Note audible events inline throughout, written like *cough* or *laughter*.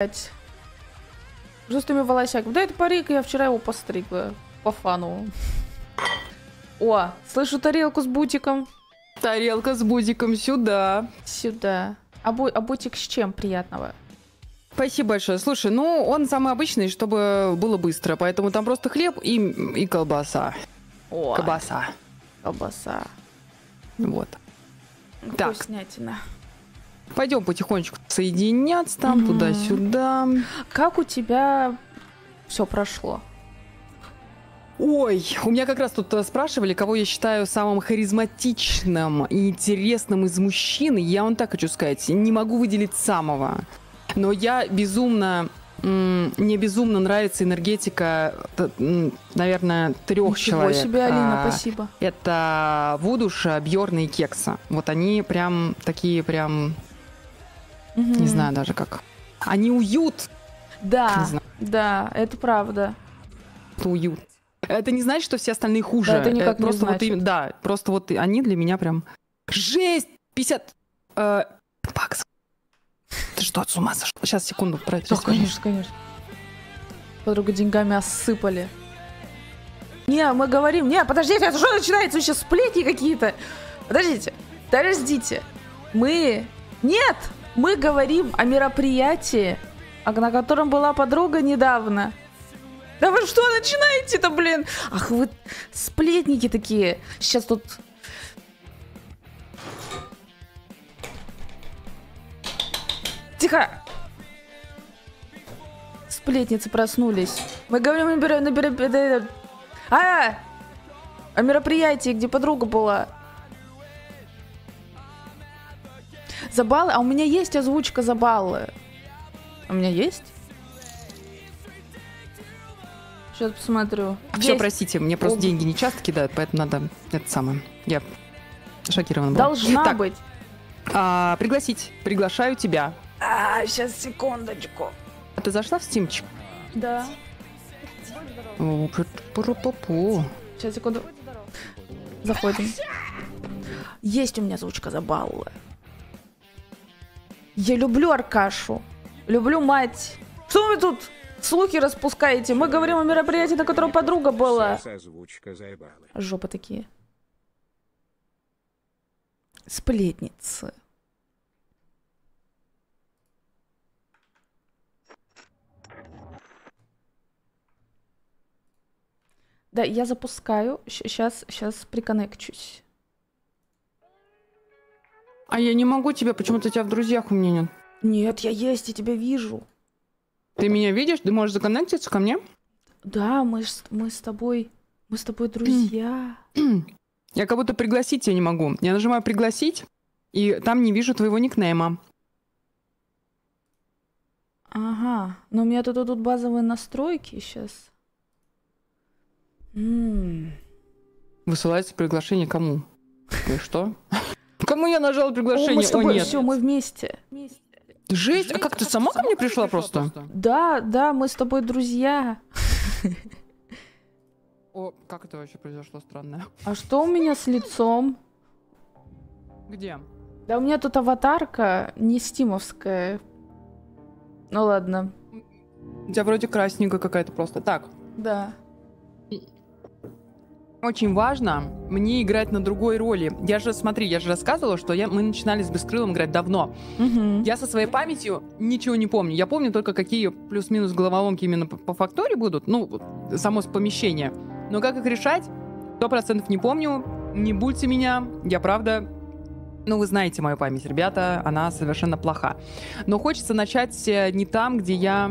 блядь. Жестыми волосяками. Да это парик, я вчера его постригла. По фану. О, слышу тарелку с бутиком. Тарелка с бутиком сюда. Сюда. А, бу а бутик с чем приятного? Спасибо большое. Слушай, ну он самый обычный, чтобы было быстро, поэтому там просто хлеб и, и колбаса. О, Колбаса. колбаса. Вот. Так. Пойдем потихонечку соединяться там, Мгм. туда-сюда. Как у тебя все прошло? Ой, у меня как раз тут э, спрашивали, кого я считаю самым харизматичным и интересным из мужчин. Я вам так хочу сказать, не могу выделить самого. Но я безумно, мне безумно нравится энергетика, наверное, трех Ничего человек. себе, Алина, А, спасибо. Это Вудуша, Бьорна и Кекса. Вот они прям такие прям, не Мгм. знаю даже как. Они уют. Не Да, да, это правда. Это уют. Это не значит, что все остальные хуже. Да, это никак Э, не просто вот значит. им- да, просто вот они для меня прям жесть. 50 э, баксов. Ты что, с ума сошла? Сейчас, секунду. про- Да, конечно, конечно. Подруга деньгами осыпали. Не, мы говорим, не, подождите, это что начинается? Сейчас сплетни какие-то. Подождите, подождите. Мы, нет, мы говорим о мероприятии, на котором была подруга недавно. Да вы что начинаете-то, блин? Ах, вы сплетники такие. Сейчас тут... Тихо! Сплетницы проснулись. Мы говорим о меро- на меропри- А! О мероприятии, где подруга была. За баллы? А у меня есть озвучка за баллы. У меня есть? Сейчас посмотрю. Все, Есть. простите, мне просто Об- деньги не часто кидают, поэтому надо это самое. Я шокирована была. Должна Так, быть. а, пригласить. Приглашаю тебя. А, сейчас, секундочку. А ты зашла в стимчик? Да. О, пу-пу-пу. Сейчас, секунду. Заходим. Есть у меня озвучка за баллы. Я люблю Аркашу. Люблю мать. Что вы тут слухи распускаете? Мы говорим о мероприятии, на котором подруга была. Жопы такие. Сплетницы. Да, я запускаю. Сейчас, сейчас приконнекчусь. А я не могу тебя, почему-то тебя в друзьях у меня нет. Нет, я есть, я тебя вижу. Ты меня видишь? Ты можешь законнектиться ко мне? Да, мы, ж мы с тобой, мы с тобой друзья. *clears throat* Я как будто пригласить тебя не могу. Я нажимаю пригласить, и там не вижу твоего никнейма. Ага, но у меня тут идут базовые настройки сейчас. Высылается приглашение кому? И что? Кому я нажала приглашение? мы с О, тобой, нет. все, мы вместе. Жесть, а как ты сама ко мне пришла просто? Да, да, мы с тобой друзья. О, как это вообще произошло странное? А что у меня с лицом? Где? Да у меня тут аватарка не стимовская. Ну ладно. У тебя вроде красненькая какая-то просто. Так, Да. Очень важно мне играть на другой роли. Я же, смотри, я же рассказывала, что я, мы начинали с Бескрылым играть давно. Мгм. Я со своей памятью ничего не помню. Я помню только, какие плюс-минус головоломки именно по, по факторе будут. Ну, само помещение. Но как их решать, сто процентов не помню. Не будьте меня. Я правда... Ну, вы знаете мою память, ребята. Она совершенно плоха. Но хочется начать э, не там, где я...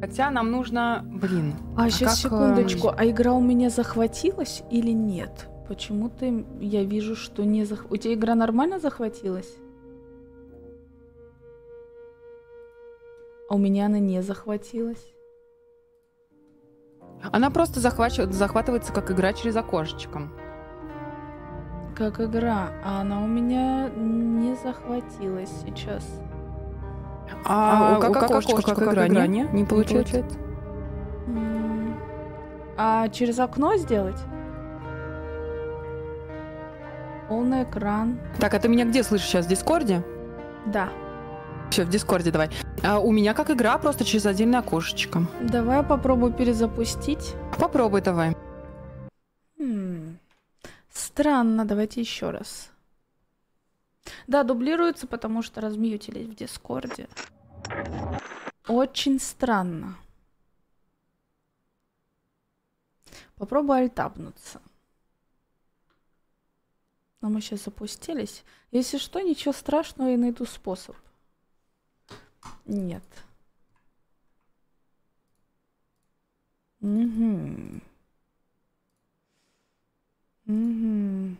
Хотя нам нужно... Блин. А, сейчас как, секундочку. А игра у меня захватилась или нет? Почему-то я вижу, что не зах... У тебя игра нормально захватилась? А у меня она не захватилась. Она просто захвачивает, захватывается как игра через окошечко. Как игра. А она у меня не захватилась сейчас. А, у- как, как окошечко, как, как игра, игра, не? не? Не получается. М. А через окно сделать? Полный экран. Так, а ты меня где слышишь сейчас? В Дискорде? Да. Все, в Дискорде давай. А у меня как игра, просто через отдельное окошечко. Давай попробую перезапустить. Попробуй давай. Хм. Странно, давайте еще раз. Да, дублируется, потому что размьютились в Дискорде. Очень странно. Попробую альтабнуться. Но мы сейчас запустились. Если что, ничего страшного, я найду способ. Нет. Угу. Угу.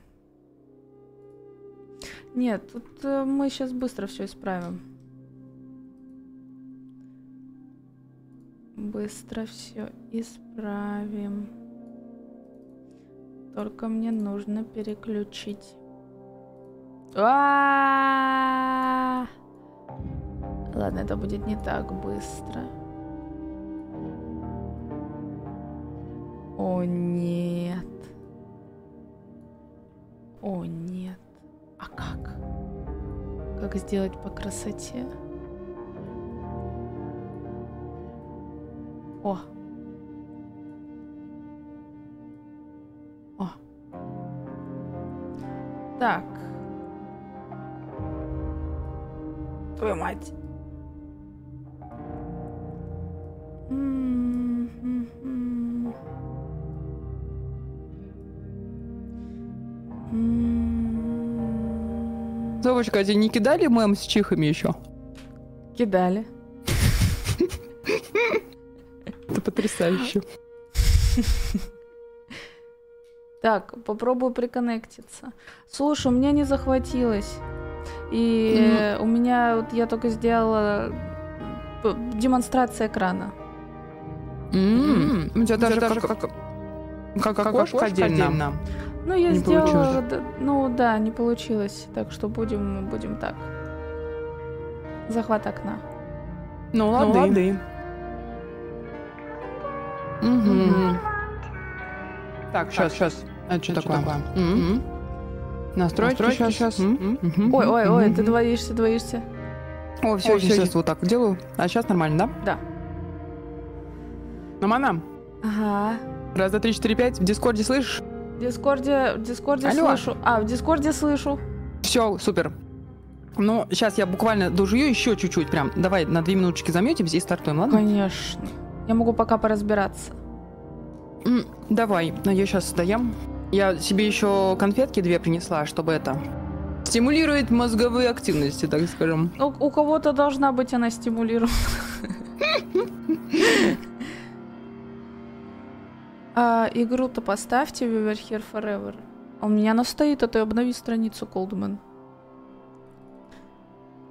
Нет, тут э, мы сейчас быстро все исправим. Быстро все исправим. Только мне нужно переключить. А-а-а! Ладно, это будет не так быстро. О нет. О нет. А как? Как сделать по красоте? О. О. Так. Твою мать. М. Совочка, а тебе не кидали мем с чихами еще? Кидали. Это потрясающе. Так, попробую приконнектиться. Слушай, у меня не захватилось. И у меня вот я только сделала демонстрация экрана. У тебя даже как как окошко отдельно. Ну, я Не сделала. получилось. д- Ну да, не получилось. Так что будем, будем так. Захват окна. Ну Ну, ладно. лады. Мгм. Так, сейчас, сейчас. Это что такое? М. Настройки Настройки сейчас. щас. Ой, ой, ой, ты двоишься, двоишься. О, все, Ой, всё, сейчас вот так делаю. А сейчас нормально, да? Да. Нормально? Ага. Раз, два, три, четыре, пять. В Дискорде слышишь? В Дискорде, в Дискорде Алло. слышу. А, в Дискорде слышу. Все, супер. Ну, сейчас я буквально дожую еще чуть-чуть. Прям, давай на две минуточки замьютимся и стартуем, ладно? Конечно. Я могу пока поразбираться. М, Давай, ну, я сейчас доем. Я себе еще конфетки две принесла, чтобы это стимулировать мозговые активности, так скажем. Ну, у кого-то должна быть она стимулирована. *laughs* А игру-то поставьте в We're Here Forever. А у меня она стоит, а то обнови страницу Колдмен.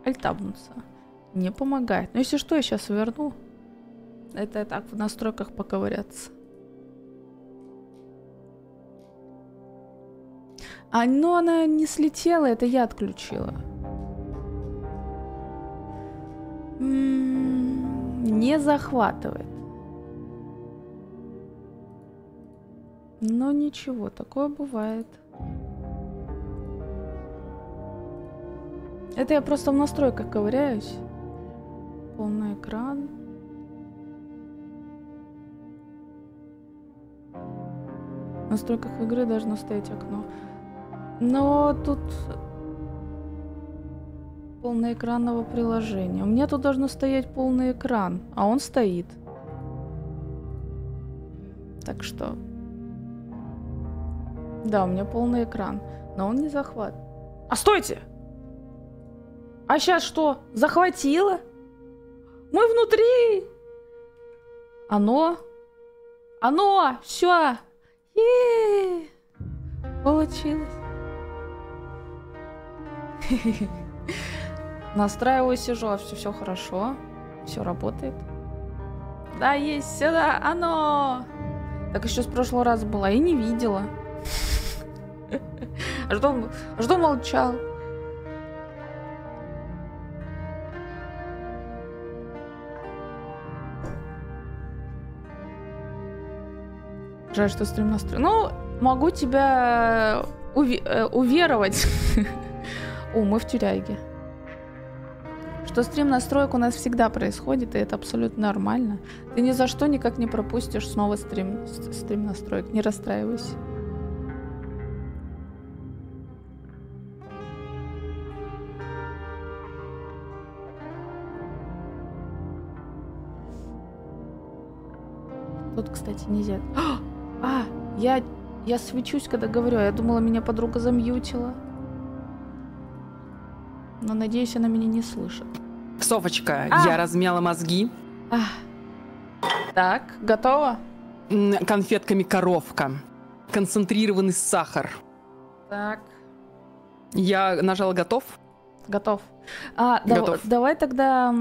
Альтабнуться. Не помогает. Но если что, я сейчас верну. Это так в настройках поковыряться. А, ну она не слетела, это я отключила. М, Не захватывает. Но ничего, такое бывает. Это я просто в настройках ковыряюсь. Полный экран. В настройках игры должно стоять окно. Но тут полноэкранного приложения. У меня тут должно стоять полный экран, а он стоит. Так что... Да, у меня полный экран, но он не захват. А стойте! А сейчас что? Захватило? Мы внутри! Оно? Оно! Все! Получилось. *laughs* Настраиваю, сижу, а все, все хорошо. Все работает. Да, есть сюда, оно! Так еще с прошлого раза была и не видела. А что, а что молчал? Жаль, что стрим настроен. Ну, могу тебя уви- э, уверовать. *laughs* О, мы в тюряге. что стрим настроек у нас всегда происходит, и это абсолютно нормально. Ты ни за что никак не пропустишь снова стрим, стрим настроек. Не расстраивайся. Тут, кстати, нельзя. А, я, я свечусь, когда говорю. а Я думала, меня подруга замьютила. Но надеюсь, она меня не слышит. Софочка, А. я размяла мозги Ах. Так, готово? конфетками коровка. Концентрированный сахар. Так, Я нажала готов. Готов. А, Готов. давай тогда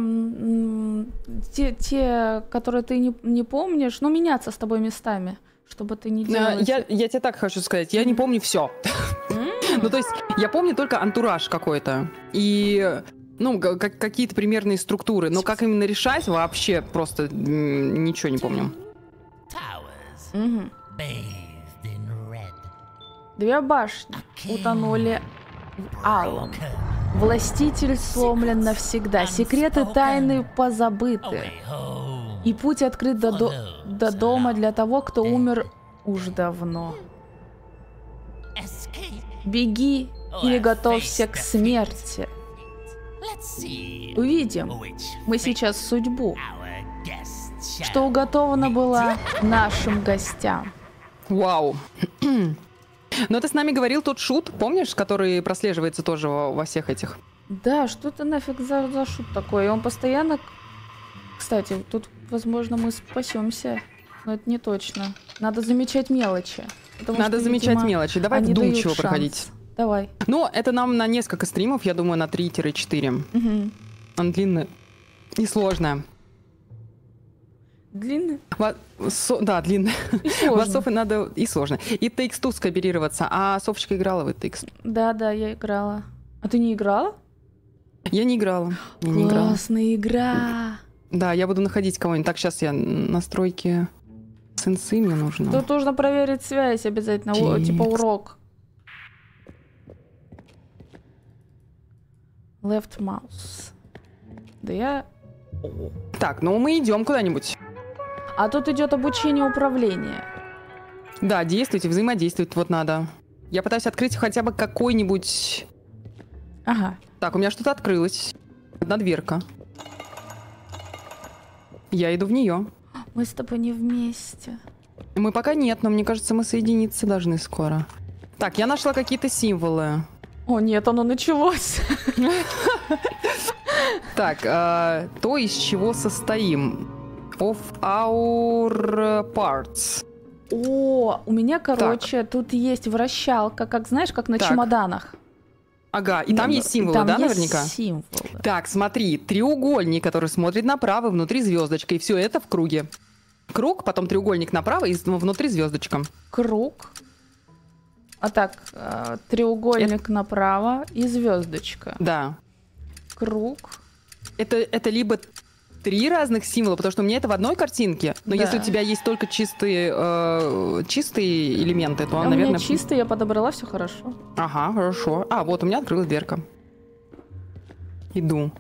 те, те, которые ты не, не помнишь, ну, меняться с тобой местами, чтобы ты не делал... Э, Я, я тебе так хочу сказать, я не помню все. Ну, то есть, я помню только антураж какой-то. И, ну, как- какие-то примерные структуры. Но как именно решать, вообще просто ничего не помню. Две башни утонули в алом. Властитель сломлен навсегда. Секреты тайны позабыты. И путь открыт до, до, до дома для того, кто умер уж давно. Беги или готовься к смерти. Увидим мы сейчас судьбу, что уготована была нашим гостям. Вау. Но ты с нами говорил тот шут, помнишь, который прослеживается тоже во, всех этих? Да, что это нафиг за, за шут такой? Он постоянно... Кстати, тут, возможно, мы спасемся. Но это не точно. Надо замечать мелочи. Надо что, замечать видимо, мелочи. Давай вдумчиво проходить. Давай. Ну, это нам на несколько стримов, я думаю, на 3-4. Мгм. Он длинный и сложная. Длинный Во- со- да, и *laughs* сложный. Софы надо и сложно. И Takes Two скооперироваться. А Софочка играла в Takes Two? Да, да, я играла. А ты не играла? Я не играла. Я не играла. Классная игра. Да, я буду находить кого-нибудь. Так, сейчас я настройки сенсы мне нужно. Тут нужно проверить связь обязательно. о, Текст. типа урок. Left mouse. Да я... Так, ну мы идем куда-нибудь. А тут идет обучение управления. Да, действуйте, взаимодействовать вот надо. Я пытаюсь открыть хотя бы какой-нибудь... Ага. Так, у меня что-то открылось. Одна дверка. Я иду в нее. Мы с тобой не вместе. Мы пока нет, но мне кажется, мы соединиться должны скоро. Так, я нашла какие-то символы. О, нет, оно началось. *laughs* Так, э, то, из чего состоим. Of our parts. О, у меня, короче, тут есть вращалка, как знаешь, как на Так. чемоданах. Ага, и там Ну, есть символы, там да, есть наверняка? символы. Так, смотри, треугольник, который смотрит направо, внутри звездочка, и все это в круге. Круг, потом треугольник направо и ну, внутри звездочка. Круг. А так, э, треугольник направо и звездочка. Да. Круг. Это, это либо три разных символа, потому что у меня это в одной картинке. Но Да. если у тебя есть только чистые, э, чистые элементы, то, А у наверное... меня чисто, я подобрала, все хорошо. Ага, хорошо. А, вот у меня открылась дверка. Иду.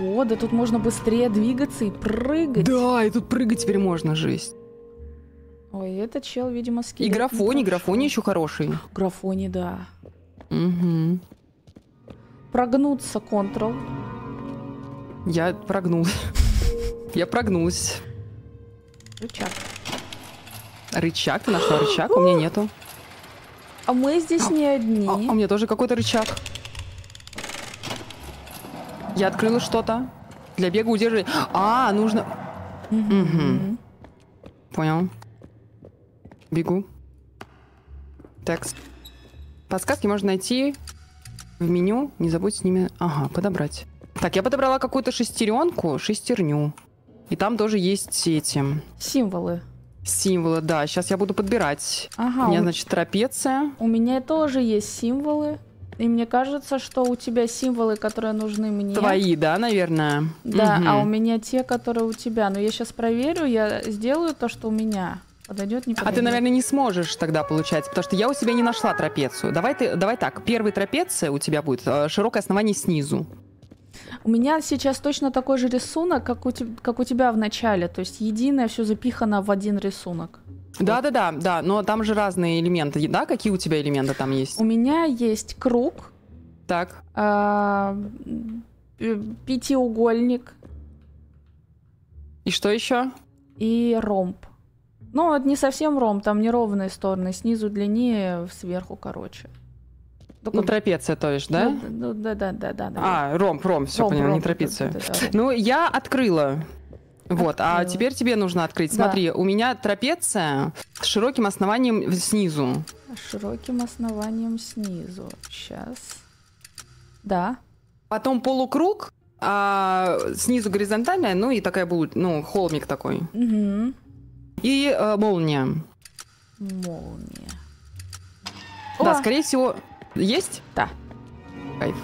О, да тут можно быстрее двигаться и прыгать. Да, и тут прыгать теперь можно, жесть. Ой, это чел, видимо, И скелет. графони, не графони еще хороший. Графони, да. Угу. Прогнуться, Ctrl. Я прогнулась. *laughs* Я прогнулась. Рычаг. Рычаг, ты нашла *gasps* рычаг? У меня нету. А мы здесь не одни. А, у меня тоже какой-то рычаг. Я открыла что-то. Для бега удерживай. А, нужно... Понял. Бегу. Текст. Подсказки можно найти в меню. Не забудь с ними... Ага, подобрать. Так, я подобрала какую-то шестеренку, шестерню. И там тоже есть эти Символы. символы. Да, сейчас я буду подбирать. Ага, У меня, у- значит, трапеция. У меня тоже есть символы. И мне кажется, что у тебя символы, которые нужны мне. Твои, да, наверное? Да, Мгм. а у меня те, которые у тебя. Но я сейчас проверю, я сделаю то, что у меня. Подойдет, не А подойдет. ты, наверное, не сможешь тогда, получается, потому что я у себя не нашла трапецию. Давай, ты, давай так, первая трапеция у тебя будет э, широкое основание снизу. У меня сейчас точно такой же рисунок, как у, теб- как у тебя в начале. То есть единое все запихано в один рисунок. Да-да-да, да, но там же разные элементы. Да, какие у тебя элементы там есть? У меня есть круг, Так, а, пятиугольник и что еще? и ромб. Ну, это не совсем ромб, там неровные стороны. Снизу длиннее, сверху короче. Только- Ну, трапеция, то есть, да? Ну, да, да, да, да, да. А, ромб, ромб, все Ромб, поняла, не трапеция. да, да, да. Ну, я открыла. Вот, а Открыла. теперь тебе нужно открыть. Да. Смотри, у меня трапеция с широким основанием снизу. Широким основанием снизу. Сейчас. Да. Потом полукруг, а снизу горизонтальная, ну и такая будет, ну, холмик такой. Угу. И э, молния. Молния. Да, О, скорее всего, есть? Да. Кайф.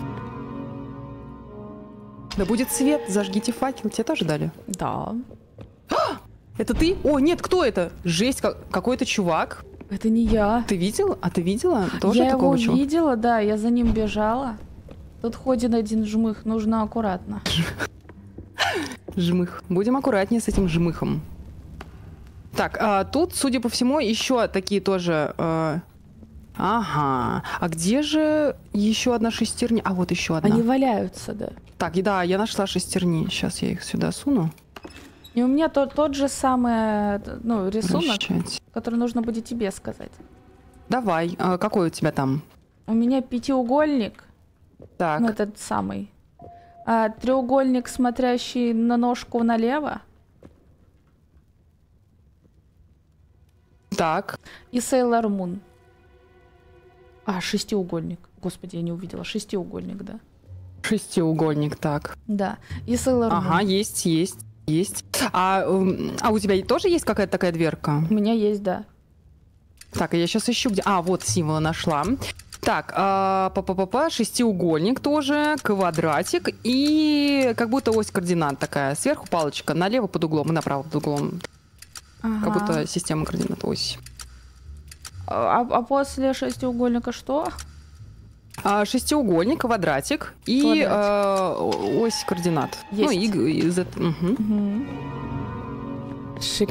Да будет свет, зажгите факел. Тебе тоже дали? Да. *gasps* Это ты? О, нет, кто это? Жесть, как- какой-то чувак. Это не я. Ты видел? А ты видела тоже я его такого чувака? видела, да, я за ним бежала. Тут ходит один жмых, нужно аккуратно. *laughs* Жмых. Будем аккуратнее с этим жмыхом. Так, а тут, судя по всему, еще такие тоже... э, Ага. А где же еще одна шестерня? А вот еще одна. Они валяются, да. Так, да, я нашла шестерни. Сейчас я их сюда суну. И у меня тот, тот же самый э, ну, рисунок, Прощать. который нужно будет тебе сказать. Давай, а какой у тебя там? У меня пятиугольник, Так, ну этот самый, а, треугольник, смотрящий на ножку налево, так. и Sailor Moon. А, шестиугольник. Господи, я не увидела. Шестиугольник, да. Шестиугольник, так. Да. И Sailor Moon. Ага, есть, есть, есть. А, а у тебя тоже есть какая-то такая дверка? У меня есть, да. Так, я сейчас ищу, где... А, вот символы нашла. Так, а, па-па-па-па, шестиугольник тоже, квадратик и как будто ось координат такая. Сверху палочка, налево под углом и направо под углом. Как Ага. будто система координат ось. А, а после шестиугольника что? А, шестиугольник, квадратик и Квадратик. а, о- ось координат. Ну, Есть. и, г- и Z. Угу.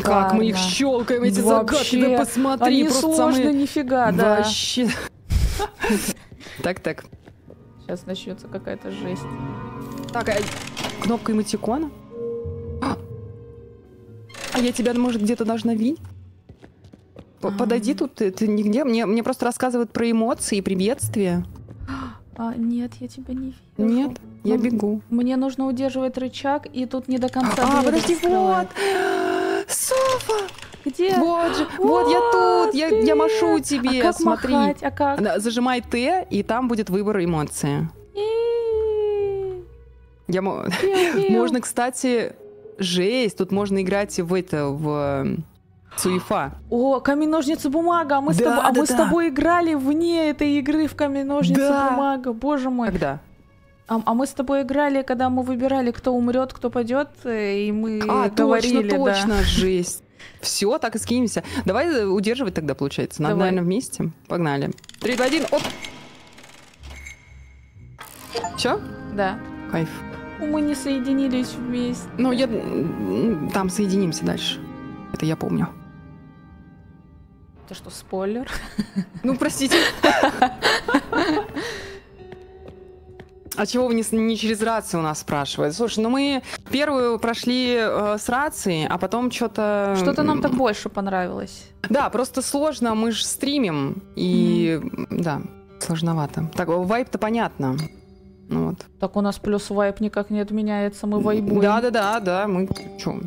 Как мы их щелкаем, эти загадки, да Вообще, посмотри, Они просто сложные, самые... нифига, да. Вообще. Так, так. Сейчас начнется какая-то жесть. Так, а кнопка эмотикона? А, а я тебя, может, где-то должна видеть? Подойди тут, ты, ты нигде. Мне, мне просто рассказывают про эмоции и приветствия. А, нет, я тебя не вижу. Нет, я Ну, бегу. Мне нужно удерживать рычаг, и тут не до конца А, подожди, вот! Софа! Где? Вот же, вот я тут, я, я машу тебе, а как смотри. махать? А как? Зажимай Т, и там будет выбор эмоции. Я, *laughs* можно, кстати, жесть, тут можно играть в это, в э, Суефа. О, камень, ножницы, бумага. А мы, с, Да, тобой, а да, мы с да. тобой играли вне этой игры в камень, ножницы, Да. бумага. Боже мой. Когда? А, а мы с тобой играли, когда мы выбирали, кто умрет, кто падет, и мы А, говорили, точно, да. точно, жесть. Все, так и скинемся. Давай э, удерживать тогда, получается. Надо, Давай. наверное, вместе. Погнали. Три, два, один, оп. Все? Да. Кайф. Мы не соединились вместе. Ну, я... Там соединимся дальше. Это я помню. Это что, спойлер? *laughs* Ну, простите. А чего вы не, не через рацию у нас спрашивают? Слушай, ну мы первую прошли э, с рацией, а потом что-то... Что-то нам так больше понравилось. Да, просто сложно, мы же стримим, и да, сложновато. Так, вайп-то понятно. Ну вот. Так у нас плюс вайп никак не отменяется, мы вайбуем. Да, да, да, да, мы чё?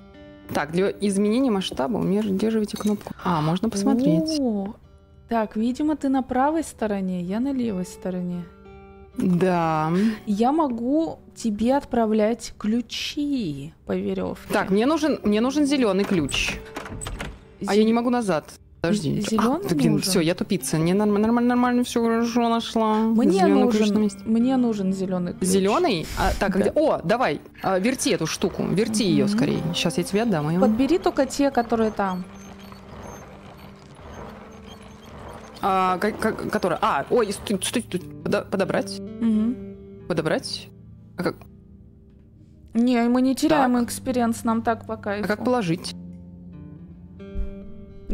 Так, для изменения масштаба удерживайте кнопку. А, можно посмотреть. О, Так, видимо, ты на правой стороне, я на левой стороне. Да. Я могу тебе отправлять ключи по веревке. Так, мне нужен, мне нужен зеленый ключ. А я не могу назад. Подожди. З- зелёный а, блин, нужен? все, я тупица. Не нормально, нормально, все хорошо нашла. Мне на нужен, мне нужен зеленый ключ. Зеленый? А, так, Да. где? О, давай, а, верти эту штуку, верти ее Мгм. скорее. Сейчас я тебе отдам ее. Подбери только те, которые там. А, как- как- которая? А, ой, стой, стой, стой. Подо- подобрать? Мгм. Подобрать? А как, Не, мы не теряем experience, нам так по а как положить?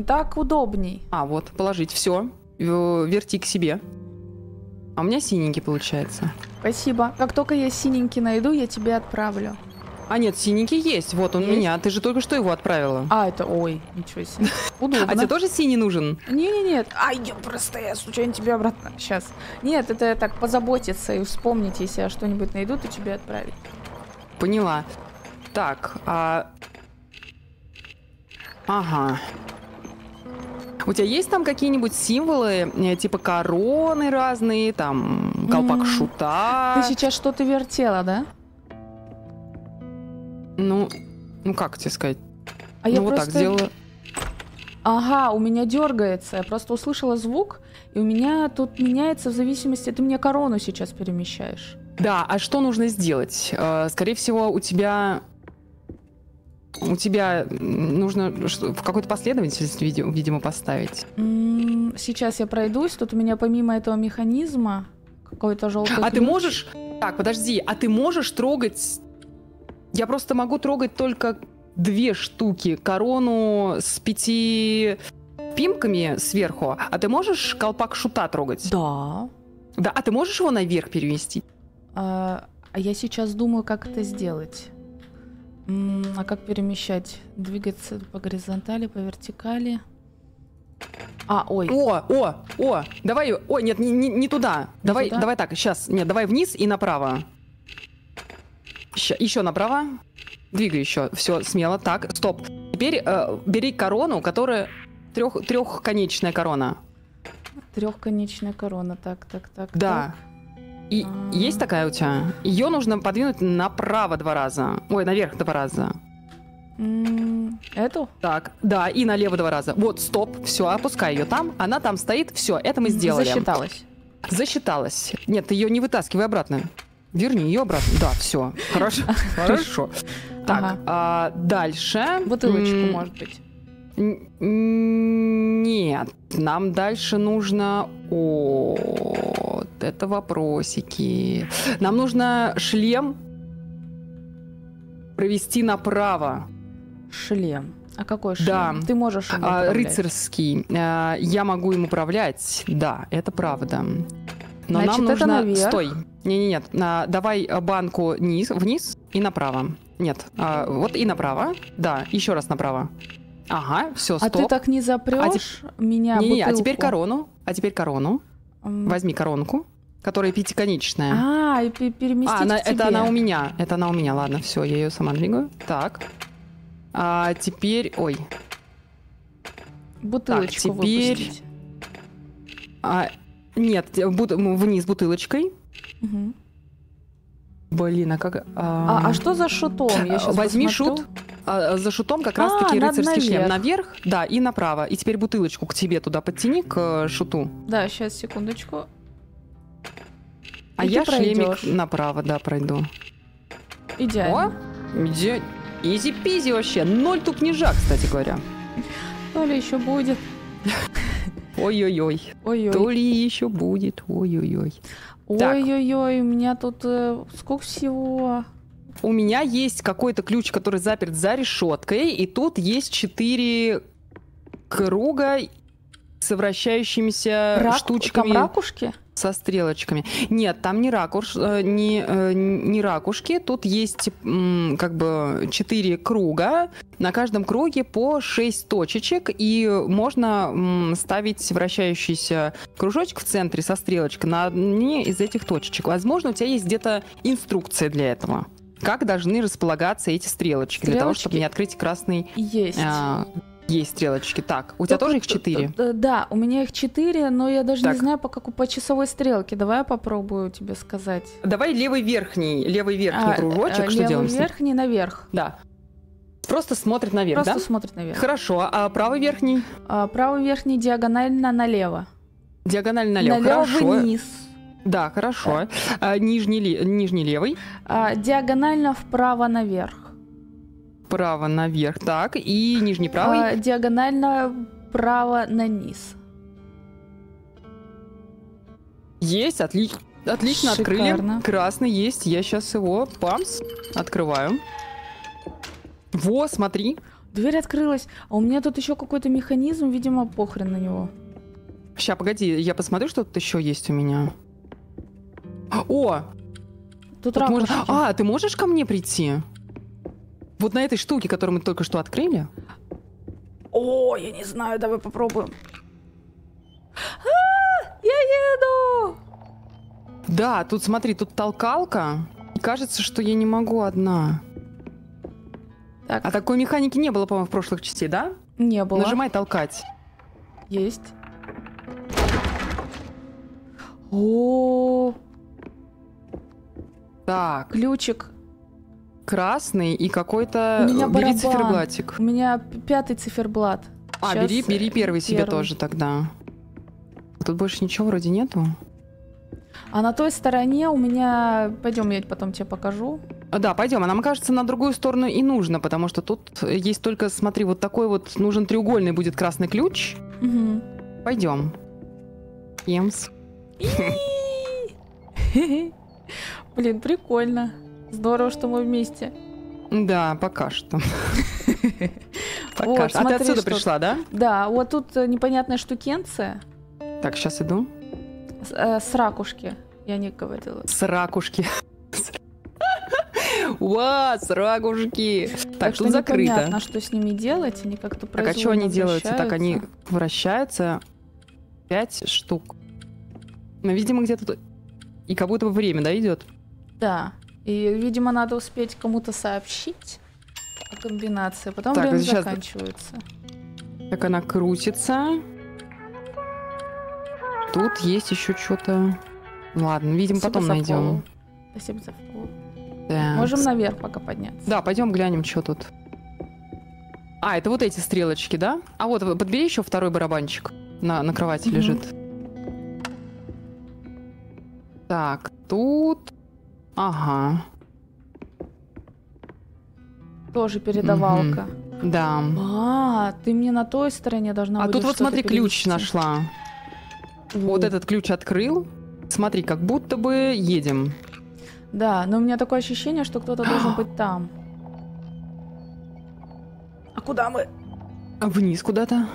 Так удобней. А, вот, положить. Все. Верти к себе. А у меня синенький получается. Спасибо. Как только я синенький найду, я тебе отправлю. А нет, синенький есть. Вот он у Есть? меня. Ты же только что его отправила. А, это... Ой, ничего себе. *laughs* Удобно. А тебе тоже синий нужен? Не-не-нет. Ай, я просто я случайно тебе обратно. Сейчас. Нет, это так позаботиться и вспомнить, если я что-нибудь найду, то тебе отправить. Поняла. Так, а... Ага. У тебя есть там какие-нибудь символы, э, типа короны разные, там, колпак М. шута? Ты сейчас что-то вертела, да? Ну, ну как тебе сказать? А я ну вот просто... так сделала. Ага, у меня дергается. Я просто услышала звук, и у меня тут меняется в зависимости... Ты мне корону сейчас перемещаешь. Да, а что нужно сделать? Э, Скорее всего, у тебя... У тебя нужно в какой-то последовательности, види- видимо, поставить. Сейчас я пройдусь. Тут у меня помимо этого механизма какой-то желтый А ты ключ. можешь... Так, подожди, а ты можешь трогать... Я просто могу трогать только две штуки. Корону с пяти пимками сверху. А ты можешь колпак шута трогать? Да. Да, а ты можешь его наверх перевести? А, а я сейчас думаю, как это сделать. А как перемещать? Двигаться по горизонтали, по вертикали. А, ой. О, о, о, давай, ой, нет, не, не- не туда. давай, туда? давай так, сейчас, нет, давай вниз и направо. еще направо. Двигай еще, все, смело, так, стоп. Теперь э, бери корону, которая трех, трехконечная корона. Трехконечная корона. Так, так, так. Да. И А. есть такая у тебя? Ее нужно подвинуть направо два раза. Ой, наверх два раза. Эту? Так, да, и налево два раза. Вот, стоп, все, опускай ее там. Она там стоит, все, это мы сделали. Засчиталась. Засчиталась. Нет, ты ее не вытаскивай обратно. Верни ее обратно. Да, все. Хорошо. *laughs* Хорошо. Так, Ага. а, дальше. Бутылочку, М, может быть. Нет, нам дальше нужно... О, это вопросики. Нам нужно шлем провести направо. Шлем. А какой шлем? Да. Ты можешь им А, рыцарский. А, я могу им управлять. Да, это правда. Но Значит, нам это нужно... наверх. Стой. Не-не-нет. А, давай банку низ, вниз и направо. Нет. а, вот и направо. Да, еще раз направо. Ага, все, А стоп. ты так не запрешь меня Не-не, а теперь корону. А теперь корону. Возьми коронку, которая пятиконечная. А, и пе- переместить А, она- это она у меня. Это она у меня. Ладно, все, я ее сама двигаю. Так. А теперь... Ой. Бутылочку Так, теперь- выпустить. А, нет, бут- вниз бутылочкой. Мгм. Блин, а как... А, а что за шутом? Я Возьми посмотрю. шут. А, за шутом как А, раз-таки надо рыцарский шлем. наверх. Наверх, да, и направо. И теперь бутылочку к тебе туда подтяни, к э, шуту. Да, сейчас, секундочку. А И я шлемик пройдёшь. направо, да, пройду. Идеально. Где... Изи-пизи вообще. Ноль тупнижа, кстати говоря. То ли еще будет. Ой-ой-ой. Ой-ой. То ли еще будет. Ой-ой-ой. Ой-ой-ой, у меня тут э, сколько всего. У меня есть какой-то ключ, который заперт за решеткой, и тут есть четыре круга с вращающимися Рак- штучками Там ракушки? со стрелочками. Нет, там не ракуш, э, не, э, не ракушки. Тут есть как бы четыре круга. На каждом круге по шесть точечек, и можно ставить вращающийся кружочек в центре со стрелочкой на одни из этих точечек. Возможно, у тебя есть где-то инструкция для этого. Как должны располагаться эти стрелочки, для того, чтобы Стрелочки? не открыть красный... Есть. а, есть стрелочки. Так, у тебя Только тоже их четыре? т- Да, у меня их четыре, но я даже Так. не знаю по какой по часовой стрелке. Давай я попробую тебе сказать. Давай левый верхний, левый верхний А, кружочек. э, что левый делаем ним? верхний наверх. Да. Просто смотрит наверх, Просто да? смотрит наверх. Хорошо. А правый верхний? А, правый верхний диагонально налево. Диагональ налево. Налево Хорошо. вниз. Да, хорошо. А, нижний, ли- нижний левый. А, диагонально вправо наверх. Право наверх. Так. И нижний правый. А, диагонально вправо на низ. Есть, отли... отлично открыли. Шикарно. Красный есть, я сейчас его, памс, открываю. Во, смотри. Дверь открылась, а у меня тут еще какой-то механизм, видимо, похрен на него. Сейчас, погоди, я посмотрю, что тут еще есть у меня. О, Тут, тут можно... А, ты можешь ко мне прийти? Вот на этой штуке, которую мы только что открыли? О, я не знаю, давай попробуем. А, я еду! Да, тут смотри, тут толкалка. И кажется, что я не могу одна. Так, А такой механики не было, по-моему, в прошлых частей, да? не было. Нажимай толкать. Есть. О, Так, ключик. красный и какой-то... У меня Бери циферблатик. У меня пятый циферблат. А, Щас, бери, бери э, первый себе первый. тоже тогда. Тут больше ничего вроде нету. А на той стороне у меня... Пойдем, я потом тебе покажу. А, Да, пойдем. А нам кажется, на другую сторону и нужно, потому что тут есть только, смотри, вот такой вот нужен треугольный будет красный ключ. Мгм. Пойдем. Емс. *laughs* *laughs* Блин, прикольно. Здорово, что мы вместе. Да, пока что. *laughs* Пока Вот, что. А ты отсюда пришла, да? Да, вот тут э, непонятная штукенция Так, сейчас иду. с, э, с ракушки. Я не говорила. С ракушки. *laughs* Ва, с ракушки. Так, что тут закрыто. непонятно, что с ними делать. Они как-то Так, а что они делаются? Так, они вращаются. Пять штук. Ну, видимо, где-то... И как будто бы время, да, идет? Да. И, видимо, надо успеть кому-то сообщить о комбинации. Потом Так, время а сейчас- заканчивается. Так она крутится. Тут есть еще что-то. Ладно, видим, Спасибо потом найдем. Спасибо за фоллоу. Так. Можем наверх пока подняться. Да, пойдем глянем, что тут. А, это вот эти стрелочки, да? А вот, подбери еще второй барабанчик. На, на кровати Мгм. лежит. Так, тут... Ага, Тоже передавалка. да. А, ты мне на той стороне должна А тут вот смотри, ключ перевести. нашла. Вот О. этот ключ открыл. Смотри, как будто бы едем. Да, но у меня такое ощущение, что кто-то *gasps* должен быть там. А куда мы? Вниз куда-то.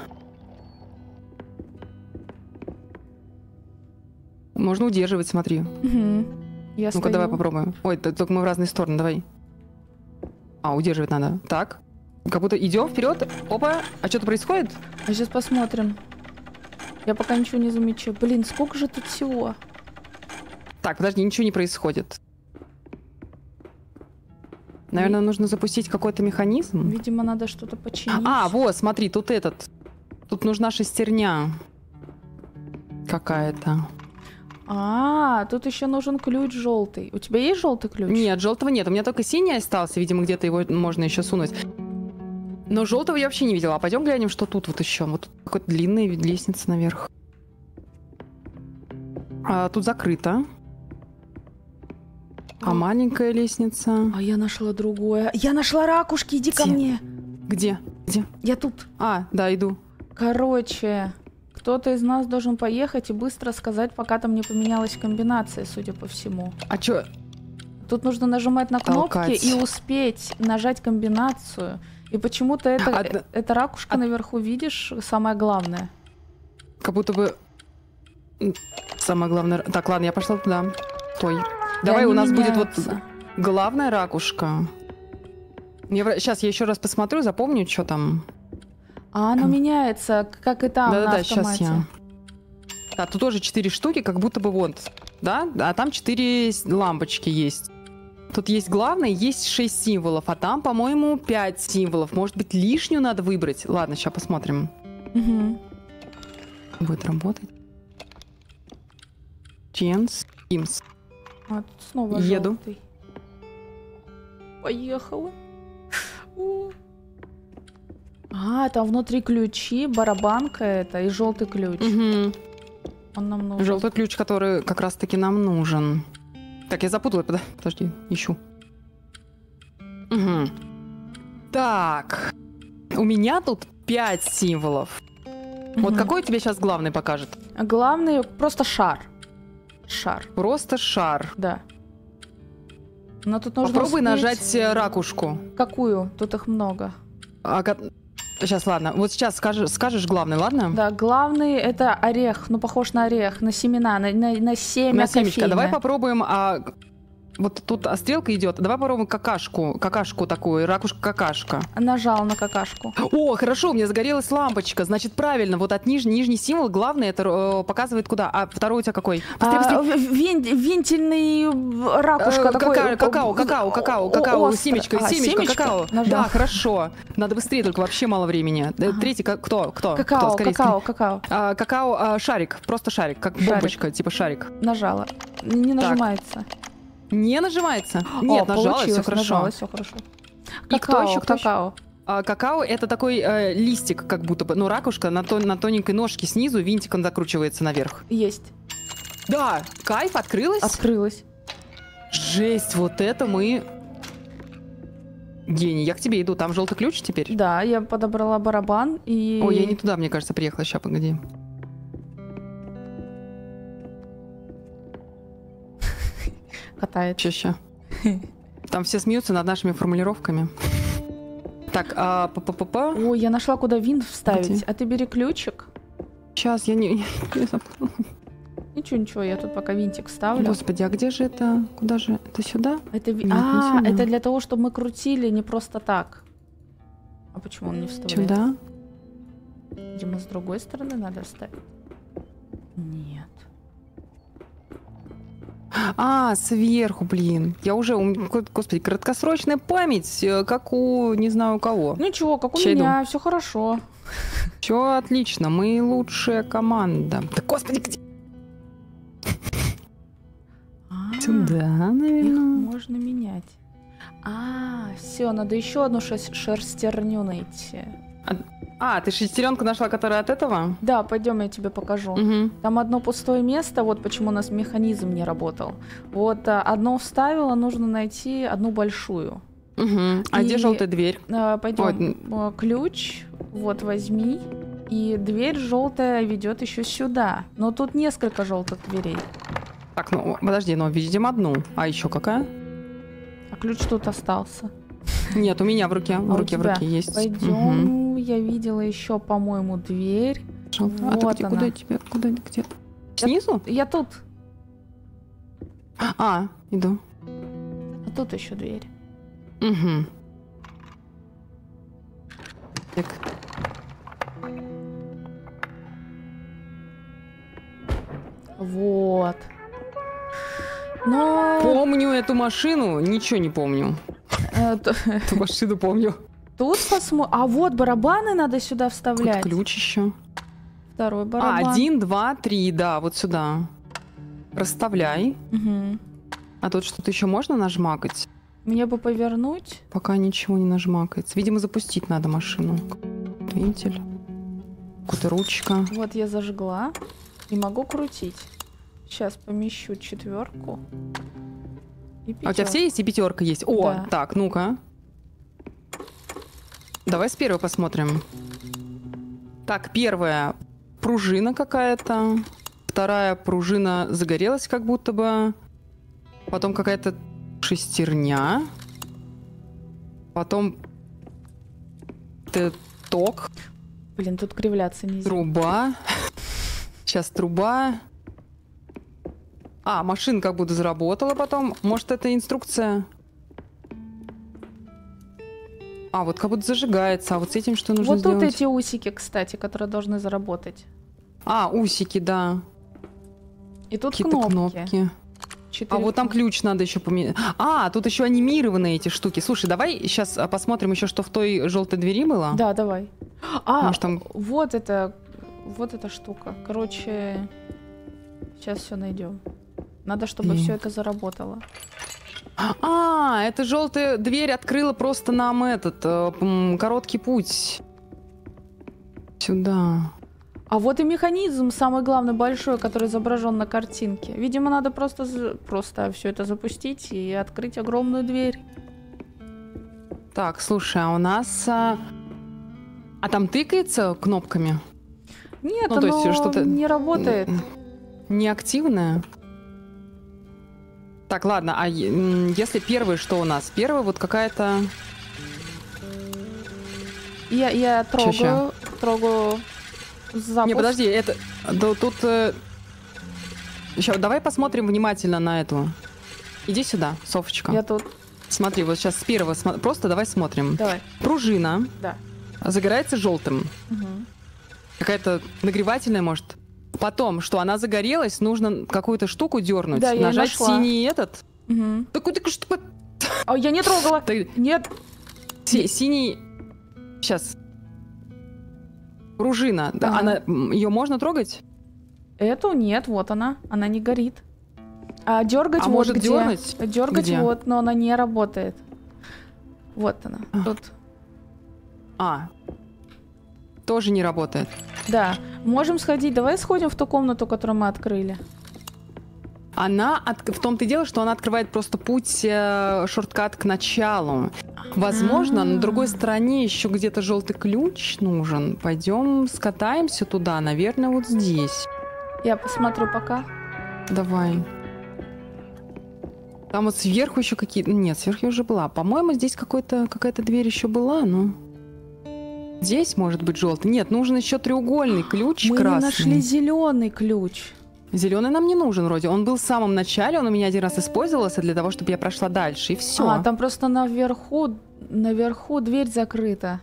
Можно удерживать, смотри. Мгм. Я Ну-ка, стою. давай попробуем. Ой, только мы в разные стороны, давай. А, удерживать надо. Так. Как будто идем вперед. Опа. А что-то происходит? А сейчас посмотрим. Я пока ничего не замечаю. Блин, сколько же тут всего? Так, подожди, ничего не происходит. Наверное, нужно запустить какой-то механизм. Видимо, надо что-то починить. А, вот, смотри, тут этот. Тут нужна шестерня. Какая-то. А, тут еще нужен ключ желтый. У тебя есть желтый ключ? Нет, желтого нет. У меня только синий остался. Видимо, где-то его можно еще сунуть. Но желтого я вообще не видела. А пойдем глянем, что тут вот еще. Вот тут какая-то длинная лестница наверх. А, тут закрыто. А А. маленькая лестница. А я нашла другое. Я нашла ракушки, иди ко Где? мне. Где? Где? Я тут. А, да, иду. Короче, кто-то из нас должен поехать и быстро сказать, пока там не поменялась комбинация, судя по всему. А чё? Тут нужно нажимать на кнопки Толкать. и успеть нажать комбинацию. И почему-то это, Одна- эта ракушка од- наверху, видишь, самое главное. Как будто бы... Самое главное... Так, ладно, я пошла туда. Стой. Давай, у нас будет вот меняются. главная ракушка. Сейчас я еще раз посмотрю, запомню, что там. А оно меняется, как и там, на Да-да-да, сейчас я. Да, тут тоже 4 штуки, как будто бы вот, да? А там 4 лампочки есть. Тут есть главное, есть 6 символов, а там, по-моему, 5 символов. Может быть, лишнюю надо выбрать? Ладно, сейчас посмотрим. Мгм. Будет работать. Ченс, Имс. А, тут снова Еду. желтый. Поехала. О. А, там внутри ключи, барабанка это и желтый ключ. Угу. Он нам нужен. Желтый ключ, который как раз-таки нам нужен. Так, я запуталась, подо- подожди, ищу. Угу. Так, у меня тут 5 символов. Вот Мгм. какой тебе сейчас главный покажет? А Главный просто шар. Шар, Просто шар. да. Но тут нужно Попробуй успеть- нажать э, ракушку. Какую? Тут их много. Сейчас, ладно. Вот сейчас скажешь, скажешь главное, ладно? Да, главный это орех, ну похож на орех, на семена, на, на, на семя На семечко. Давай кофейное. попробуем. А, вот тут а, стрелка идет. Давай попробуем какашку. Какашку такую. Ракушка какашка. Нажал на какашку. О, хорошо, у меня загорелась лампочка. Значит, правильно. Вот от ниж- нижний символ, главный, это э, показывает куда. А второй у тебя какой? Быстрее, А, быстрее. вен- вентильный ракушка Э, такой. какао, какао, какао, какао, какао, остро. семечко, А, семечко, семечко? какао. Нажал. Да, хорошо. Надо быстрее, только вообще мало времени. Э, Ага. Третий, кто? Кто? кто? Какао, Скорее, какао, какао. А, какао, а, шарик, просто шарик, как Шарик. бомбочка, типа шарик. Нажала. Не нажимается. Не нажимается? О, Нет, нажалось, все хорошо. нажалось, все хорошо. И Какао, кто еще, кто еще? какао. А, какао это такой э, листик, как будто бы, ну ракушка на, тон- на тоненькой ножке снизу, винтиком закручивается наверх. Есть. Да, кайф, открылась. Открылась. Жесть, вот это мы... Гений, я к тебе иду, там желтый ключ теперь? Да, я подобрала барабан и... Ой, я не туда, мне кажется, приехала. Сейчас, погоди. Катает. Ща. *laughs* Там все смеются над нашими формулировками. Так, а, па-па-па-па. Ой, я нашла, куда винт вставить. Где? А ты бери ключик. Сейчас, я не... не забыла. Ничего, ничего, я тут пока винтик ставлю. Господи, а где же это? Куда же? Это сюда? Это Нет, не а, сюда. это для того, чтобы мы крутили не просто так. А почему он не вставляет? Сюда? Видимо, с другой стороны надо ставить. Нет. А, сверху, блин. Я уже... Господи, краткосрочная память, э, как у не знаю у кого. Ничего, как у иду. меня, все хорошо. Все отлично, мы лучшая команда. Да, господи, где? А, Сюда, Их наверное. можно менять. А, все, надо еще одну шерстерню найти. А, ты шестеренку нашла, которая от этого? Да, пойдем, я тебе покажу. Угу. Там одно пустое место, вот почему у нас механизм не работал. Вот а, одно вставила, нужно найти одну большую. Угу. А где И- желтая дверь? А, Пойдем. Ой, А, Ключ, вот возьми. И дверь желтая ведет еще сюда. Но тут несколько желтых дверей. Так, ну подожди, ну видим одну. А еще какая? А ключ тут остался. Нет, у меня в руке. В А руке, в руке есть. Пойдем. Мгм. Я видела еще, по-моему, дверь. Желтая. а ты где, она. куда тебе? Куда где? Снизу? Я тут. А, иду. А тут еще дверь. Угу. Так. Вот. Но Помню эту машину, ничего не помню. э, Эту машину помню. Тут посмотрим. А вот барабаны надо сюда вставлять. ключ еще. Второй А, барабан. один, два, три, да, вот сюда. Расставляй. Мгм. А тут что-то еще можно нажмакать? Мне бы повернуть. Пока ничего не нажмакается. Видимо, запустить надо машину. Вентиль. Какая-то ручка. Вот я зажгла. И могу крутить. Сейчас помещу четверку. А у тебя все есть и пятерка есть? О, Да. так, ну-ка. Давай с первой посмотрим. Так, первая пружина какая-то. Вторая пружина загорелась как будто бы. Потом какая-то шестерня. Потом ток, Блин, тут кривляться нельзя. труба. Сейчас труба. А, машина как будто заработала потом. Может, это инструкция? А, вот как будто зажигается. А вот с этим что нужно вот тут сделать? эти усики, кстати, которые должны заработать. А, усики, да. И тут Какие-то кнопки. кнопки. А вот там ключ надо еще поменять. А, тут еще анимированные эти штуки. Слушай, давай сейчас посмотрим еще, что в той желтой двери было. Да, давай. А, Может, там... вот это, вот эта штука. Короче, сейчас все найдем. Надо, чтобы И- все это заработало. А, эта желтая дверь открыла просто нам этот э, короткий путь. Сюда. А вот и механизм, самый главный, большой, который изображен на картинке. Видимо, надо просто, просто все это запустить и открыть огромную дверь. Так, слушай, а у нас... А, а там тыкается кнопками? Нет, Ну, то есть оно что-то- не работает. М, Неактивная? Так, ладно, а если первый, что у нас? Первый вот какая-то... Я, я трогаю, ща? трогаю запуск. Не, подожди, это... да тут... Еще, давай посмотрим внимательно на эту. Иди сюда, Софочка. Я тут. Смотри, вот сейчас с первого... смо- Просто давай смотрим. Давай. Пружина Да. загорается желтым. Мгм. Какая-то нагревательная, может. Потом, что она загорелась, нужно какую-то штуку дернуть. Да, нажать синий этот. Мгм. Такой, такой, что... А, я не трогала. Ты- Нет. си- синий... Сейчас. Пружина. Да, Ага. она... Ее можно трогать? Эту нет, вот она. Она не горит. А дергать А вот может где. дернуть? Дергать Где? вот, но она не работает. Вот она. А. Тут. А. Тоже не работает. Да. Можем сходить. Давай сходим в ту комнату, которую мы открыли. Она от... в том-то и дело, что она открывает просто путь, э, шорткат к началу. Возможно, на другой А. стороне еще где-то желтый ключ нужен. Пойдем скатаемся туда, наверное, вот здесь. Я посмотрю пока. Давай. Там вот сверху еще какие-то... Нет, сверху я уже была. По-моему, здесь какой-то, какая-то дверь еще была, но... Здесь может быть желтый. Нет, нужен еще треугольный ключ мы красный. не нашли зеленый ключ. Зеленый нам не нужен вроде. Он был в самом начале, он у меня один раз использовался для того, чтобы я прошла дальше, и все. А, там просто наверху, наверху дверь закрыта.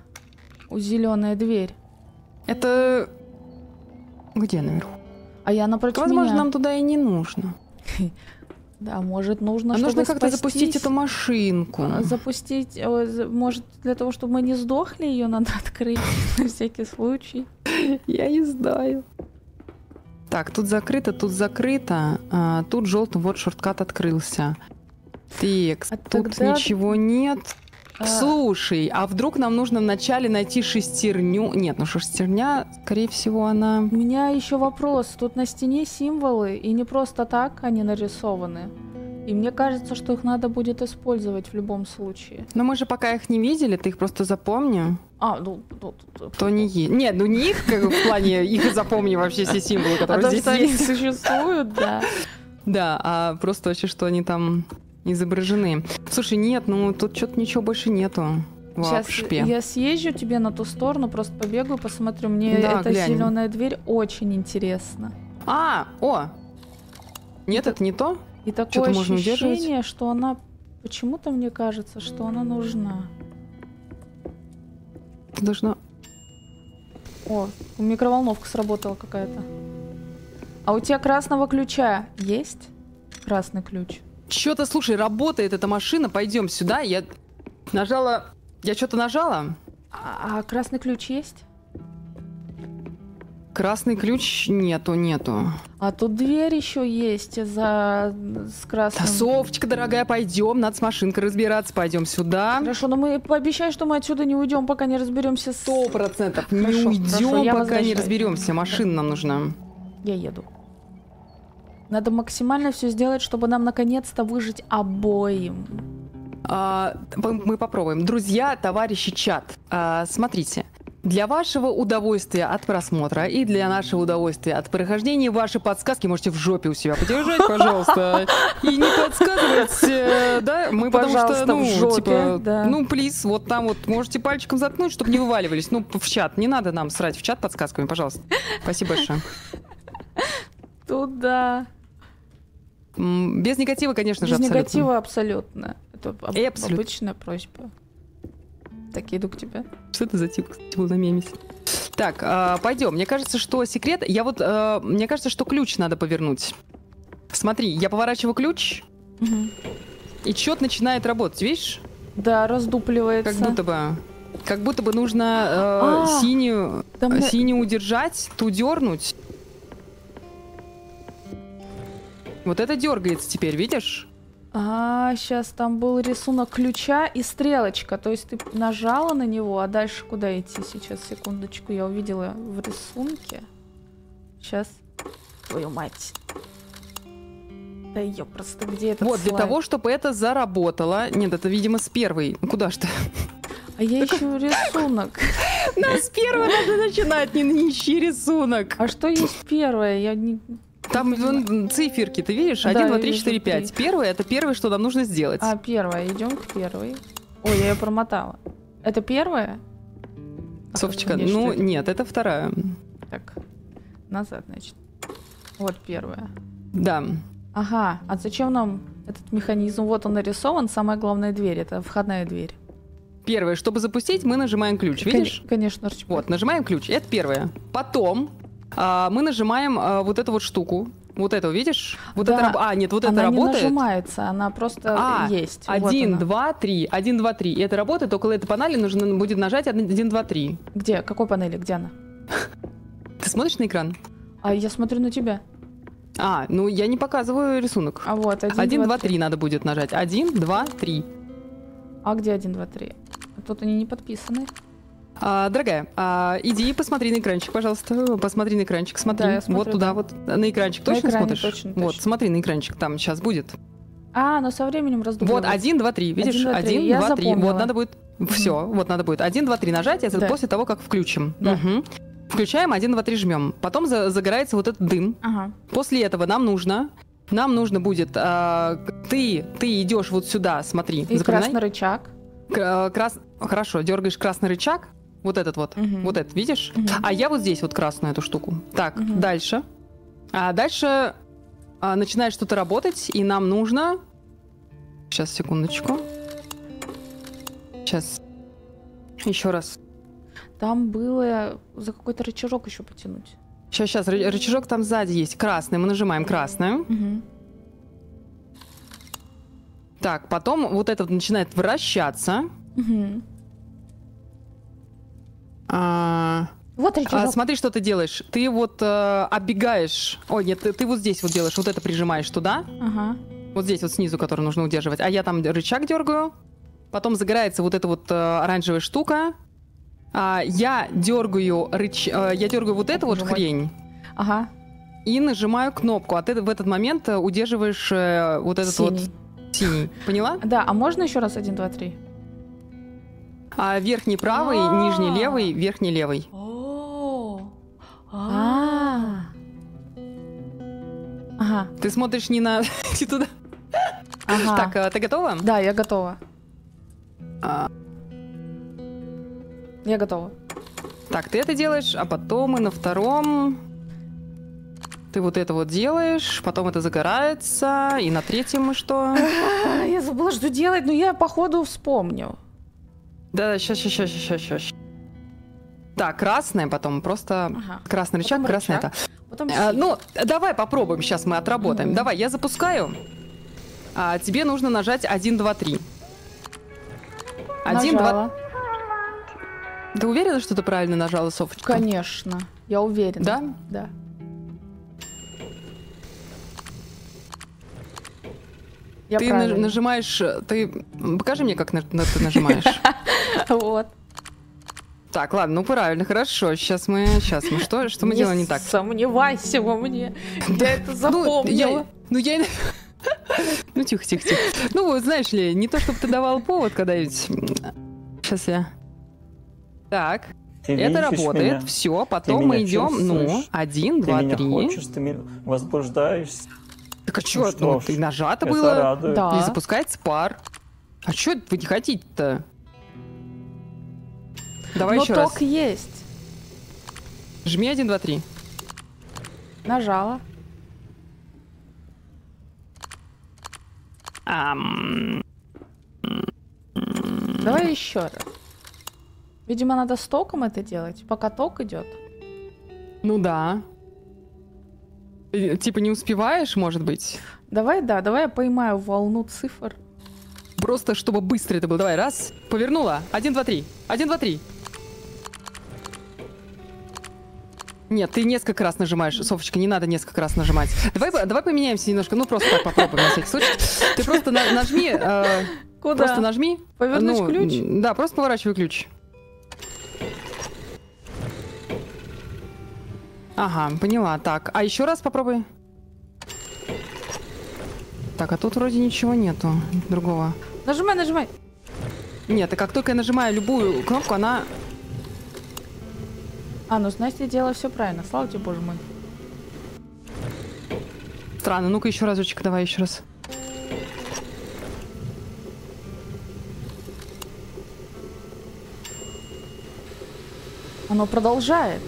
У зеленая дверь. Это... Где наверху? А я напротив Возможно, меня. нам туда и не нужно. *laughs* Да, может, нужно, А нужно как-то запустить эту машинку. А, Запустить, э, может, для того, чтобы мы не сдохли, ее надо *laughs* открыть на всякий случай. Я не знаю. Так, тут закрыто, тут закрыто. А, тут желтым вот шорткат открылся. Текст. А тут тогда- ничего нет. А, Слушай, а вдруг нам нужно вначале найти шестерню? Нет, ну шестерня, скорее всего, она... У меня еще вопрос. Тут на стене символы, и не просто так они нарисованы. И мне кажется, что их надо будет использовать в любом случае. Но мы же пока их не видели, ты их просто запомни. А, ну, ну, То не есть. Нет, ну не их, как в плане их запомни вообще все символы, А которые то, здесь что они есть. существуют, да. Да, а просто вообще, что они там изображены. Слушай, нет, ну тут что-то ничего больше нету. Сейчас я съезжу тебе на ту сторону, просто побегаю, посмотрю. Мне Да, эта глянь. зеленая дверь очень интересна. А, о! Нет, это не то? И такое можно ощущение, что она... Почему-то мне кажется, что она нужна. Ты должна... О, микроволновка сработала какая-то. А у тебя красного ключа есть? Красный ключ. Что-то, слушай, работает эта машина, пойдем сюда. Я нажала... Я что-то нажала? А, а красный ключ есть? Красный ключ нету, нету. А тут дверь еще есть за с красным. Да, Софочка, дорогая, пойдем, надо с машинкой разбираться, пойдем сюда. Хорошо, но мы пообещай, что мы отсюда не уйдем, пока не разберемся. Сто процентов. Не Хорошо, уйдем, хорошо, пока не разберемся. Машина нам нужна. Я еду. Надо максимально все сделать, чтобы нам наконец-то выжить обоим. А, мы попробуем. Друзья, товарищи, чат, а, смотрите. Для вашего удовольствия от просмотра и для нашего удовольствия от прохождения ваши подсказки можете в жопе у себя подержать, *laughs* пожалуйста. И не подсказывать, э, да, мы потому что, Пожалуйста, ну, типа, да. ну, плиз, вот там вот можете пальчиком заткнуть, чтобы не вываливались. Ну, в чат, не надо нам срать в чат подсказками, пожалуйста. Спасибо большое. Туда. Без негатива, конечно же, Без абсолютно. негатива абсолютно. Это об- И абсолютно. обычная просьба. Так, иду к тебе. Что это за тип, кстати, был на мемесе? Так, а, пойдем. Мне кажется, что секрет... Я вот... а, мне кажется, что ключ надо повернуть. Смотри, я поворачиваю ключ, и чет начинает работать, видишь? Да, раздупливается. Как будто бы... Как будто бы нужно э, А, синюю, Да мне- синюю удержать, ту дернуть. Вот это дергается теперь, видишь? А, сейчас там был рисунок ключа и стрелочка. То есть ты нажала на него, а дальше куда идти? Сейчас, секундочку, я увидела в рисунке. Сейчас. Твою мать. Да ее просто где этот вот, для слайд? того, чтобы это заработало... Нет, это, видимо, с первой. Ну, куда ж ты? А я ищу рисунок. *laughs* Да, с надо начинать, не ищи рисунок. А что есть первое? Я не... Там вон циферки, ты видишь? Да, 1, 2, я 3, вижу 4, 5. три. Первое это первое, что нам нужно сделать. А, первая. Идем к первой. Ой, я ее промотала. Это первая? Софочка, Охренеть, ну это? нет, это вторая. Так, назад, значит. Вот первая. Да. Ага, а зачем нам этот механизм? Вот он нарисован, самая главная дверь, это входная дверь. Первое, чтобы запустить, мы нажимаем ключ, видишь? Кон- Конечно, Арчибальд. Вот, нажимаем ключ. Это первое. Потом а, мы нажимаем а, вот эту вот штуку. Вот эту, видишь? Вот Да, это А, нет, вот это она работает. не нажимается, она просто А, есть. Вот Один, она. два, три. Один, два, три. И это работает, около этой панели нужно будет нажать один, два, три. Где? Какой панели? Где она? *laughs* Ты смотришь на экран? А я смотрю на тебя. А, ну я не показываю рисунок. А вот, один, Один, два, два, три надо будет нажать. Один, два, три. А где один, два, три? Тут они не подписаны. А, дорогая, а, иди посмотри на экранчик, пожалуйста. Посмотри на экранчик, смотри. Да, смотрю, вот туда да. вот. На экранчик На точно экране смотришь? точно, Вот, точно. смотри на экранчик, там сейчас будет. А, но со временем Вот, раздумывается. один, два, три. Видишь? Один, два, три. Вот надо будет. Все, вот надо будет. Один, два, три нажать, это Да. после того, как включим. Да. Мгм. Включаем, один, два, три жмем. Потом за- загорается вот этот дым. Ага. После этого нам нужно. Нам нужно будет. а, ты, ты идешь вот сюда, смотри, И запоминай. красный рычаг. К- э, крас- Хорошо, дергаешь красный рычаг. Вот этот вот. Мгм. Вот этот, видишь? Мгм. А я вот здесь вот красную эту штуку. Так, Мгм. дальше. А дальше а, начинает что-то работать, и нам нужно... Сейчас, секундочку. Сейчас. Еще раз. Там было за какой-то рычажок еще потянуть. Сейчас, сейчас, рычажок там сзади есть. Красный. Мы нажимаем красную. Мгм. Так, потом вот этот начинает вращаться. Мгм. А, Вот а, смотри, что ты делаешь. Ты вот э, оббегаешь. Ой, нет, ты, ты вот здесь вот делаешь. Вот это прижимаешь туда. Ага. Вот здесь вот снизу, который нужно удерживать. А я там рычаг дергаю. Потом загорается вот эта вот э, оранжевая штука. А, я дергаю рыч... э, я дергаю вот эту вот хрень Ага. и нажимаю кнопку. А ты в этот момент э, удерживаешь э, вот этот Синий. вот синий. Поняла? Да, а можно еще раз один, два, три? А верхний правый, А. нижний левый, верхний левый. О. А. Ага. Ты смотришь не на *laughs* не туда. Ага. Так, э, ты готова? Да, я готова. А, Я готова. Так, ты это делаешь, а потом и на втором ты вот это вот делаешь, потом это загорается, и на третьем мы что? А, *laughs* Я забыла, что делать, но я походу вспомню. Да, сейчас, сейчас, сейчас, сейчас, сейчас. Так, красное потом, просто Ага. красный рычаг, Потом красное рычаг. это. Потом А, ну, давай попробуем, сейчас мы отработаем. Мгм. Давай, я запускаю. А, тебе нужно нажать 1, 2, 3. 1, 2... Нажала. Ты уверена, что ты правильно нажала, Софочка? Конечно. Я уверена. Да? Да. Я ты наж- правильно. нажимаешь... э, Ты... Покажи мне, как на- на- ты нажимаешь. *laughs* Вот. Так, ладно, ну правильно, хорошо. Сейчас мы... Сейчас мы... Что, что мы делаем не так? сомневайся во мне. *laughs* Я это Ну, запомнила. Ну, я... *laughs* Ну, тихо, тихо, тихо. Ну, вот, знаешь ли, не то, чтобы ты давал повод когда-нибудь. Сейчас я... Так, Ты это работает, меня? все, потом мы меня идем, ну, один, Ты два, меня три. хочешь, ты меня возбуждаешься. Так а Ну что, что ну, ж, ты нажато было, радует. Да. и запускается пар. А что вы не хотите-то? Давай Но еще раз. ток есть. Жми один, два, три. Нажала. Ам, Давай еще раз. Видимо, надо с током это делать, пока ток идет. Ну да. Э, Типа не успеваешь, может быть? Давай, да, давай я поймаю волну цифр. Просто чтобы быстро это было. Давай, раз, повернула. Один, два, три. Один, два, три. Нет, ты несколько раз нажимаешь. Софочка, не надо несколько раз нажимать. Давай, давай поменяемся немножко. Ну, просто так попробуем на всякий случай. Ты просто на- нажми. э, Куда? Просто нажми. Повернуть Ну, ключ? Да, просто поворачивай ключ. Ага, поняла. Так, а еще раз попробуй. Так, а тут вроде ничего нету другого. Нажимай, нажимай. Нет, и как только я нажимаю любую кнопку, она... А, ну значит, я делала все правильно. Слава тебе, боже мой. Странно, ну-ка еще разочек, давай еще раз. Оно продолжает.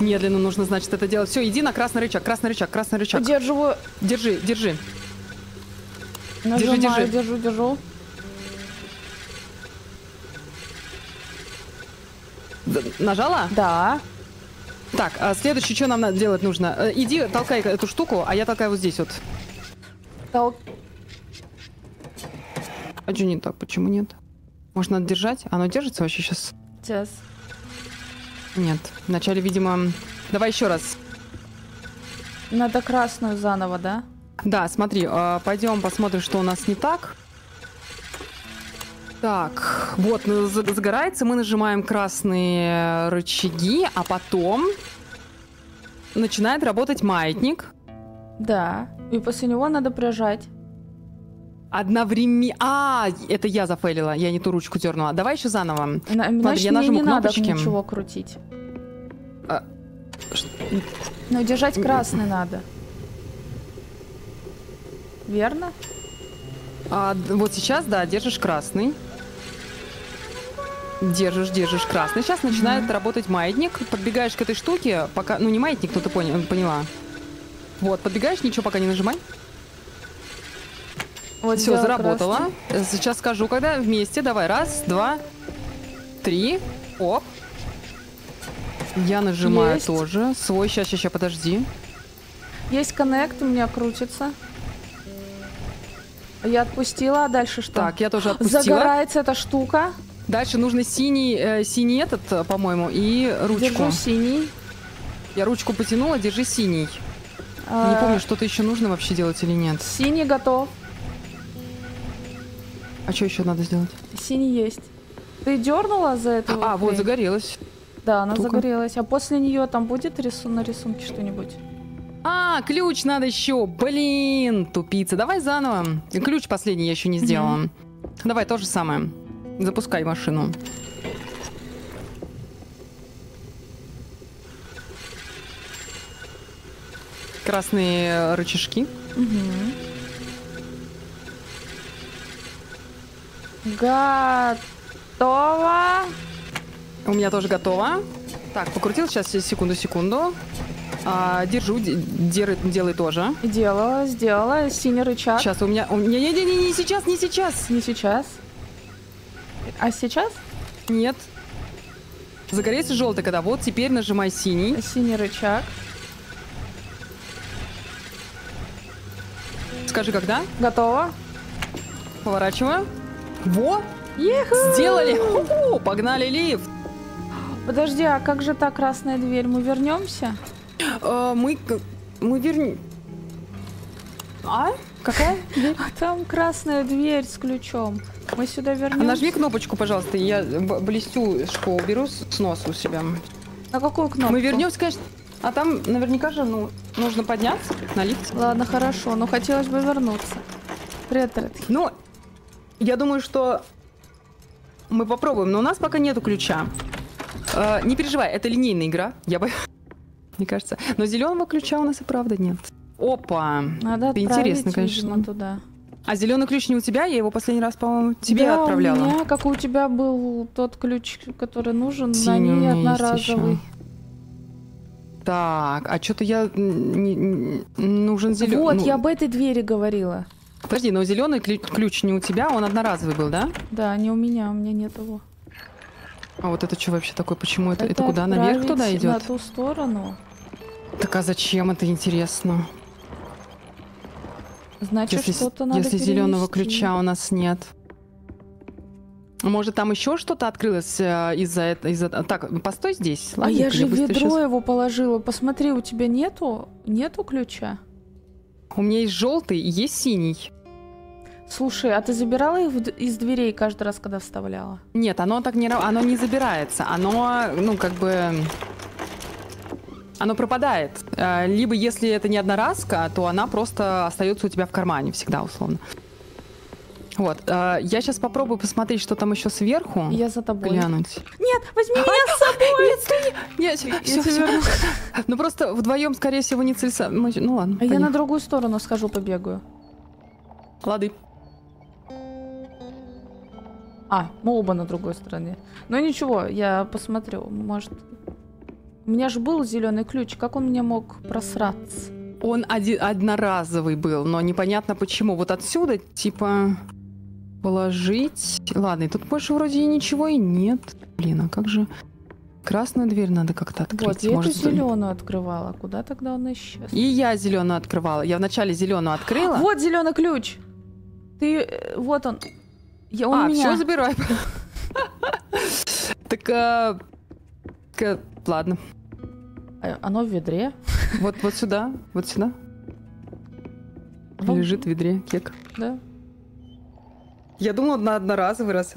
Медленно нужно, значит, это делать. Все, иди на красный рычаг, красный рычаг, красный рычаг. Удерживаю. Держи, держи. Нажимаю, держи. держу, держу. Д- Нажала? Да. Так, а следующее, что нам надо делать нужно? Э, Иди, толкай эту штуку, а я толкаю вот здесь вот. Тол- А что не так? Почему нет? Может, надо держать? Оно держится вообще сейчас? Сейчас. Нет. Вначале, видимо... Давай еще раз. Надо красную заново, да? Да, смотри, э, пойдем посмотрим, что у нас не так. Так, вот, ну, за- загорается, мы нажимаем красные рычаги, а потом начинает работать маятник. Да. И после него надо прижать. Одновременно... А, это я зафейлила, я не ту ручку дернула. Давай еще заново. На- Иначе я нажму не надо кнопочки. ничего крутить. А, Но держать красный надо. Верно? А, вот сейчас, да, держишь красный. Держишь, держишь красный. Сейчас начинает работать маятник. Подбегаешь к этой штуке, пока... Ну, не маятник, но ты поня- поняла. Вот, подбегаешь, ничего пока не нажимай. Вот Все, красный. Э, Сейчас скажу, когда вместе. Давай, раз, два, три. Оп. Я нажимаю Есть. тоже. Свой, сейчас, сейчас, подожди. Есть коннект, у меня крутится. Я отпустила, а дальше что? Так, я тоже отпустила. Загорается эта штука. Дальше нужно синий, э, синий этот, э, по-моему, и ручку. Держу синий. Я ручку потянула, держи синий. Не А, помню, что-то еще нужно вообще делать или нет. Синий готов. А что еще надо сделать? Синий есть. Ты дернула за эту? А, вот загорелась. Да, она штука. загорелась. А после нее там будет рисун на рисунке что-нибудь? А, ключ надо еще. Блин, тупица. Давай заново. Ключ последний я еще не сделала. Давай то же самое. Запускай машину. Красные рычажки. Готово. У меня тоже готово. Так, покрутил. Сейчас, секунду, секунду. А, держу, де- дер- делай тоже. Делала, сделала. Синий рычаг. Сейчас у меня... Не-не-не, не сейчас, не сейчас. Не сейчас. А сейчас? Нет. Загорелся желтый, когда вот теперь нажимай синий. Синий рычаг. Скажи, когда? Готово. Поворачиваю. Во! Еху! Сделали! Ху-ху! Погнали лифт! Подожди, а как же та красная дверь? Мы вернемся? Э, мы... Мы вернем... А? Какая? *laughs* А там красная дверь с ключом. Мы сюда А вернемся. нажми кнопочку, пожалуйста. Я блестюшку уберу с с носа у себя. На какую кнопку? Мы вернемся, конечно. А там наверняка же ну, нужно подняться на лифте. Ладно, хорошо, но хотелось бы вернуться. Привет, Ред. Ну, я думаю, что мы попробуем, но у нас пока нету ключа. Э, не переживай, это линейная игра, я бы... *laughs* Мне кажется. Но зеленого ключа у нас и правда нет. Опа! Надо Это интересно, видимо, конечно. туда. А зеленый ключ не у тебя? Я его последний раз, по-моему, тебе да, отправляла. у меня, как у тебя был тот ключ, который нужен, на ней одноразовый. еще. Так, а что-то я не- не- нужен зеленый. Вот, я об этой двери говорила. Подожди, но зеленый ключ не у тебя, он одноразовый был, да? Да, не у меня, у меня нет его. А вот это что вообще такое? Почему это? Это, куда? Наверх туда На идет? ту сторону. Так а зачем это интересно? Значит, Если, что-то надо если зеленого перенести. ключа у нас нет. Может, там еще что-то открылось э, из-за этого? Из так, постой здесь. А ладненько, я же ведро щас- его положила. Посмотри, у тебя нету, нету ключа? У меня есть желтый и есть синий. Слушай, а ты забирала их из дверей каждый раз, когда вставляла? Нет, оно так не, оно не забирается. Оно, ну, как бы... Оно пропадает. Э, Либо если это не одноразка, то она просто остается у тебя в кармане всегда, условно. Вот, а, я сейчас попробую посмотреть, что там еще сверху. Я за тобой. Глянуть. Нет, возьми меня с собой. Нет! Нет, Я все, тебя *laughs* Ну просто вдвоем, скорее всего, не цельса. мы- Ну ладно. А я на другую сторону схожу, побегаю. Лады. А, мы оба на другой стороне. Ну ничего, я посмотрю. Может. У меня же был зеленый ключ. Как он мне мог просраться? Он один, одноразовый был, но непонятно почему. Вот отсюда, типа, положить... Ладно, и тут больше вроде и ничего и нет. Блин, а как же... Красную дверь надо как-то открыть. Вот, я эту Может, зеленую открывала. Куда тогда он исчез? И я зеленую открывала. Я вначале зеленую открыла. Вот зеленый ключ. Ты, э, вот он. Я, он а, у меня. все, забирай. *laughs* Так, к- ладно. А, Оно в ведре. Вот, вот сюда, вот сюда. Лежит в ведре кек. Да. Я думала, на одноразовый раз.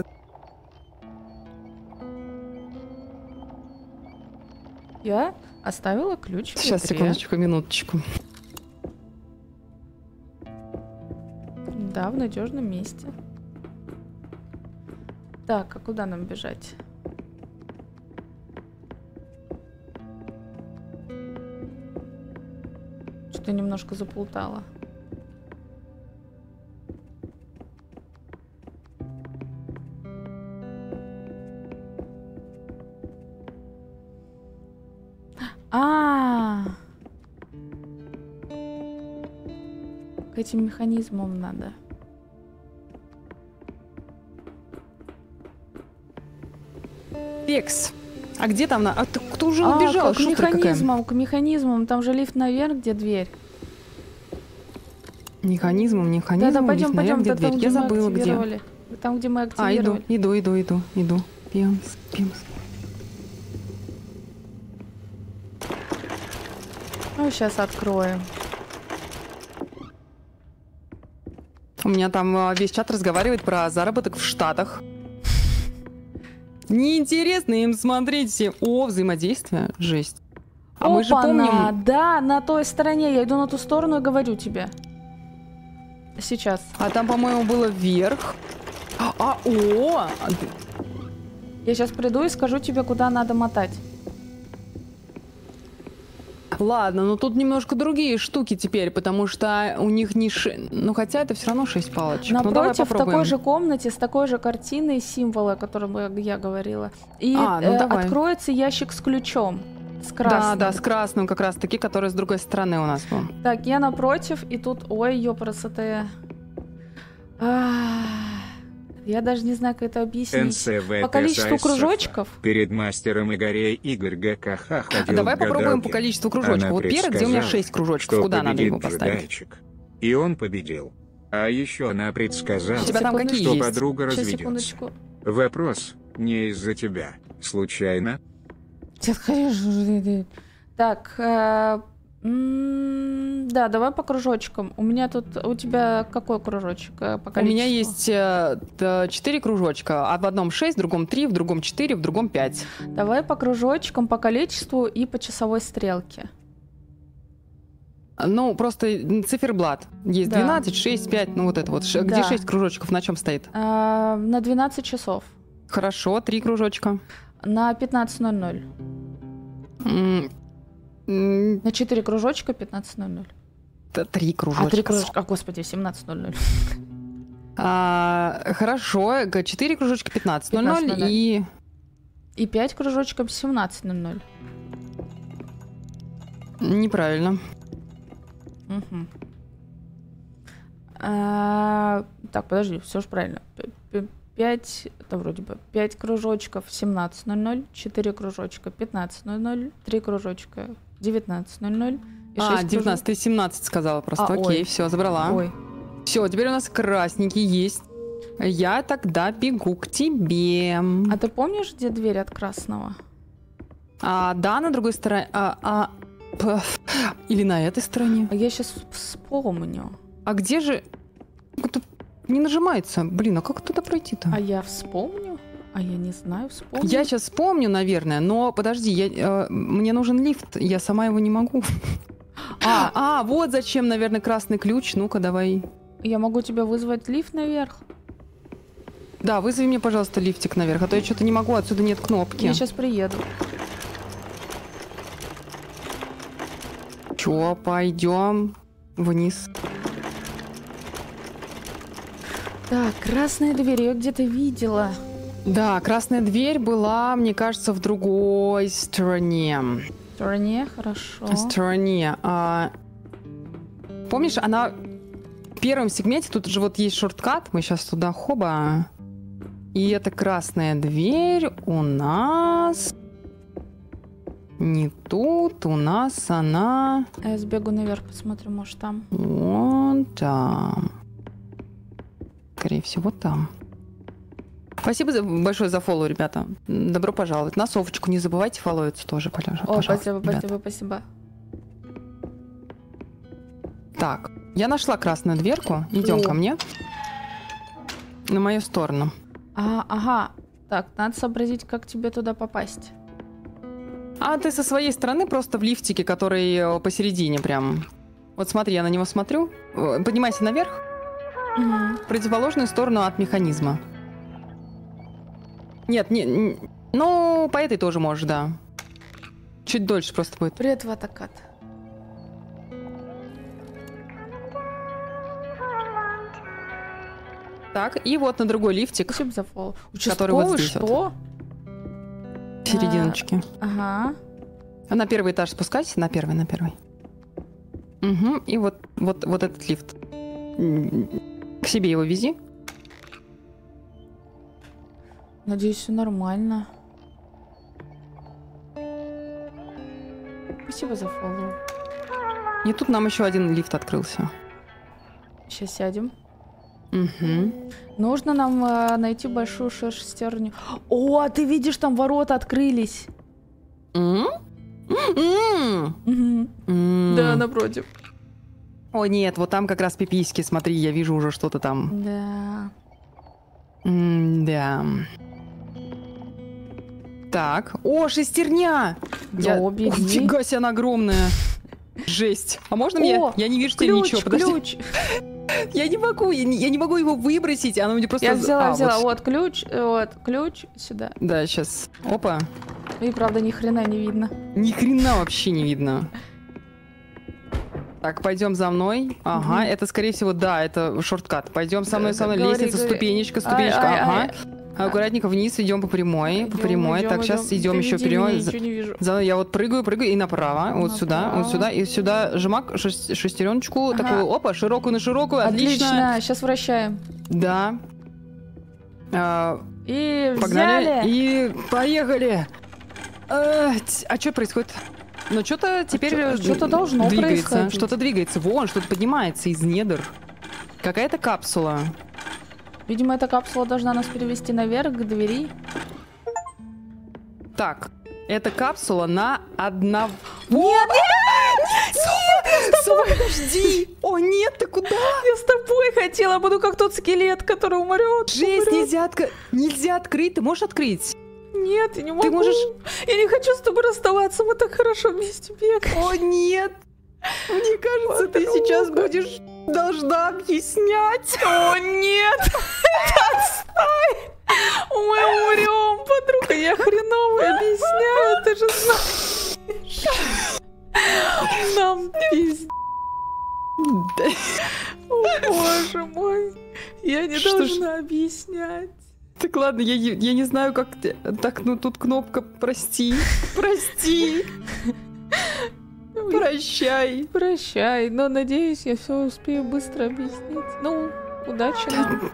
Я оставила ключ в Сейчас, секундочку, минуточку. Да, в надежном месте. Так, а куда нам бежать? Что-то немножко заплутала. А, к этим механизмам надо. Пекс. А где там? на- А ты кто уже А, убежал? к механизмам, к механизмам. Там же лифт наверх, где дверь. Механизмом, механизмом. Да-да, пойдем, лифт наверх, пойдем. где Да, там, дверь? где Я забыла, где. Там, где мы А, иду, активировали. иду, иду, иду, иду. Пимс, пимс. Ну, сейчас откроем. У меня там а, весь чат разговаривает про заработок в Штатах. Неинтересно им смотреть все. О, взаимодействие. Жесть. А мы же помним... Да, на той стороне. Я иду на ту сторону и говорю тебе. Сейчас. А там, по-моему, было вверх. А, о! Я сейчас приду и скажу тебе, куда надо мотать. Ладно, но тут немножко другие штуки теперь, потому что у них не... ше- Ну, хотя это все равно 6 палочек. ну, Напротив, в попробуем. такой же комнате, с такой же картиной символа, о котором я- говорила. И А, ну э, давай. откроется ящик с ключом. С Да, красным. да, с красным как раз таки, который с другой стороны у нас был. Так, я напротив, и тут, ой, ёпросоте. Я даже не знаю, как это объяснить. НСВ По количеству кружочков. Перед мастером Игоря Игорь ГКХ А ходил давай к попробуем по количеству кружочков. Она Вот первый, где у меня предсказала, 6 кружочков. Куда надо его поставить? гадальчик. И он победил. А еще она предсказала, У тебя там какие что есть? подруга разведется. Вопрос не из-за тебя. Случайно? Так, э, да, давай по кружочкам. У меня тут, у тебя какой кружочек э, по У меня есть 4 кружочка. А в одном 6, в другом 3, в другом 4, в другом 5. Давай по кружочкам, по количеству и по часовой стрелке. Ну, просто циферблат. Есть Да. 12, 6, 5, ну вот это вот. Где Да. 6 кружочков, на чем стоит? А, на 12 часов. Хорошо, 3 кружочка. На 15.00. На 4 кружочка 15.00. т- Три кружочка. А 3 кружочка, а, господи, 17.00. *laughs* А, хорошо, 4 кружочка 15.00 15:00. и... И 5 кружочков 17.00. Неправильно. Мгм. А, так, подожди, все же правильно. 5, это вроде бы 5 кружочков 17.00, 4 кружочка 15.00, 3 кружочка 19.00 и а, 6 19, ты 17 сказала просто. А, Окей, ой. все, забрала. Ой, Все, теперь у нас красненький есть. Я тогда бегу к тебе. а ты помнишь, где дверь от красного? А, да, на другой стороне. А, а, пф, или на этой стороне. А я сейчас вспомню. А где же... Не нажимается. Блин, а как туда пройти-то? А я вспомню? А я не знаю, вспомню. Я сейчас вспомню, наверное, но подожди, я, э, мне нужен лифт, я сама его не могу. А, *laughs* А, вот зачем, наверное, красный ключ. Ну-ка, давай. я могу тебя вызвать лифт наверх? Да, вызови мне, пожалуйста, лифтик наверх, а то я что-то не могу, отсюда нет кнопки. Я сейчас приеду. Чё, пойдем вниз. Так, красная дверь, я где-то видела. Да, красная дверь была, мне кажется, в другой стороне. В стороне, хорошо. Стороне. А, Помнишь, она в первом сегменте, тут же вот есть шорткат, мы сейчас туда хоба. И эта красная дверь у нас... Не тут, у нас она А я сбегу наверх, посмотрю, может там. вон там. Скорее всего, там. Спасибо большое за фоллоу, ребята. Добро пожаловать. На Софочку не забывайте фолловиться тоже, пожалуйста. О, спасибо, ребята. спасибо, спасибо. Так, я нашла красную дверку. Идем ко мне. На мою сторону. А, ага. Так, надо сообразить, как тебе туда попасть. А ты со своей стороны просто в лифтике, который э, посередине прям. Вот смотри, я на него смотрю. Э, Поднимайся наверх, Мгм. в противоположную сторону от механизма. Нет, не, ну, по этой тоже можешь, да. Чуть дольше просто будет. Привет, Ватакат. Так, и вот на другой лифтик, Спасибо за фолл. Который вот здесь что? в серединочке. Ага. А На первый этаж спускайся, на первый, на первый. Угу, и вот, вот, вот этот лифт. К себе его вези. Надеюсь, все нормально. Спасибо за фоллоу. И тут нам еще один лифт открылся. Сейчас сядем. Угу. Нужно нам э, найти большую шестерню. О, а ты видишь, там ворота открылись. Да, напротив. О, нет, вот там как раз пиписьки, смотри, я вижу уже что-то там. Да. Да. Так. О, шестерня! Я... Да, беги. О, фига себе, она огромная. Жесть. А можно мне? О, Я не вижу Ключ, ничего. Подожди. ключ. *laughs* Я не могу, я не, я не могу его выбросить, оно мне просто... Я взяла, А, взяла. вот. Вот ключ, э, вот ключ сюда. Да, сейчас. Опа. И правда ни хрена не видно. Ни хрена вообще не видно. Так, пойдем за мной. Ага, Мгм. это, скорее всего, да, это шорткат. Пойдем со мной, Да, со мной. говори, Лестница, говори. ступенечка, Ай, ступенечка. ай, ага. ай. Аккуратненько вниз, идем по прямой. по Идём, прямой. идём, так, сейчас идем Ты еще вижу. За я вот прыгаю, прыгаю и направо. Вот сюда, вот Направо. сюда. И сюда жмак, шест- шестереночку. Ага. Такую, опа, широкую на широкую. Отлично. Отлично, сейчас вращаем. Да. А, И Погнали взяли. и поехали. А, а что происходит? Ну, что-то теперь чё- э, что-то должно двигается. Что-то двигается. Вон, что-то поднимается из недр. Какая-то капсула. Видимо, эта капсула должна нас перевести наверх к двери. Так, это капсула на одного... Нет, Соня, подожди! О, нет, ты куда? я с тобой хотела, буду как тот скелет, который умрет. Жесть, нельзя, отк- нельзя открыть. Ты можешь открыть? Нет, я не могу. можешь- Я не хочу с тобой расставаться, мы так хорошо вместе бегаем. О, нет! Мне кажется, ты сейчас будешь должна объяснять. О, нет! Отстой! Мы умрем, подруга, я хреново объясняю, ты же знаешь. Нам пиздец. О, боже мой. Я не Что ж- должна объяснять. Так ладно, я, я не знаю, как... ты- Так, ну тут кнопка «Прости». *laughs* Прости. Прощай. Прощай, но надеюсь, я все успею быстро объяснить. Ну, удачи нам.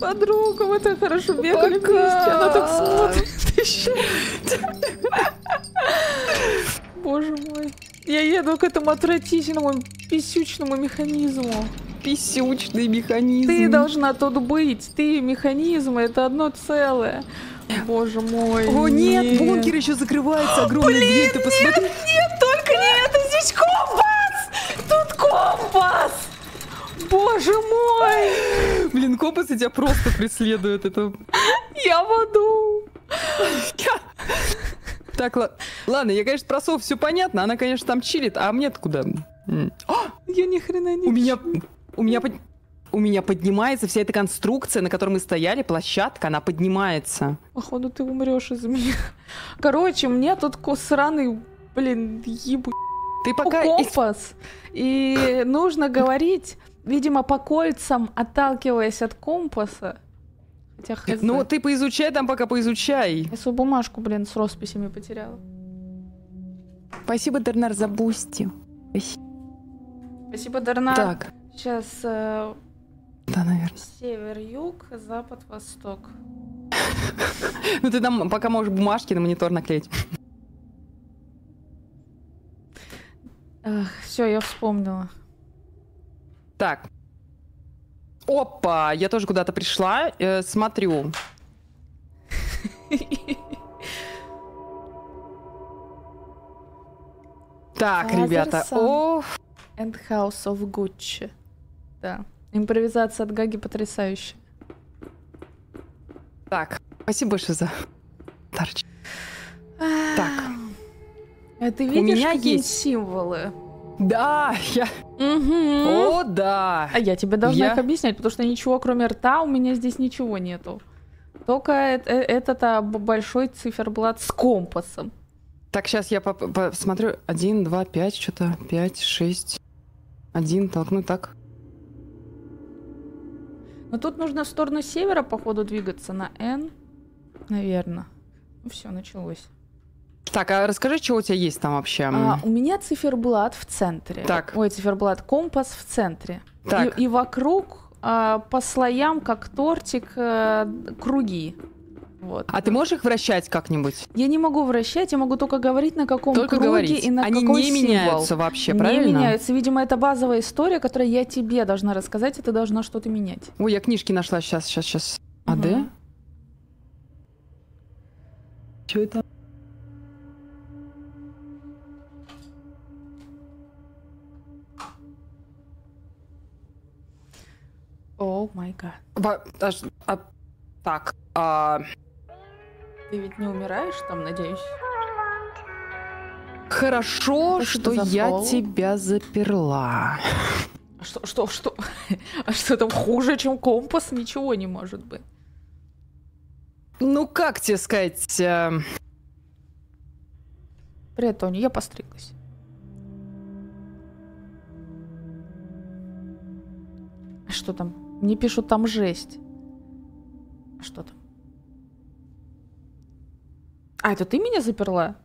Подруга, мы так хорошо бегали Пока. вместе, она так смотрит еще. Боже мой. Я еду к этому отвратительному писючному механизму. Писючный механизм. Ты должна тут быть. Ты и механизм, это одно целое. Боже мой. О, нет, бункер еще закрывается. Огромная дверь, ты посмотри. Нет, только не это, здесь компас! Тут компас! Боже мой! Блин, компасы тебя просто преследуют. Это... Я в аду! Так, ла- ладно, я, конечно, про Соф все понятно. Она, конечно, там чилит, а мне-то куда? М. Я ни хрена не У меня... У меня... у меня поднимается вся эта конструкция, на которой мы стояли, площадка, она поднимается. Походу, ты умрешь из-за меня. Короче, мне тут сраный, блин, ебу Ты пока... компас. И нужно говорить, видимо, по кольцам, отталкиваясь от компаса. Хотя хз. Ну, ты поизучай там, пока поизучай. Я свою бумажку, блин, с росписями потеряла. Спасибо, Дернар, за Boosty. Спасибо, Дарна. Так, Сейчас э, да, наверное. север-юг, запад-восток. Ну, ты там пока можешь бумажки на монитор наклеить. Все, я вспомнила. Так. Опа, я тоже куда-то пришла. э, смотрю. Так, ребята. О, And House of Gucci. Да. Импровизация от Гаги потрясающая. так. Спасибо большое за дарчик. Так. А ты У видишь меня какие есть. символы? Да, я... Мгм. О, да. А я тебе должна Я- их объяснять, потому что ничего, кроме рта, у меня здесь ничего нету. Только э- этот а, большой циферблат с компасом. Так, сейчас я посмотрю. Один, два, пять, что-то. Пять, шесть. Один, толкнуть так. Но тут нужно в сторону севера, походу, двигаться на N. Наверное. Ну все, началось. Так, а расскажи, что у тебя есть там вообще? А, у меня циферблат в центре. Так. Ой, циферблат, компас в центре. Так. И, и вокруг а, по слоям, как тортик, а, круги. Вот. А ты можешь их вращать как-нибудь? Я не могу вращать, я могу только говорить на каком Только круге говорить. и на Они какой не символ. меняются вообще, не правильно? меняются. Видимо, это базовая история, которую я тебе должна рассказать, и ты должна что-то менять. Ой, я книжки нашла сейчас, сейчас, сейчас. А, Мгм. да? Что это? О май гад. А, так, а, Ты ведь не умираешь там, надеюсь? хорошо, Спасибо что я тебя заперла. А что, что, что? *laughs* А что там хуже, чем компас? Ничего не может быть. Ну, как тебе сказать? э, Привет, Тони, я постриглась. А что там? Мне пишут, там жесть. А что там? А, это ты меня заперла?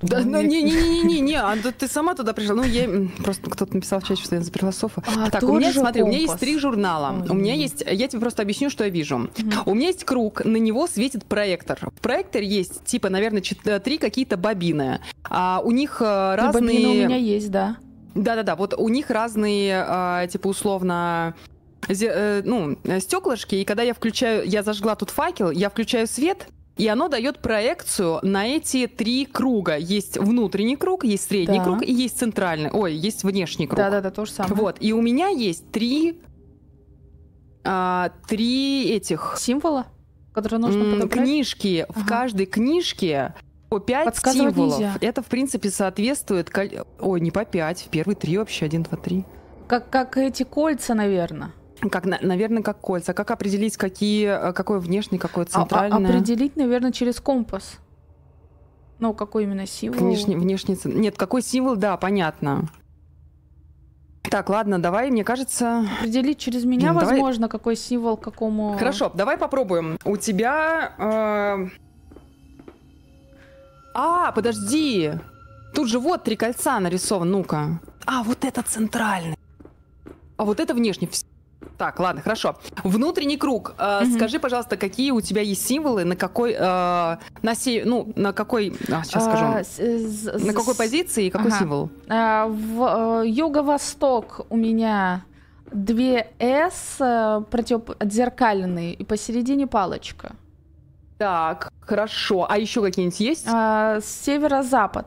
Да, ну, мне- не-не-не-не, а да ты сама туда пришла. Ну, я просто кто-то написал в чате, что я заперла Софа. А, так, у меня, смотри, у меня есть компас. три журнала. Ой. У меня есть, я тебе просто объясню, что я вижу. Мгм. У меня есть круг, на него светит проектор. В проекторе есть, типа, наверное, э, три какие-то бобины. А у них э, Три бобины разные... у меня есть, да. Да-да-да, вот у них разные, а, типа, условно, э, ну, стеклышки, и когда я включаю, я зажгла тут факел, я включаю свет, и оно дает проекцию на эти три круга. Есть внутренний круг, есть средний Да. круг и есть центральный. Ой, есть внешний круг. Да-да-да, то же самое. Вот, и у меня есть три, а, три этих Символа, которые нужно подобрать? книжки. В Ага. каждой книжке по пять символов. нельзя. Это, в принципе, соответствует... Ой, не по пять. Первые три вообще. Один, два, три. Как, как эти кольца, наверное. Как, на- наверное, как кольца. Как определить, какие, э, какое внешнее, какое А- а- центральное? определить, наверное, через компас. Ну, какой именно символ? Внешний, внешний Нет, какой символ, да, понятно. Так, ладно, давай, мне кажется... Определить через меня, давай- возможно, какой символ, какому... Хорошо, давай попробуем. У тебя... э, А, подожди. Тут же вот три кольца нарисованы, ну-ка. А, вот это центральный. А вот это внешний. Так, ладно, хорошо. Внутренний круг. Э, Мгм. Скажи, пожалуйста, какие у тебя есть символы, на какой, э, на се- ну, на какой, а, сейчас скажу, А, с- з- на какой позиции и какой Ага. символ? а, в э, юго-восток у меня две S э, противозеркальные, и посередине палочка. Так, хорошо. А еще какие-нибудь есть? А, северо-запад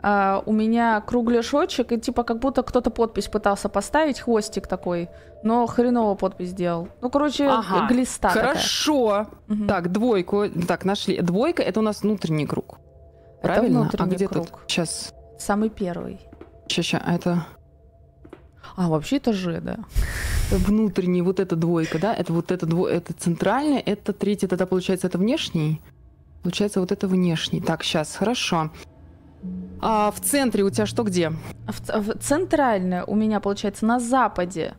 а, у меня кругляшочек, и типа как будто кто-то подпись пытался поставить, хвостик такой, но хреново подпись сделал. Ну, короче, Ага, глиста такая. Хорошо. Мгм. Так, двойку. Так, нашли. Двойка это у нас внутренний круг. Это Правильно? внутренний а где круг. тут? Сейчас. Самый первый. Сейчас, это. А, вообще это Ж, да. внутренний, вот эта двойка, да? Это вот это дво... это центральный, это третий, тогда получается это внешний. Получается вот это внешний. Так, сейчас, хорошо. А в центре у тебя что где? В, ц- в- центральное у меня получается на западе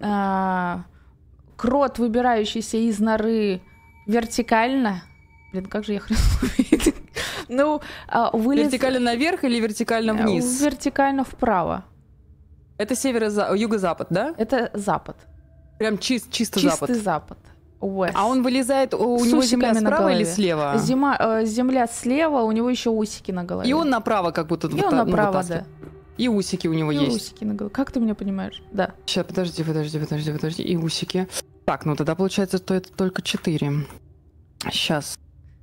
а, крот, выбирающийся из норы вертикально. Блин, как же я хрен. *laughs* Ну, а, вылез Вертикально наверх или вертикально э, вниз? вертикально вправо. Это северо юго-запад, да? Это запад. Прям чист, чисто Чистый запад. запад. West. А он вылезает, у С него земля справа или голове. слева? Зима, э, земля слева, у него еще усики на голове. И он направо как будто И выта- он ну, направо, да. вытаскивает. И усики у него И есть. усики на голове. Как ты меня понимаешь? Да. Сейчас, подожди, подожди, подожди, подожди. И усики. Так, ну тогда получается, что это только четыре. Сейчас.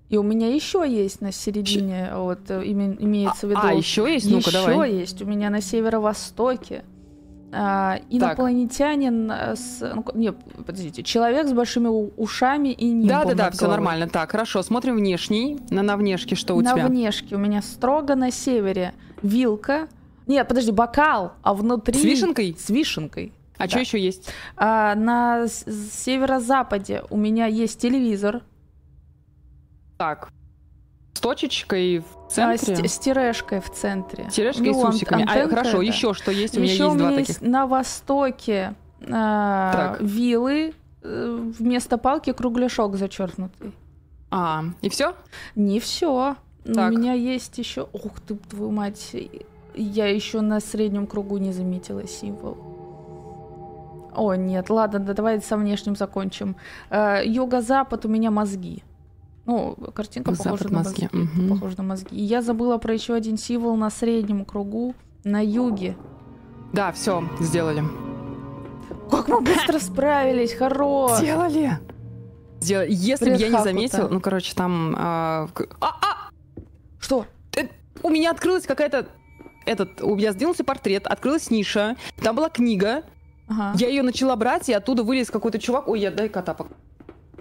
И у меня еще есть на середине, вот э, име- имеется в виду. А, еще есть? Ну-ка, Еще давай. есть у меня на северо-востоке. А, инопланетянин э, с... ну, не, подождите. Человек с большими ушами и нимбом Да, да, да, над все нормально. Так, хорошо, смотрим внешний. На, на внешке что у на тебя? внешке у меня строго на севере вилка. Нет, подожди, бокал, а внутри... С вишенкой? С вишенкой. А да. что еще есть? А на северо-западе у меня есть телевизор Так. С точечкой в а, центре. с, с терешкой в центре. Терешкой У с него ан- усиками. А, хорошо, эта. еще что есть? У меня Еще есть у два меня таких. есть на востоке а, Так. вилы, э, вместо палки кругляшок зачеркнутый. А, и все? Не все. У Так. меня есть еще. Ух ты, твою мать! Я еще на среднем кругу не заметила символ. О, нет, ладно, да, давай со внешним закончим. Э, Юго-запад у меня мозги. Ну, картинка Запад похожа на мозги, мгм. Похожа на мозги. И я забыла про еще один символ на среднем кругу на юге. Да, все, сделали. Как мы быстро справились, хорош! Сделали. Сделали. Если бы я не Хакута. заметила, ну, короче, там... а, а, а! Что? у меня открылась какая-то... Этот, у меня сдвинулся портрет, открылась ниша, там была книга, Ага. я ее начала брать, и оттуда вылез какой-то чувак. Ой, я дай кота пок-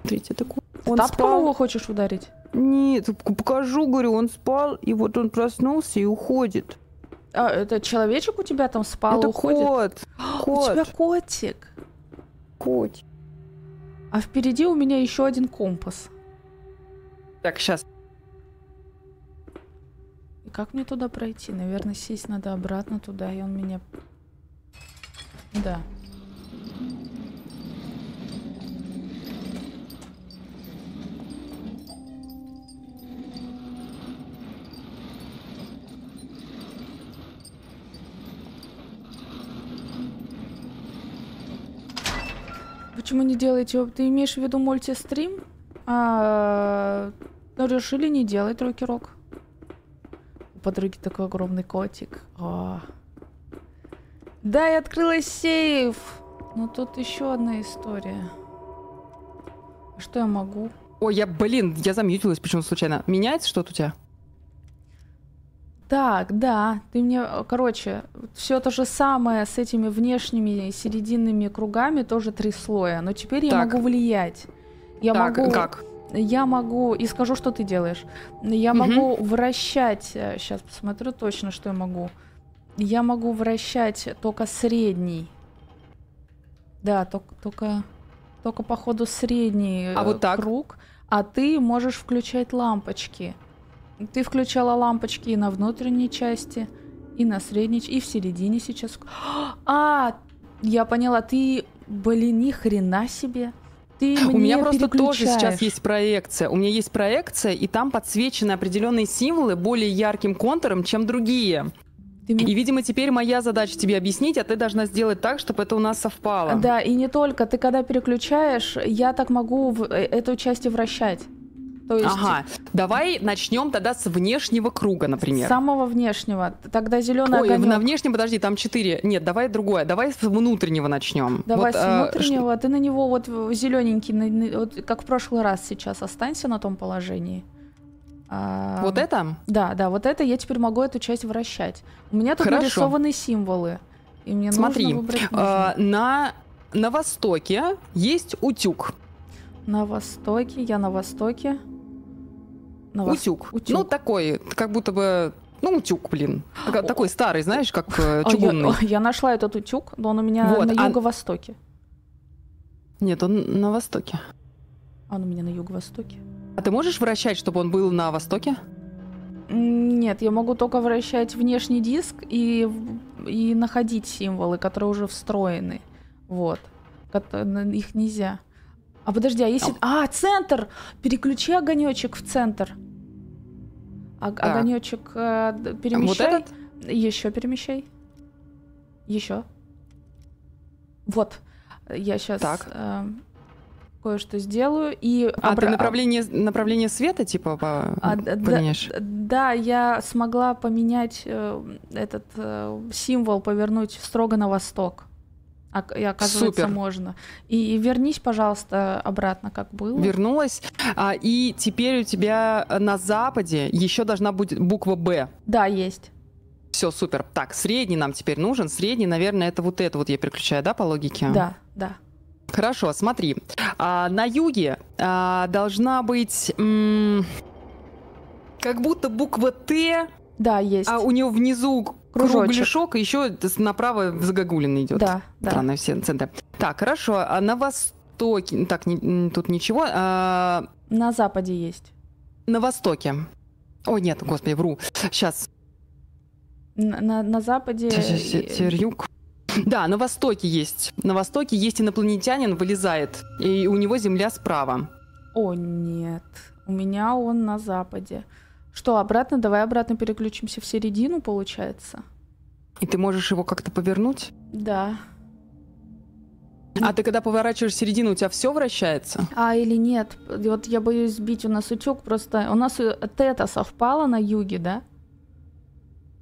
Смотрите, такой. Он Тапком спал. его хочешь ударить? Нет, покажу, говорю, он спал, и вот он проснулся и уходит. А, это человечек у тебя там спал, Это уходит? кот. *gasps* У Кот. тебя котик. Кот. А впереди у меня еще один компас. Так, сейчас. И как мне туда пройти? Наверное, сесть надо обратно туда, и он меня... Да. Почему не делаете? Ты имеешь в виду мультистрим? А, ну, решили не делать рокерок. У подруги такой огромный котик. А. Да, и открылась сейф. Но тут еще одна история. А Что я могу? Ой, я, блин, я замьютилась почему случайно. Меняется что-то у тебя? Так, да, ты мне, э, короче, все то же самое с этими внешними серединными кругами, тоже три слоя, но теперь я Так. могу влиять. Я так, могу, как? я могу, и скажу, что ты делаешь. Я Мгм. могу вращать, сейчас посмотрю точно, что я могу. Я могу вращать только средний. Да, только, только, только по ходу средний А э, вот так? круг. А ты можешь включать лампочки. Ты включала лампочки и на внутренней части, и на средней, и в середине сейчас. А, я поняла, ты, блин, ни хрена себе. Ты У меня просто тоже сейчас есть проекция. У меня есть проекция, и там подсвечены определенные символы более ярким контуром, чем другие. Ты И, видимо, теперь моя задача тебе объяснить, а ты должна сделать так, чтобы это у нас совпало. Да, и не только. Ты когда переключаешь, я так могу в э, эту часть и вращать. То есть Ага, давай начнем тогда с внешнего круга, с например. самого внешнего. Тогда зеленый Ой, огонек. на внешнем, подожди, там четыре. Нет, давай другое. Давай с внутреннего начнем. Давай Вот, с а, внутреннего, ты на него вот зелененький, вот как в прошлый раз сейчас останься на том положении. А, Вот это? Да, да, вот это я теперь могу эту часть вращать. У меня тут Хорошо. нарисованы символы. И мне Смотри, нужно выбрать а, нужный. на, на востоке есть утюг. На востоке, я на востоке. На вос- Утюг. утюг. Ну, такой, как будто бы... Ну, утюг, блин. Так- О. Такой старый, знаешь, как э, А, чугунный. Я, *laughs* я нашла этот утюг, но он у меня Вот, на а- юго-востоке. Нет, он на востоке. А Он у меня на юго-востоке. А ты можешь вращать, чтобы он был на востоке? Нет, я могу только вращать внешний диск и, и находить символы, которые уже встроены. Вот. Их нельзя. А подожди, а если... А, центр! Переключи огонечек в центр. Ог- Так. Огонечек э, перемещай. Вот этот? Еще перемещай. Еще. Вот. Я сейчас Так. кое-что сделаю. И А ты обра- направление, направление света, типа, по- А, д- да- поменяешь? Да, я смогла поменять э, этот э, символ, повернуть строго на восток. И оказывается, Супер. можно. И, и вернись, пожалуйста, обратно, как было. Вернулась. А, и теперь у тебя на западе еще должна быть буква Б. Да, есть. Все, супер. Так, средний нам теперь нужен. Средний, наверное, это вот это вот я переключаю, да, по логике? Да, да. Хорошо, смотри. А, на юге а, должна быть м, как будто буква Т, Да, есть. а у него внизу Кружочек. кругляшок, и еще направо загогулин идет. Да, да. Странно, все центры. Так, хорошо. А на востоке... Так, не- тут ничего. А, На западе есть. на востоке. Ой, нет, господи, вру. Сейчас. На, на, на западе... э, юг. Да, на востоке есть. На востоке есть инопланетянин, вылезает. И у него земля справа. О, нет. У меня он на западе. Что, обратно? Давай обратно переключимся в середину, получается? И ты можешь его как-то повернуть? Да. А ты когда поворачиваешь середину, у тебя все вращается? А или нет? Вот я боюсь сбить у нас утюг. Просто у нас э, тета совпала на юге, да?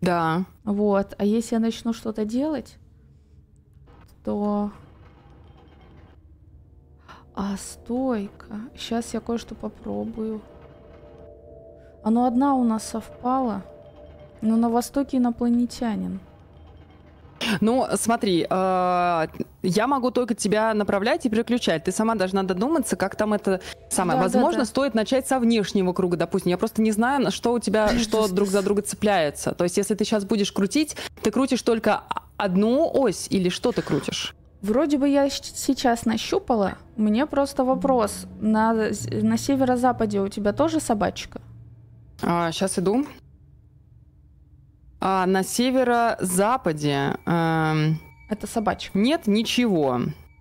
Да. Вот. А если я начну что-то делать, то... А, стойка. Сейчас я кое-что попробую. Оно одна у нас совпала. Но на востоке инопланетянин. Ну, смотри, э, я могу только тебя направлять и переключать. Ты сама должна додуматься, как там это самое. Да, Возможно, да, да. стоит начать со внешнего круга, допустим. Я просто не знаю, на что у тебя, что друг за друга цепляется. То есть, если ты сейчас будешь крутить, ты крутишь только одну ось или что ты крутишь? Вроде бы я сейчас нащупала. Меня просто вопрос. На, на северо-западе у тебя тоже собачка? Сейчас иду. А на северо-западе эм, Это собачка. нет ничего.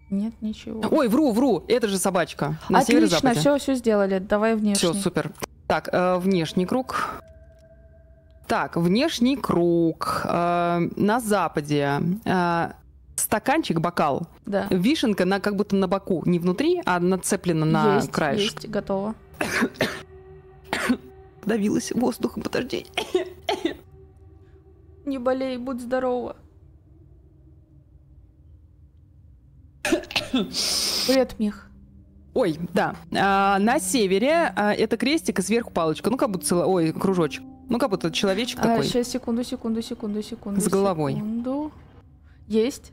Нет, ничего. Ой, вру, вру, это же собачка. На Отлично, все, все сделали. Давай внешний. Все, супер. Так, э, внешний круг. Так, внешний круг. Э, на западе. э, стаканчик, бокал. Да. Вишенка на как будто на боку. Не внутри, а нацеплена на есть, краешек. есть, готово. *coughs* Давилась воздухом, подожди. Не болей, будь здорова. Привет, Мих. Ой, да. А, на севере а, это крестик и сверху палочка. Ну, как будто цело- Ой, кружочек. Ну, как будто человечек такой. сейчас, секунду, секунду, секунду, секунду. С головой. секунду. Есть.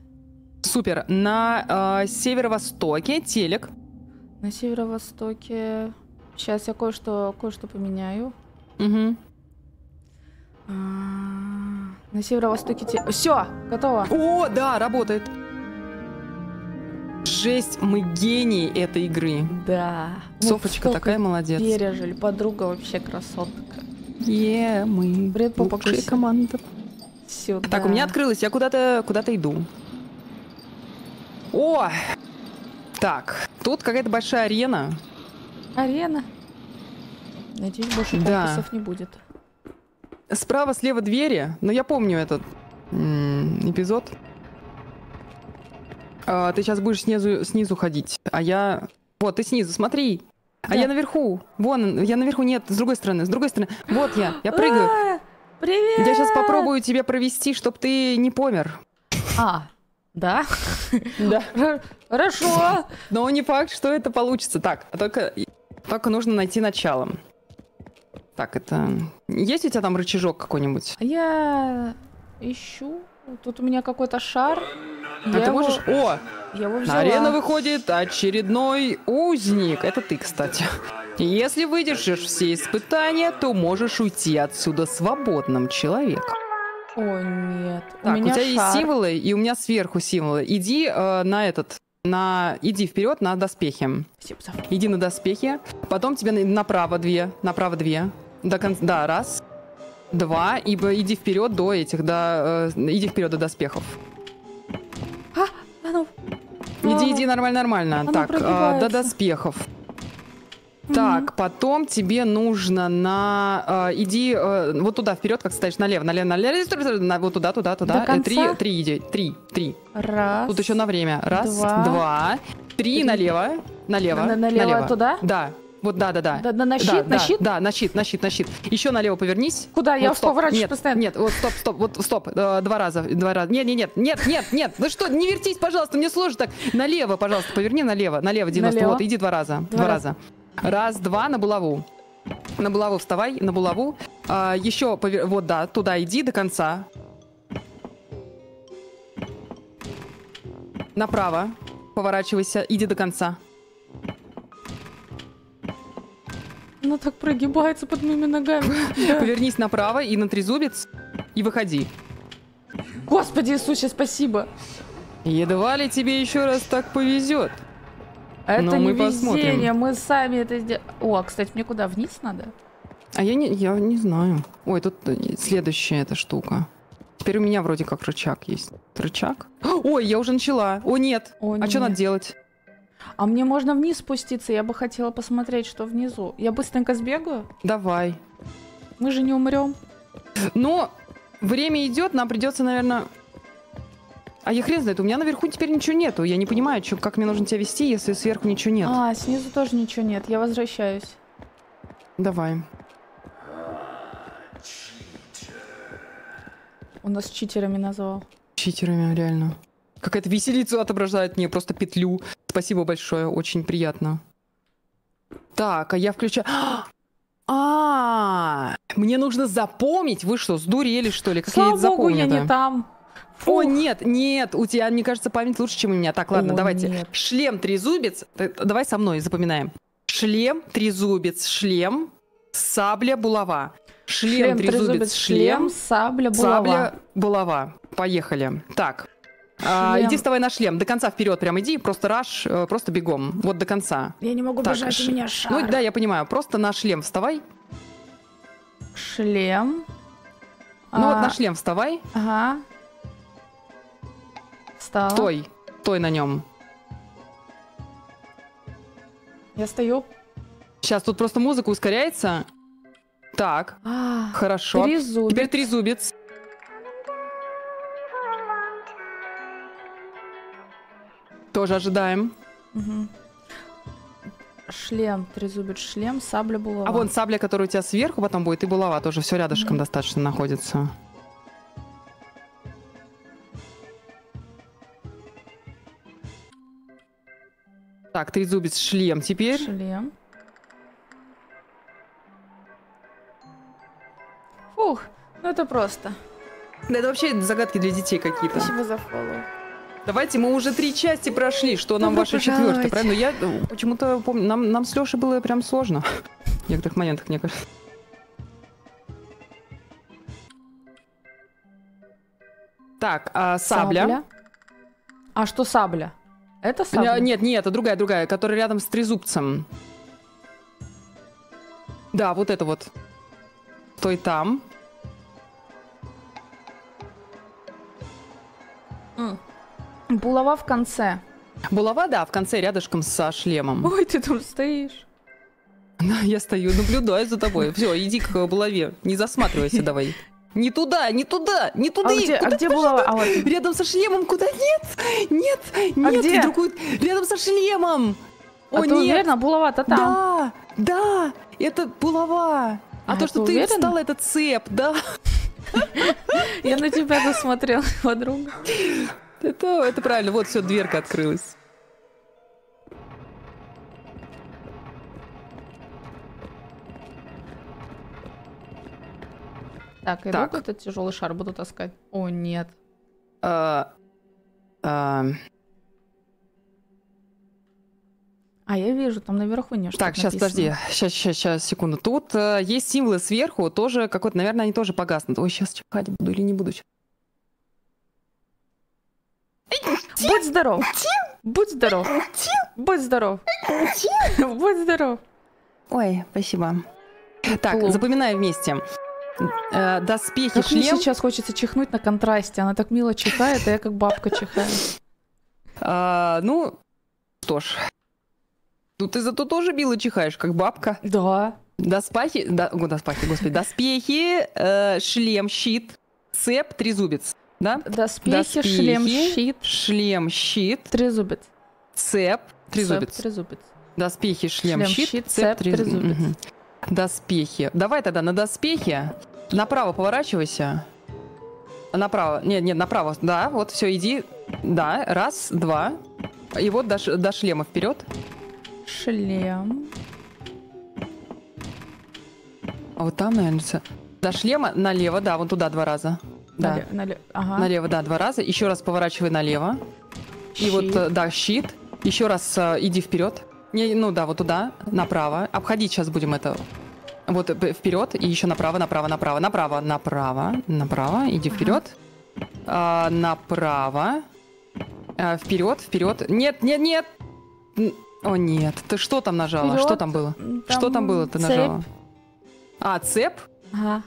Супер. На а, северо-востоке телек. На северо-востоке. Сейчас я кое-что кое-что поменяю. А, На северо-востоке те... Все, готово. О, да, работает. Жесть, мы гении этой игры. Да. Мы Софочка такая молодец. Пережили. Подруга вообще красотка. Е, мы Привет, папа лучшая команда. Сюда. Так, у меня открылось, я куда-то куда иду. О! Так, тут какая-то большая арена. Арена. Надеюсь, больше Да. конкурсов не будет. Справа, слева двери. Но я помню этот эпизод. А, ты сейчас будешь снизу, снизу ходить, а я... Вот, ты снизу, смотри. А Да. я наверху. Вон, я наверху. Нет, с другой стороны, с другой стороны. Вот я, я прыгаю. А, Привет! Я сейчас попробую тебя провести, чтобы ты не помер. А, да? Да. Хорошо. Но не факт, что это получится. Так, а только, только нужно найти начало. Так, это... Есть у тебя там рычажок какой-нибудь? Я ищу. Тут у меня какой-то шар. А Я ты его- можешь... О, Я его на арену выходит очередной узник. Это ты, кстати. Если выдержишь все испытания, то можешь уйти отсюда свободным человеком. О, нет. Так, у, меня тебя есть шар. символы, и у меня сверху символы. Иди э, на этот, на... Иди вперед на доспехи. Иди на доспехи. Потом тебе на- направо две. Направо две. До конца. Да, раз. Два. И б- иди вперед до этих, до... э, иди вперед до доспехов. А ну, Иди, иди, нормально, нормально. Оно так, а, до доспехов. Так, потом тебе нужно на... э, иди э, вот туда, вперед, как стоишь, налево, налево, налево, на- вот туда, туда, туда. Э, Три, три иди, три, три. Раз. Тут еще на время. Раз, два, два, три, три. налево, налево, На- налево туда? Да, вот да, да, да. Да, да, на щит, да, на да, щит? Да, на щит, на щит, на щит. Еще налево повернись. Куда? Я Вот стоп. поворачиваюсь нет, постоянно. Нет, вот стоп, стоп, вот стоп. э, два раза, два раза. Нет, нет, нет, нет, нет, нет. Ну что, не вертись, пожалуйста, мне сложно так. Налево, пожалуйста, поверни налево, налево 90. Налево. Вот, иди два раза, Два два, раза. раза. Раз, два, на булаву. На булаву вставай, на булаву. А, еще, повер- вот да, туда иди до конца. Направо. Поворачивайся, иди до конца. Она так прогибается под моими ногами. *laughs* Повернись направо и на трезубец и выходи. Господи Иисусе, спасибо. Едва ли тебе еще раз так повезет. Это Ну, не мы посмотрим. везение, мы сами это сделали. О, а, кстати, мне куда, вниз надо? А я не, я не знаю. Ой, тут э, следующая эта штука. Теперь у меня вроде как рычаг есть. Рычаг? *gasps* Ой, я уже начала. О, нет. О, а что нет. надо делать? А мне можно вниз спуститься, я бы хотела посмотреть, что внизу. Я быстренько сбегаю? Давай. Мы же не умрем. Но время идет, нам придется, наверное... А я хрен знает, у меня наверху теперь ничего нету. Я не понимаю, чё, как мне нужно тебя вести, если сверху ничего нет. А, снизу тоже ничего нет, я возвращаюсь. Давай. Он нас читерами назвал. Читерами, реально. Какая-то веселицу отображает мне, просто петлю. Спасибо большое, очень приятно. Так, а я включаю... *gasps* А, мне нужно запомнить. Вы что, сдурели, что ли? Как я Слава это богу, я не там. О, Фух. нет, нет, у тебя, мне кажется, память лучше, чем у меня. Так, ладно, О, давайте. нет. Шлем, трезубец. Т- Давай со мной запоминаем. Шлем, трезубец, шлем, сабля, булава. Шлем, трезубец, шлем, сабля, булава. Сабля, булава. Поехали. Так. А, иди вставай на шлем. До конца вперед прям иди. Просто раш, э, просто бегом. Вот до конца. Я не могу Так, бежать, ш- у меня шар. Ну да, я понимаю. Просто на шлем вставай. Шлем. Ну вот А, на шлем вставай. Ага. Встала. Стой. Стой на нем. Я стою. Сейчас тут просто музыка ускоряется. Так, А, хорошо. трезубец. Теперь трезубец. Тоже ожидаем. Мгм. Шлем, трезубец, шлем, сабля, булава. А вон сабля, которая у тебя сверху потом будет, и булава тоже все рядышком Мгм. достаточно находится. Так, трезубец, шлем теперь. Шлем. Фух, ну это просто. Да это вообще загадки для детей какие-то. Спасибо за фоллоу. Давайте, мы уже три части прошли. Что нам ваша четвертая, правильно? Я э, почему-то помню, нам, нам с Лешей было прям сложно. В некоторых моментах, мне кажется. Так, а сабля. А что сабля? Это сабля? Э, Нет, нет, это другая, другая, которая рядом с трезубцем. Да, вот это вот. Стой там. М. Булава в конце. Булава, да, в конце рядышком со шлемом. Ой, ты там стоишь. Да, я стою, наблюдаю за тобой. Все, иди к булаве. Не засматривайся давай. Не туда, не туда, не туда. А где, а Куда где ты булава? А вот. Рядом со шлемом куда? Нет, нет, нет. А где? другую- Рядом со шлемом. А О, ты нет. уверена? Булава-то там. Да, да, это булава. А, А то, ты что ты уверена? встала, это цеп, да. *laughs* Я на тебя досмотрела, подруга. Это, это правильно. Вот, все, дверка открылась. Так, и Так. долго этот тяжелый шар буду таскать? О, нет. А, а, А, я вижу, там наверху не так, сейчас, подожди. Сейчас, сейчас, сейчас, секунду. Тут э, есть символы сверху, тоже какой-то, наверное, они тоже погаснут. Ой, сейчас чихать буду или не буду. Будь здоров. Будь здоров. Будь здоров. Будь здоров. Ой, спасибо. Так, Клуб. запоминаем вместе. Э, доспехи, Как мне шлем. сейчас хочется чихнуть на контрасте. Она так мило чихает, а я как бабка чихаю. А, ну, что ж. Ну, ты зато тоже мило чихаешь, как бабка. Да. Доспахи, да, о, доспахи, господи, доспехи, э, шлем, щит, цеп, трезубец, да? Доспехи, Доспехи. шлем, щит, Шлем, щит, трезубец. цеп, трезубец. Цеп, Трезубец. Доспехи, шлем, Шлем, щит, щит, цеп, цеп, трез- трезубец. Мгм. Доспехи. Давай тогда на доспехи. Направо поворачивайся. Направо. Нет, нет, направо. Да, вот все, иди. Да, раз, два. И вот до, до шлема вперед. Шлем. А вот там, наверное, до шлема налево, да, вон туда два раза. Да. Нале- нале- Ага. Налево, да, два раза. Еще раз поворачивай налево. И вот, Щит. да, щит. Еще раз э, иди вперед. Не, ну да, вот туда, направо. Обходить сейчас будем это. Вот э, вперед и еще направо, направо, направо, направо, направо, направо. Иди Ага. вперед. А, направо. А, вперед, вперед. Нет, нет, нет. О нет, ты что там нажала? Вперед. Что там было? что там было? Ты цепь. нажала? А, цеп? Ага.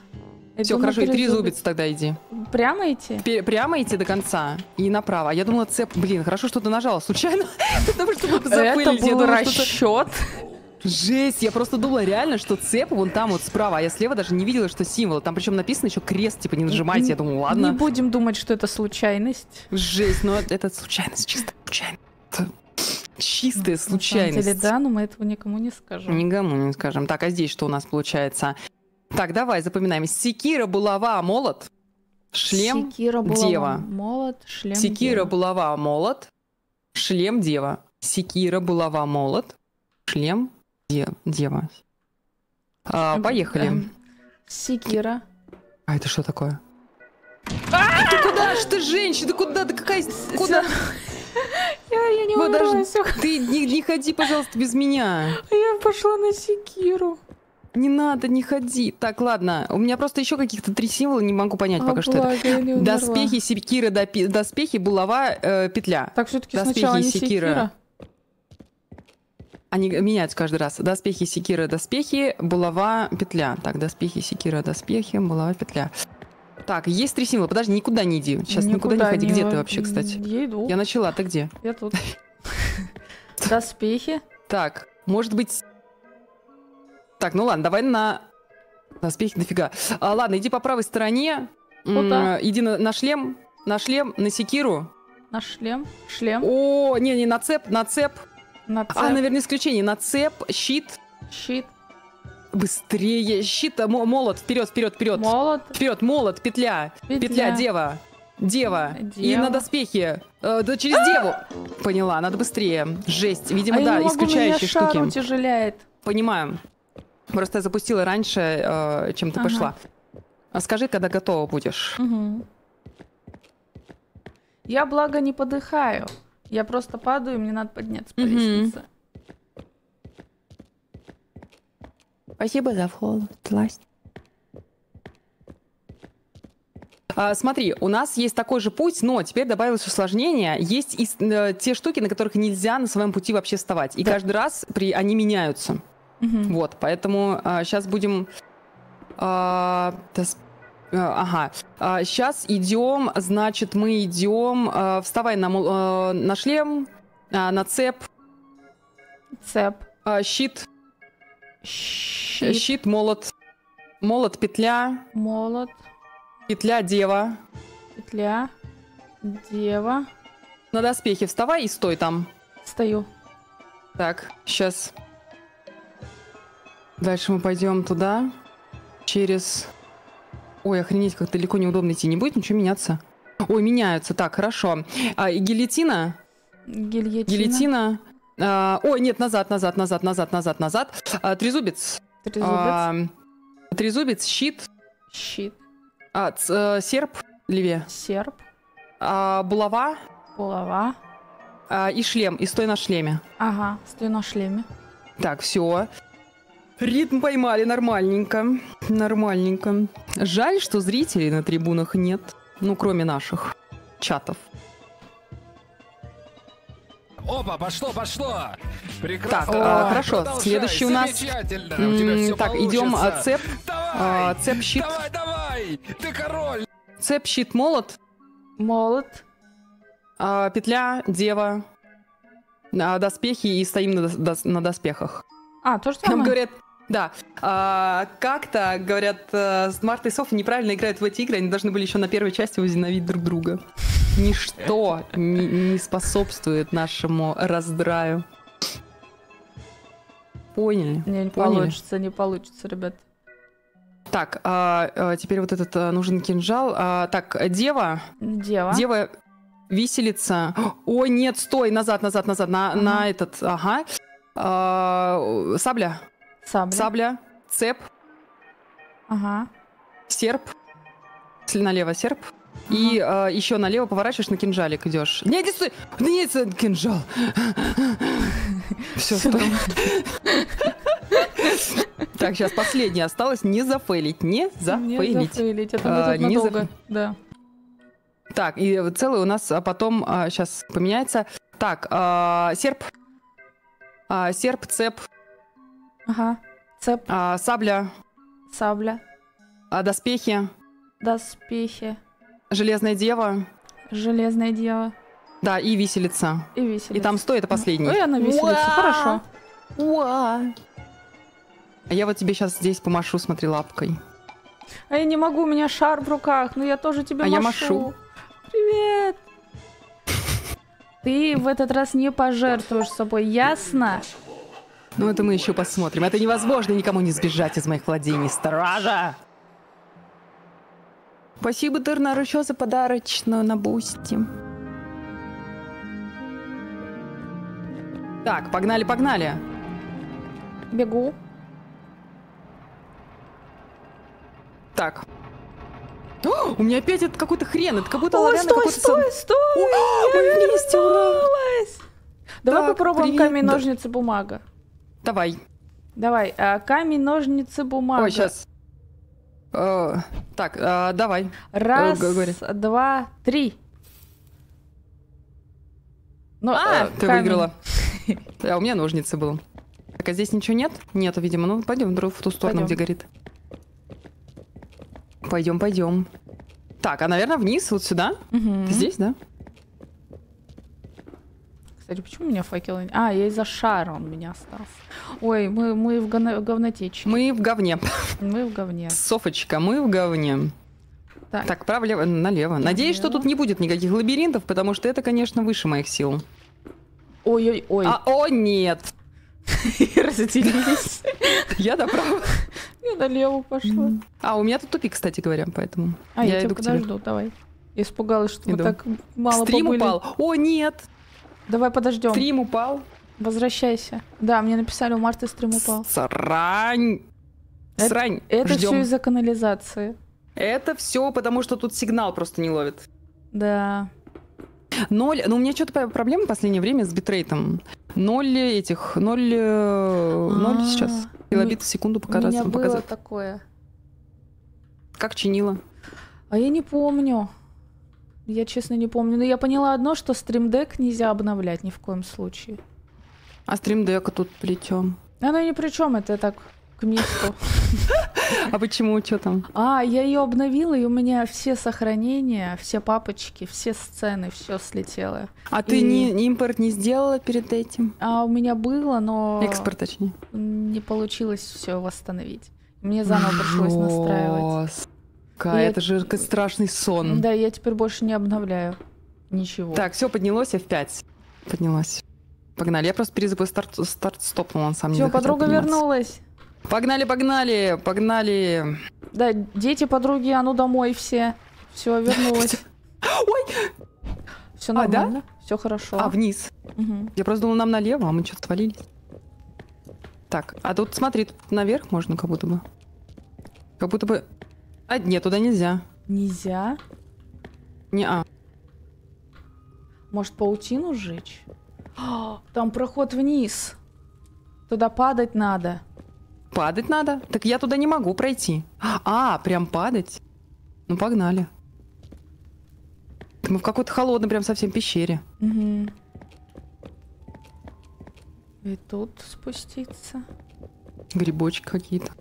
Я Все, хорошо, и три зубец тогда иди. Прямо идти? Пе- Прямо идти до конца и направо. А Я думала, цеп... Блин, хорошо, что ты нажала случайно. *laughs* Потому что мы Это был расчет. Жесть, я просто думала реально, что цеп вон там вот справа, а я слева даже не видела, что символ. Там причем написано еще крест, типа не нажимайте. Я думаю, Не ладно. будем думать, что это случайность. Жесть, но это случайность, чисто случайность. Чистая На самом случайность. деле, да, но мы этого никому не скажем. Никому не скажем. Так, а здесь что у нас получается? Так, давай запоминаем. Секира, булава, молот. Шлем, Секира, булава, дева. молот, шлем, Секира, дева. булава, молот. Шлем, дева. Секира, булава, молот. Шлем, де- дева. А, поехали. Секира. А это что такое? Ты куда ж ты, женщина? Куда? Ты какая? Куда? *laughs* Я, я не умерла, всё. Ты не, не ходи, пожалуйста, без меня. Я пошла на секиру. Не надо, не ходи. Так, ладно. У меня просто еще каких-то три символа, не могу понять пока О, что это. Доспехи, секира, допи- доспехи, булава, э, петля. Так, все-таки Доспехи сначала не секира. секира. Они меняются каждый раз. Доспехи, секира, доспехи, булава, петля. Так, доспехи, секира, доспехи, булава, петля. Так, есть три символа. Подожди, никуда не иди. Сейчас никуда, не ходи. Где ты вообще, кстати? Я иду. Я начала, ты где? Я тут. *laughs* Доспехи. Так, может быть... Так, ну ладно, давай на... Доспехи дофига. А, ладно, иди по правой стороне. М, Куда? Иди на, на шлем, на шлем, на секиру. На шлем. Шлем. О, не, не, на цеп, на цеп. На А, цеп. наверное, исключение. На цеп, щит. Щит. Быстрее. Щит, а, мо- молот. Вперед, вперед, вперед. Молот. Вперед, молот, петля. Петля. Петля, дева. Дева. И Дева. на доспехи. Э, да через деву. Поняла, надо быстрее. Жесть. Видимо, а да, исключающие штуки. утяжеляет. Понимаю. Просто я запустила раньше, э, чем ты Ага. пошла. А скажи, когда готова будешь. Мгм. Я, благо, не подыхаю. Я просто падаю, и мне надо подняться по Мгм. лестнице. Спасибо за фоллоу, сласть. А, смотри, у нас есть такой же путь, но теперь добавилось усложнение. Есть и э, те штуки, на которых нельзя на своем пути вообще вставать. И Да. каждый раз при, они меняются. Мгм. Вот, поэтому сейчас будем... а, тас- а, ага. сейчас идем, значит, мы идем... а, вставай на, а, на шлем, а, на цеп, Цеп. а, щит, Щит. щит, молот, молот, петля, Молот. петля, дева. Петля. Дева. На доспехи вставай и стой там. Стою. Так, сейчас. Дальше мы пойдем туда. Через... Ой, охренеть, как далеко неудобно идти. Не будет ничего меняться. Ой, меняются. Так, хорошо. А, и гильотина. Гильотина. Гильотина. А, ой, нет, назад, назад, назад, назад, назад, назад. А, трезубец. Трезубец. А, трезубец, щит. Щит. А, ц- э, серп, левее. Серп. А, булава. Булава. а, и шлем. И стой на шлеме. Ага, стою на шлеме. Так, все. Ритм поймали нормальненько. Нормальненько. Жаль, что зрителей на трибунах нет. Ну, кроме наших чатов. Опа, пошло, пошло. Прекрасно. Так, а, Давай, хорошо. продолжай. Следующий у нас. У Так, идем а, цеп, Давай. а, цеп, щит, Давай, давай. Ты король. цеп, щит, молот, Молот. а, петля, дева, а, доспехи и стоим на, дос- на доспехах. А, то же Нам говорят, да, а, как-то, говорят, э, Марта и Софа неправильно играют в эти игры, они должны были еще на первой части возненавидеть друг друга. Ничто не, не способствует нашему раздраю. Поняли? Не, не Поняли? получится, не получится, ребят. Так, а, а, теперь вот этот а, нужен кинжал. А, так, дева, Дева. дева виселица. О, нет, стой, назад, назад, назад, на, Ага. на этот, ага. А, сабля, Сабля. сабля, цеп, Ага. серп, если налево серп, и а, еще налево поворачиваешь, на кинжалик идешь. Не стой! Да нет, это кинжал. Все, стой. Так, сейчас последнее осталось. Не зафейлить, не Не зафейлить. зафейлить, это А, не надолго. Да. Так, и целый у нас а потом сейчас поменяется. Так, серп, серп, цеп, Ага. Цеп, а, сабля, сабля, а, доспехи, доспехи, железная дева, железное дело да, и виселица. и виселица. И там сто это последний. Ой, она виселица, Уа! хорошо. А я вот тебе сейчас здесь помашу, смотри, лапкой. А я не могу, у меня шар в руках, но я тоже тебе А я машу. машу. Привет. Ты в этот раз не пожертвуешь собой, ясно? Ну, это мы еще посмотрим. Это невозможно никому не сбежать из моих владений, стража! Спасибо, Тернар, еще за подарочную на Boosty. Так, погнали, погнали. Бегу. Так. О, у меня опять это какой-то хрен, это как будто Ой, лавяна стой, какой-то... стой, стой! О, мы вместе, ура! Давай Так, попробуем привет, камень, ножницы, бумага. Давай. Давай, а, камень, ножницы, бумага. Ой, сейчас. так, а, давай. Раз, говори. два, три. Ну, А, э, ты камень. выиграла. *laughs* А у меня ножницы был. Так, а здесь ничего нет? Нету, видимо. Ну, пойдем в ту сторону, Пойдем. где горит. Пойдем, пойдем. Так, а, наверное, вниз, вот сюда? Мгм. Здесь, да? Кстати, почему у меня факел? А, я из-за шара он меня остался. Ой, мы, мы в гано- говнотечке. Мы в говне. Мы в говне. Софочка, мы в говне. Так, Так, право, лево, налево. Надеюсь, что Налево. тут не будет никаких лабиринтов, потому что это, конечно, выше моих сил. ой-ой-ой. А, о, нет! *laughs* Разделились. Я направо. Я налево пошла. А, у меня тут тупик, кстати говоря, поэтому А, я, тебя подожду, давай. Испугалась, что вы так мало Стрим упал. О, нет! Давай подождем. Стрим упал. Возвращайся. Да, мне написали, у Марты стрим упал. Срань! Это- Срань! Это Ждем. все из-за канализации. Это все потому, что тут сигнал просто не ловит. Да. Ноль. Ну, у меня что-то проблема в последнее время с битрейтом. Ноль этих. Ноль. э, Ноль А, сейчас. у Килобит в секунду У показать. меня было показать. такое. Как чинила. А я не помню. Я честно не помню. Но я поняла одно, что стримдек нельзя обновлять ни в коем случае. А стримдека тут плетем. Оно ни при чем, это так к месту. *laughs* А почему? Что там? А, я ее обновила, и у меня все сохранения, все папочки, все сцены, все слетело. А ты И- не, не импорт не сделала перед этим? А у меня было, но Экспорт, точнее. не получилось все восстановить. Мне заново пришлось настраивать. И Это же страшный сон. Да, я теперь больше не обновляю ничего. Так, все, поднялось, F5. Поднялось. Погнали. Я просто перезапустил старт, старт стопнул, он сам не Все, подруга подниматься. вернулась. Погнали, погнали, погнали. Да, дети, подруги, а ну домой все. Все, вернулась. *laughs* Ой, Все А, да? нормально, все хорошо. а вниз. Мгм. Я просто думала, нам налево, а мы что-то отвалились. Так, а тут, смотри, тут наверх можно как будто бы. Как будто бы... А, нет, туда нельзя. Нельзя. Не, а. Может, паутину сжечь? Там проход вниз. Туда падать надо. Падать надо? Так я туда не могу пройти. А, прям падать? Ну, погнали. Так мы в какой-то холодной прям совсем пещере. Мгм. И тут спуститься. Грибочки какие-то.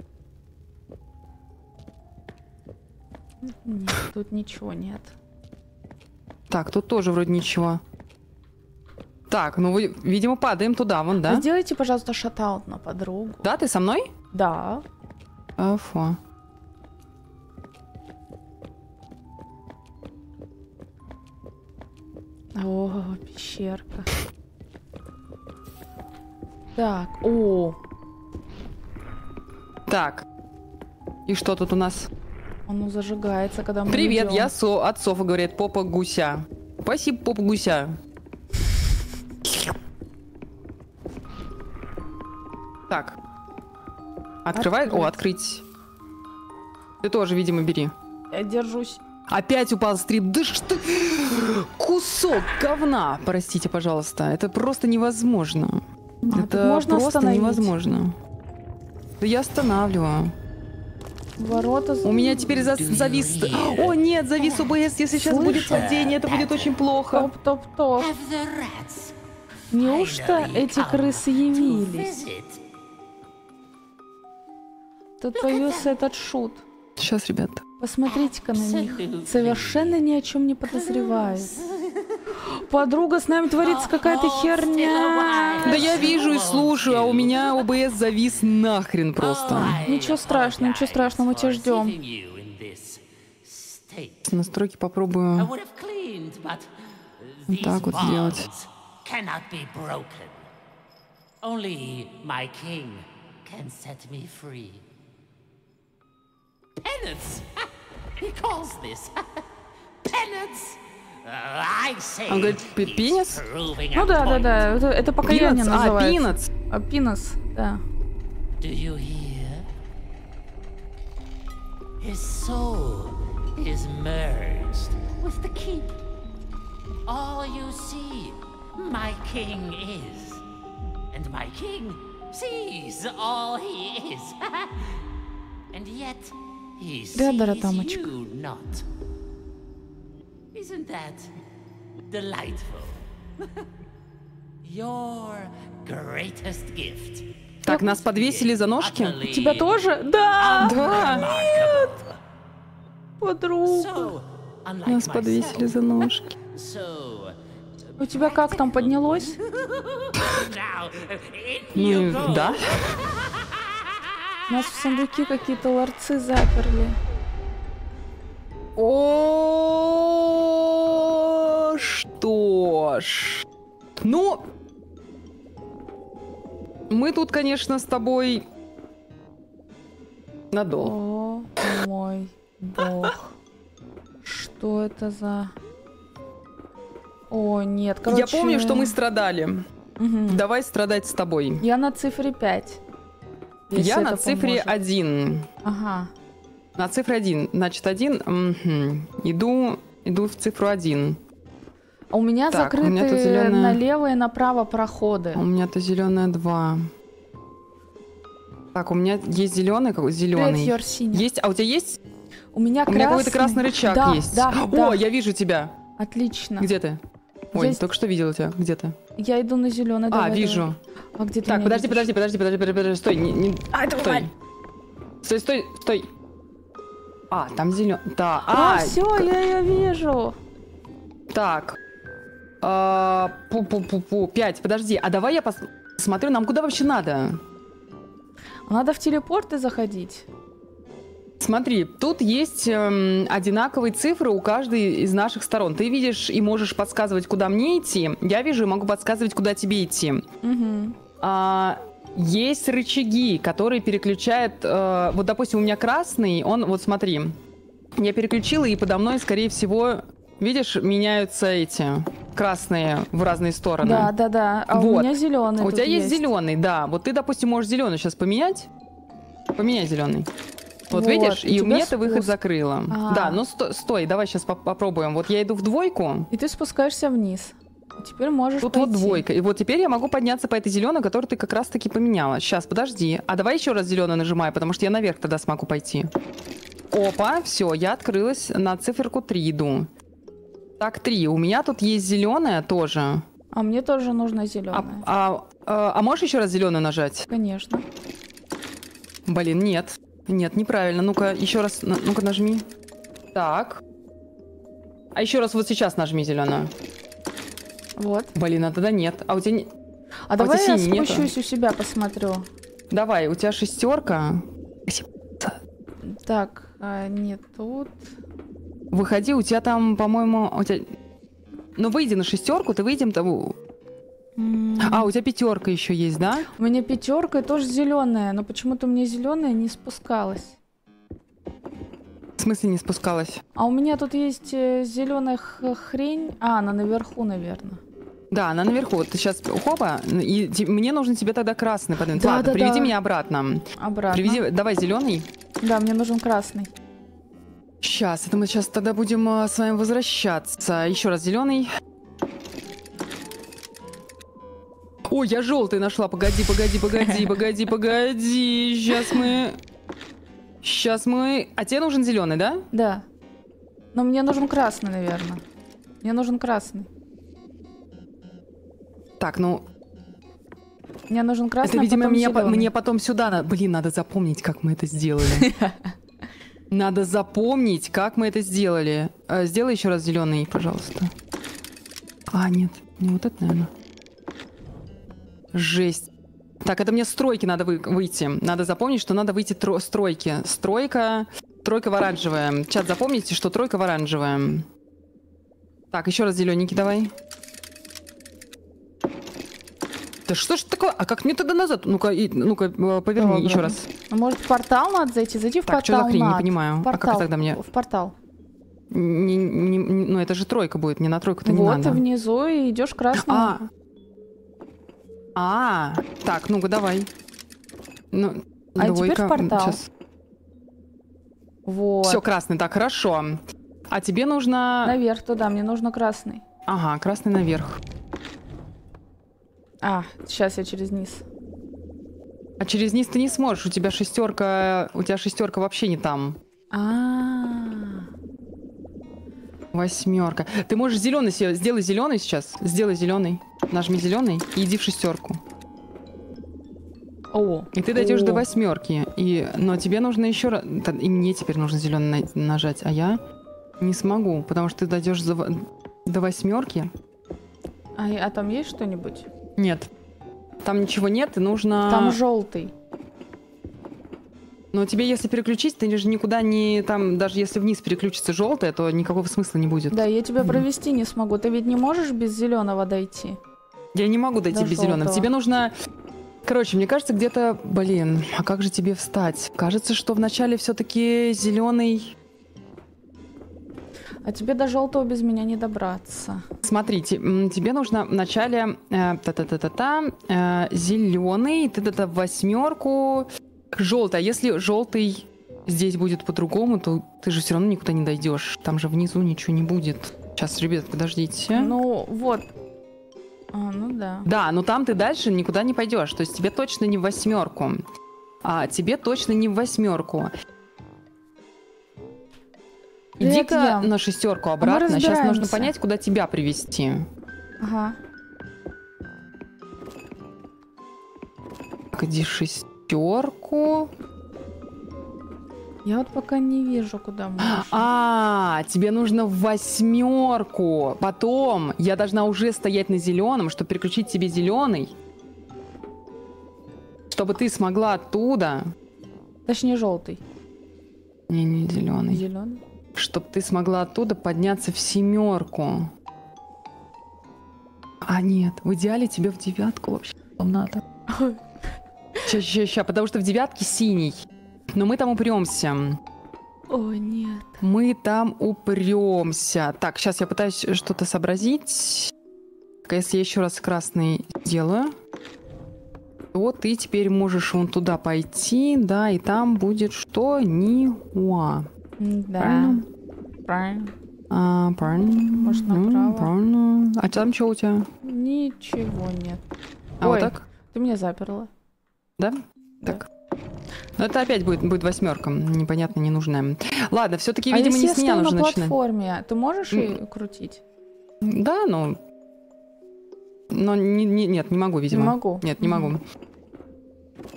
Нет, тут ничего нет. Так, тут тоже вроде ничего. Так, ну, вы, видимо, падаем туда, вон, да? Сделайте, пожалуйста, шатаут на подругу. Да, ты со мной? Да. Афа. О, пещерка. Так, о, Так. И что тут у нас? Оно зажигается, когда мы Привет, идем. я Со, от Софа, говорит, попа гуся. Спасибо, попа гуся. Так. Открывай. О, открыть. Ты тоже, видимо, бери. Я держусь. Опять упал стрип. Да что? Кусок говна. Простите, пожалуйста. Это просто невозможно. А, Это можно просто невозможно. Да я останавливаю. Ворота... У меня теперь за- завис... *gasps* О, нет, завис ОБС. Если сейчас будет падение, это будет очень плохо. Топ-топ-топ. Неужто эти крысы явились? Тут появился этот шут. Сейчас, ребята. Посмотрите-ка на них. Совершенно ни о чем не подозревают. Подруга, с нами творится какая-то херня. Да я вижу и слушаю, а у меня ОБС завис нахрен просто. Ничего страшного, ничего страшного, мы тебя ждем. Настройки попробую. Вот так вот сделать. bonds cannot be broken. Only my king can set me free. Penance! *laughs* He calls this *laughs* penance. Uh, I say Он говорит, пенис? proving Ну a да, да, point. да. Это, это покаяние Пинац, а, называется. пинац. А, пинас, да. Do you hear? His soul is merged with the keep. All you see, my king is. And my king sees all he is. and yet, he sees you not. Isn't that delightful? Your greatest gift. Так, нас подвесили за ножки? Тебя тоже? Да! Да. Подруга. So, unlike Нас подвесили за ножки. У тебя как там поднялось? Ну, да. *laughs* Нас в сундуки какие-то ларцы заперли. О, что ж. Ну, мы тут, конечно, с тобой надолго. О мой бог. Что это за... О, нет, короче... Я помню, что мы страдали. Мгм. Давай страдать с тобой. Я на цифре 5. Я на цифре 1. Ага. На цифре 1. Значит, 1. Иду, иду в цифру 1. А у меня Так, у закрыты меня тут зелёная- налево и направо проходы. У меня-то зеленая 2. Так, у меня есть зеленый, какой зеленый. Есть, а у тебя есть? У меня У красный. меня какой-то красный рычаг да, есть. Да, О, да. я вижу тебя. Отлично. Где ты? Ой, Есть. только что видела тебя. Где ты? Я иду на зеленый. а, вижу. А где ты Так, подожди, видишь? подожди, подожди, подожди, подожди, подожди, стой, не, не- А, это стой. Стой, стой, стой. А, там зеленый. Да, А, а, все, я ее вижу. так. А, Пу-пу-пу-пу. Пять, подожди. А давай я пос- посмотрю, нам куда вообще надо? Надо в телепорты заходить. Смотри, тут есть эм, одинаковые цифры у каждой из наших сторон. Ты видишь и можешь подсказывать, куда мне идти. Я вижу и могу подсказывать, куда тебе идти. Угу. А, есть рычаги, которые переключают... э, вот, допустим, у меня красный, он... Вот смотри. Я переключила, и подо мной, скорее всего, видишь, меняются эти красные в разные стороны. Да, да, да. А у Вот. меня зеленый. У тебя есть, зеленый, да. Вот ты, допустим, можешь зеленый сейчас поменять. Поменяй зеленый. Вот, Вот, видишь, у и тебя мне ты выход спуск. закрыла. А. Да, ну сто- стой, давай сейчас попробуем. Вот я иду в двойку, И ты спускаешься вниз. Теперь можешь тут пойти. вот двойка. И вот теперь я могу подняться по этой зеленой, которую ты как раз-таки поменяла. Сейчас, подожди. А давай еще раз зеленый нажимай, потому что я наверх тогда смогу пойти. Опа, все, я открылась, на циферку 3 иду. Так, 3. У меня тут есть зеленая тоже. А мне тоже нужно А, зеленое. а А а можешь еще раз зеленую нажать? Конечно. Блин, нет. Нет, неправильно. Ну-ка, еще раз. Ну-ка, нажми. Так. А еще раз вот сейчас нажми зеленую. Вот. Блин, а тогда нет. А у тебя не... А, у давай я синей нету? спущусь у себя, посмотрю. Давай, у тебя шестерка. Так, а, не тут. Выходи, у тебя там, по-моему, у тебя... Ну, выйди на шестерку, ты выйдем того. М, А, у тебя пятерка еще есть, да? У меня пятерка тоже зеленая, но почему-то у меня зеленая не спускалась. В смысле не спускалась? А у меня тут есть зеленая хрень. А, она наверху, наверное. Да, она наверху. Вот сейчас хопа, и те- мне нужно тебе тогда красный подвинуть. Да, Ладно, да, приведи да. меня обратно. Обратно. Приведи, давай зеленый. Да, мне нужен красный. Сейчас, это мы сейчас тогда будем а, с вами возвращаться. Еще раз зеленый. Ой, я желтый нашла. Погоди, погоди, погоди, *laughs* погоди, погоди. Сейчас мы. Сейчас мы. А тебе нужен зеленый, да? Да. Но мне нужен красный, наверное. Мне нужен красный. Так, ну, Мне нужен красный, это, а видимо, потом мне, по- мне потом сюда надо. Блин, надо запомнить, как мы это сделали. *laughs* Надо запомнить, как мы это сделали. Э, Сделай еще раз зеленый, пожалуйста. А, нет, не вот это, наверное. Жесть. Так, это мне с тройки надо вы- выйти. Надо запомнить, что надо выйти тро- с тройки. Стройка, тройка в оранжевая. Чат, запомните, что тройка в оранжевая. Так, еще раз зелененький давай. Да что ж такое? А как мне тогда назад? Ну-ка, ну-ка, э, поверни Добро. еще раз. Ну, может, в портал надо зайти? Зайти в Так, что портал за хрень, не надо. понимаю. В А как портал. тогда мне- В портал. Не- не- не- ну, это же тройка будет, не на тройку-то не вот, надо. и внизу и идешь красным. А. А, так, ну-ка, давай. Ну, А теперь в портал. Вот. Все, красный, так, хорошо. А тебе нужно... Наверх туда, мне нужно красный. Ага, красный наверх. А, сейчас я через низ. А через низ ты не сможешь, у тебя шестерка... У тебя шестерка вообще не там. А, Восьмерка. Ты можешь зеленый себе... Сделай зеленый сейчас. Сделай зеленый. Нажми зеленый и иди в шестерку. о. И ты дойдешь О. до восьмерки. И... Но тебе нужно еще раз. И мне теперь нужно зеленый нажать, а я не смогу, потому что ты дойдешь за... до восьмерки. А, а там есть что-нибудь? Нет. Там ничего нет, и нужно. Там желтый. Но тебе, если переключить, ты же никуда не там, даже если вниз переключится желтое, то никакого смысла не будет. Да, я тебя Мгм. провести не смогу. Ты ведь не можешь без зеленого дойти? Я не могу дойти До без зеленого. Тебе нужно. Короче, мне кажется, где-то, блин, а как же тебе встать? Кажется, что вначале все-таки зеленый. А тебе до желтого без меня не добраться. Смотри, те- м, тебе нужно вначале э, та-та-та-та-та, зеленый, ты то восьмерку, желтый. А если желтый здесь будет по-другому, то ты же все равно никуда не дойдешь. Там же внизу ничего не будет. Сейчас, ребят, подождите. Ну, вот. А, ну да. Да, но там ты дальше никуда не пойдешь. То есть тебе точно не в восьмерку. А тебе точно не в восьмерку. Иди-ка на шестерку обратно. Сейчас нужно понять, куда тебя привести. Ага. Так, иди шестерку. Я вот пока не вижу, куда можно. А, тебе нужно в восьмерку. Потом я должна уже стоять на зеленом, чтобы переключить тебе зеленый. Чтобы ты смогла оттуда. Точнее, желтый. Не, не зеленый. Зеленый. Чтобы ты смогла оттуда подняться в семерку. А нет, в идеале тебе в девятку вообще надо. Ща, ща, ща, потому что в девятке синий. Но мы там упремся. О, нет. Мы там упремся. Так, сейчас я пытаюсь что-то сообразить. Если я еще раз красный сделаю, то ты теперь можешь вон туда пойти, да, и там будет что? Ниуа. Да. Правильно? Правильно. А, правильно. Может, направо? Правильно. А там что у тебя? Ничего нет. А Ой. вот так? Ты меня заперла. Да? Да. Так. Ну, это опять будет, будет восьмерка. Непонятно, ненужная. Ладно, все-таки, а видимо, если не с меня нужно на начинать. платформе, ты можешь ее крутить? Да, ну. Но не- не- нет, не могу, видимо. Не могу. Нет, не могу.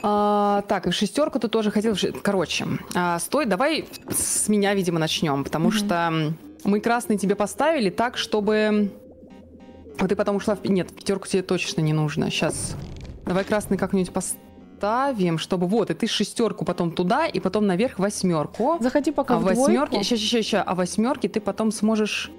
А, так, и в шестерку ты тоже хотел. Короче, а, стой, давай с меня, видимо, начнем, потому Мгм. что мы красный тебе поставили так, чтобы вот ты потом ушла в... Нет, в пятерку тебе точно не нужно. Сейчас. Давай красный как-нибудь поставим, чтобы вот, и ты шестерку потом туда, и потом наверх восьмерку. Заходи пока А в восьмерки, двойку. сейчас, сейчас, сейчас, а восьмерки ты потом сможешь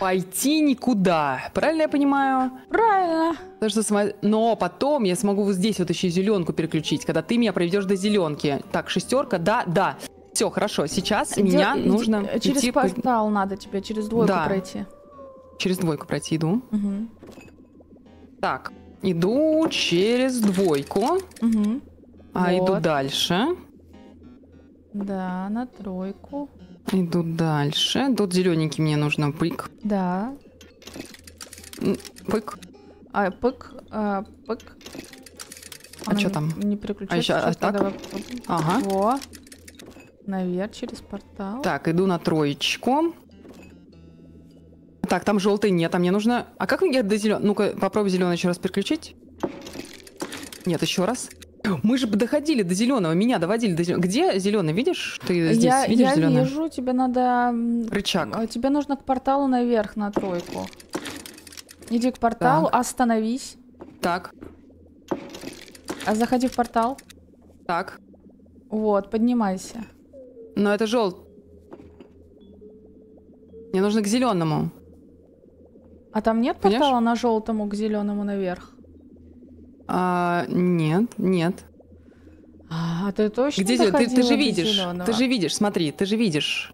Пойти никуда. Правильно я понимаю? Правильно. Потому что сма- Но потом я смогу вот здесь вот еще зеленку переключить, когда ты меня проведешь до зеленки. Так, шестерка, да, да. Все, хорошо. Сейчас меня Иди- нужно иди- Через идти по- портал надо тебе, через двойку Да. пройти. через двойку пройти. Иду. Мгм. Так, иду через двойку, Мгм. а иду Вот. дальше. Да, на тройку. Иду дальше. Тут зелененький мне нужно. Пык, Да. пык. А, пык, а, пык. А Она не- там? Не переключается. а Щас так? давай. Ага. Во. Наверх через портал. Так, иду на троечку. Так, там желтый нет, а мне нужно... А как мне до зеленого? Ну-ка, попробуй зеленый еще раз переключить. Нет, еще раз. Мы же доходили до зеленого, меня доводили до зеленого. Где зеленый? Видишь? Ты здесь я видишь я зеленый? вижу, тебе надо... Рычаг. а, Тебе нужно к порталу наверх, на тройку. Иди к порталу, остановись. Так, А заходи в портал. так. Вот, поднимайся. Но это желтый. Мне нужно к зеленому. А там нет Понимаешь? портала на желтому к зеленому наверх? А, нет, нет. А ты точно Где ты, ты же видишь, зелёного? ты же видишь, смотри, ты же видишь.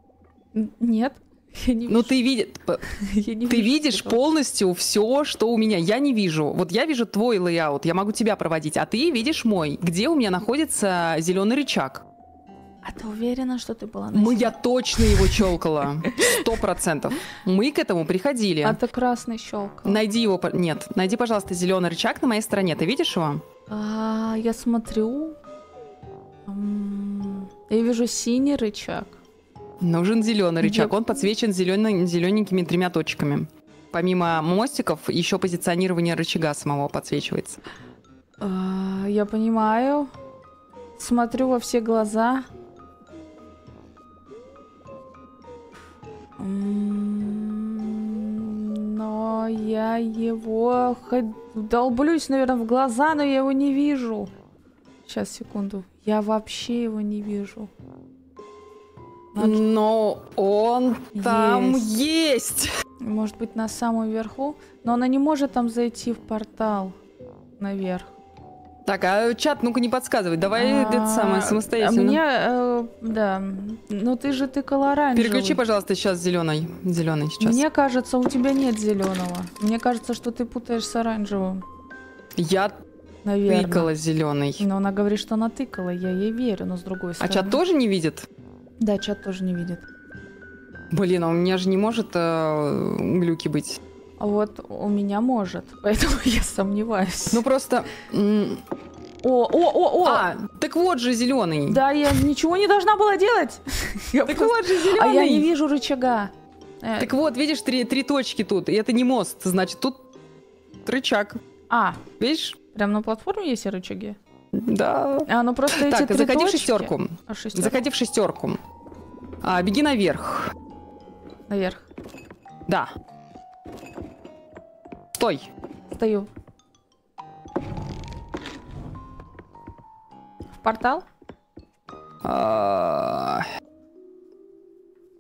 Нет, *laughs* я не Ну вижу. ты видишь, *laughs* Я не Ты вижу видишь этого. полностью все, что у меня. Я не вижу. Вот я вижу твой layout, я могу тебя проводить, а ты видишь мой, где у меня находится зеленый рычаг. А ты уверена, что ты была на Мы, я точно его щелкала. Сто процентов. Мы к этому приходили. А ты красный щелкал. Найди его. Нет, найди, пожалуйста, зеленый рычаг на моей стороне. Ты видишь его? А, я смотрю. Я вижу синий рычаг. Нужен зеленый рычаг. Он подсвечен зеленый, зелененькими тремя точками. Помимо мостиков, еще позиционирование рычага самого подсвечивается. А, Я понимаю. Смотрю во все глаза. Но я его хоть долблюсь, наверное, в глаза, но я его не вижу. Сейчас, секунду. Я вообще его не вижу. Надо- Но он там Есть. есть. Может быть, на самом верху. Но она не может там зайти в портал наверх. Так, а чат, ну-ка не подсказывай. Давай это самое А, самостоятельно. Мне, э, да. Ну ты же тыкала оранжевый. Переключи, пожалуйста, сейчас зеленый. Зеленый сейчас. Мне кажется, у тебя нет зеленого. Мне кажется, что ты путаешь с оранжевым. Я Наверное. тыкала зеленый. Но она говорит, что она тыкала. Я ей верю, но с другой А стороны. чат тоже не видит? Да, чат тоже не видит. Блин, а у меня же не может э, глюки быть. А вот у меня может. *laughs* Поэтому я сомневаюсь. Ну просто... О, о, о, о! А, так вот же зеленый. Да, я ничего не должна была делать. *laughs* Так вот же А зеленый. я не вижу рычага. Э, Так вот, видишь, три, три точки тут. И это не мост, значит, тут рычаг. А, Видишь? прям на платформе есть рычаги? Да. А, ну просто эти Так, три заходи в точки- шестерку. А, шестерку. Заходи в шестерку. А, беги наверх. Наверх. Да. Стой. Стою. В портал? А,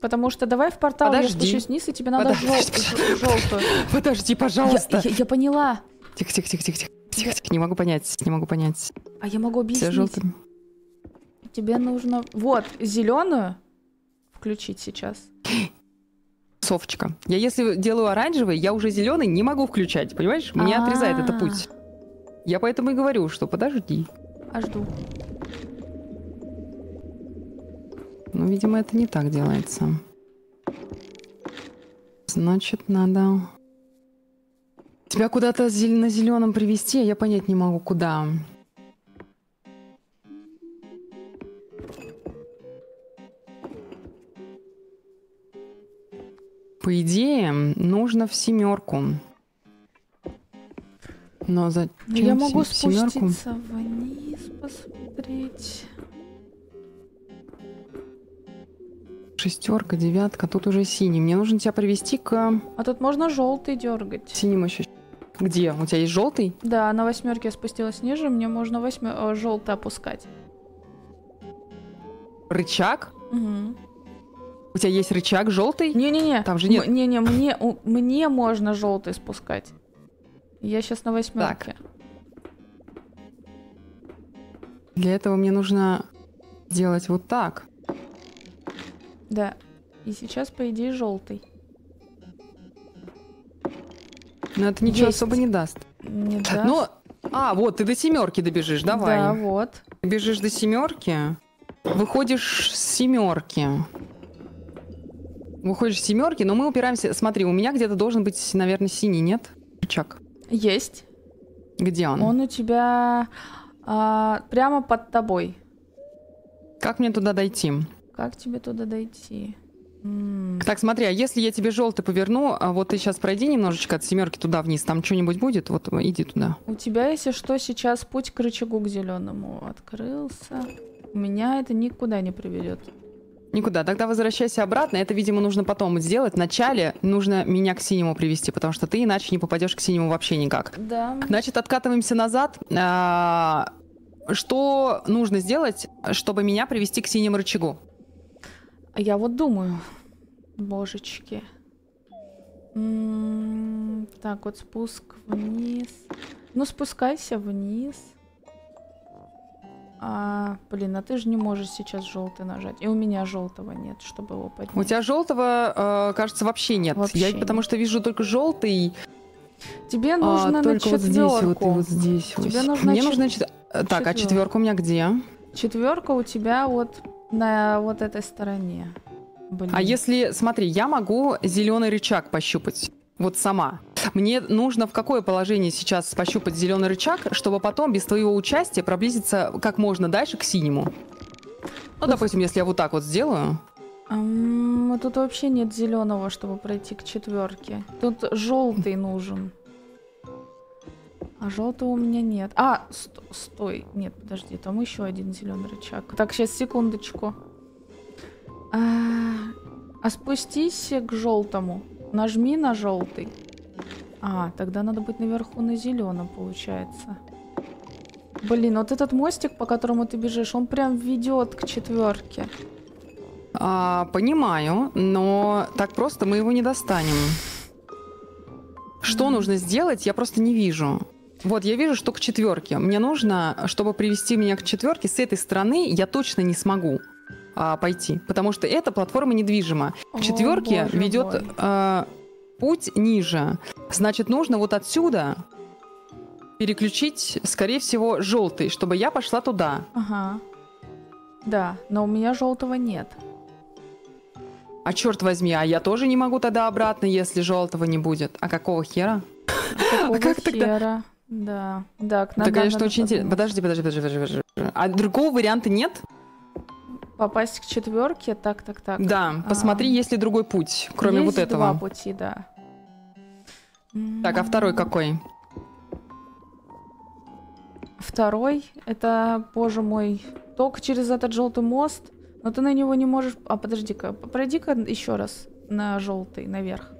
Потому что давай в портал, я Подожди. спущусь вниз, и тебе надо Подожди, подожди. желтую. Подожди, пожалуйста. Я, я- я поняла. Тихо, тихо, тихо, тихо, тихо, тихо, тихо. Не могу понять, не могу понять. А я могу Все объяснить. желтым. Тебе нужно... Вот, зеленую включить сейчас. Софочка. Я если делаю оранжевый, я уже зеленый не могу включать, понимаешь? Мне отрезает это А. путь. Я поэтому и говорю, что подожди. А жду. Ну, видимо, это не так делается. Значит, надо тебя куда-то на зеленом привести, а я понять не могу, куда. По идее, нужно в семерку. Но зачем Ну, я могу семерку? спуститься вниз, посмотреть. Шестерка, девятка, тут уже синий. Мне нужно тебя привести к А тут можно желтый дергать. синему еще. Где? У тебя есть желтый? Да, на восьмерке я спустилась ниже, мне можно восьмер... желтый опускать. Рычаг? Мгм. У тебя есть рычаг желтый? Не-не-не. Там же нет. Не-не, мне, у- мне можно желтый спускать. Я сейчас на восьмерке. Для этого мне нужно сделать вот так. Да. И сейчас, по идее, желтый. Но это ничего Есть. особо не даст. Не даст? Ну, а, вот, ты до семерки добежишь, давай. Да, вот. Ты бежишь до семерки, выходишь с семерки. Выходишь с семерки, но мы упираемся. Смотри, у меня где-то должен быть, наверное, синий, нет? Рычаг. Есть. Где он? Он у тебя а, прямо под тобой. Как мне туда дойти? Как тебе туда дойти? Так, смотри, а если я тебе желтый поверну, а вот ты сейчас пройди немножечко от семерки туда вниз, там что-нибудь будет? Вот иди туда. У тебя, если что, сейчас путь к рычагу к зеленому открылся. У меня это никуда не приведет. Никуда. Тогда возвращайся обратно. Это, видимо, нужно потом сделать. Вначале нужно меня к синему привести, потому что ты иначе не попадешь к синему вообще никак. Да. Значит, откатываемся назад. А, Что нужно сделать, чтобы меня привести к синему рычагу? Я вот думаю, божечки. М, Так, вот спуск вниз. Ну, спускайся вниз. А, блин, а ты же не можешь сейчас желтый нажать. И у меня желтого нет, чтобы его поднять. У тебя желтого, э, кажется, вообще нет. Вообще Я нет. потому что вижу только желтый. Тебе а, нужно на только вот здесь, вот и четверку. вот здесь. Тебе вот. нужно Мне чет- нужно чет- Так, а четверка у меня где? Четверка у тебя вот на вот этой стороне. Блин. А если, смотри, я могу зеленый рычаг пощупать. Вот сама. Мне нужно в какое положение сейчас пощупать зеленый рычаг, чтобы потом без твоего участия приблизиться как можно дальше к синему. Ну, допустим, если я вот так вот сделаю. Ам, тут вообще нет зеленого, чтобы пройти к четверке. Тут желтый нужен. А желтого у меня нет. А, ст- стой. Нет, подожди, там еще один зеленый рычаг. Так, сейчас секундочку. А, а спустись к желтому. Нажми на желтый. А, тогда надо быть наверху на зеленом, получается. Блин, вот этот мостик, по которому ты бежишь, он прям ведет к четверке. А, понимаю, но так просто мы его не достанем. Что нужно сделать, я просто не вижу. Вот, я вижу, что к четверке. Мне нужно, чтобы привести меня к четверке, с этой стороны я точно не смогу а, пойти, потому что эта платформа недвижима. К четверке ведет а, путь ниже. Значит, нужно вот отсюда переключить, скорее всего, желтый, чтобы я пошла туда. Ага. Да, но у меня желтого нет. А черт возьми, а я тоже не могу тогда обратно, если желтого не будет. А какого хера? Какого как тогда? хера? Да. Так, Это, надо, конечно, очень интересно. Подожди, подожди, подожди, подожди, подожди. А другого варианта нет? Попасть к четверке, так, так, так. Да, посмотри, А. есть ли другой путь, кроме Есть вот два этого. пути, да. Так, а второй какой? Второй, это, боже мой, только через этот желтый мост, но ты на него не можешь... А, подожди-ка, пройди-ка еще раз на желтый, наверх.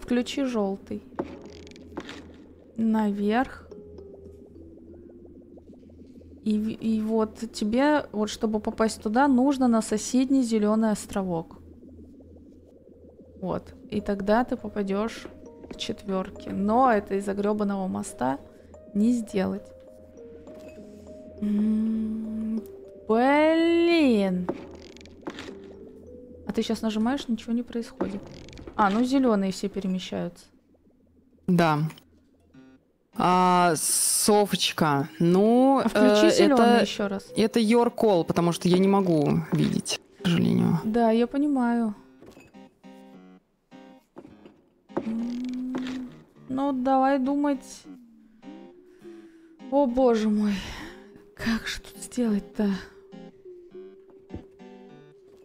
Включи желтый. Наверх. И, и вот тебе, вот чтобы попасть туда, нужно на соседний зеленый островок. Вот. И тогда ты попадешь к четверке. Но это из-за гребаного моста не сделать. М, Блин. А ты сейчас нажимаешь, ничего не происходит. А, ну зеленые все перемещаются. Да. А, Софочка, ну, А включи э, зеленый это, еще раз. это your call, потому что я не могу видеть, к сожалению. Да, я понимаю. М, Ну, давай думать. О, боже мой. Как же тут сделать-то?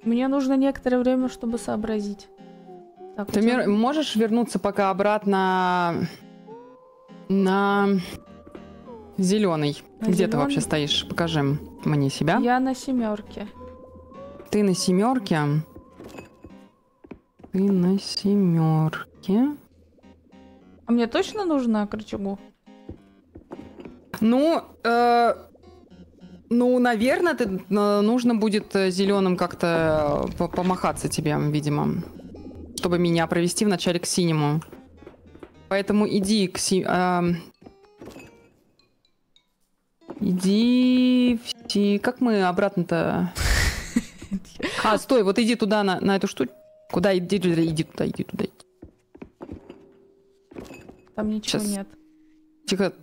Мне нужно некоторое время, чтобы сообразить. Так, Ты тебя- можешь вернуться пока обратно на зеленый? На Где ты зелёный? вообще стоишь? Покажи мне себя. Я на семерке. Ты на семерке. Ты на семерке. А мне точно нужно к рычагу? Ну, э, ну, наверное, ты, э, нужно будет зеленым как-то э, по- помахаться тебе, видимо, чтобы меня провести вначале к синему. Поэтому иди к си... э, иди в. Как мы обратно-то... *laughs* А, стой, вот иди туда, на, на эту штуку. Куда иди, туда, иди туда, иди туда. Там ничего Щас. нет. Тихо,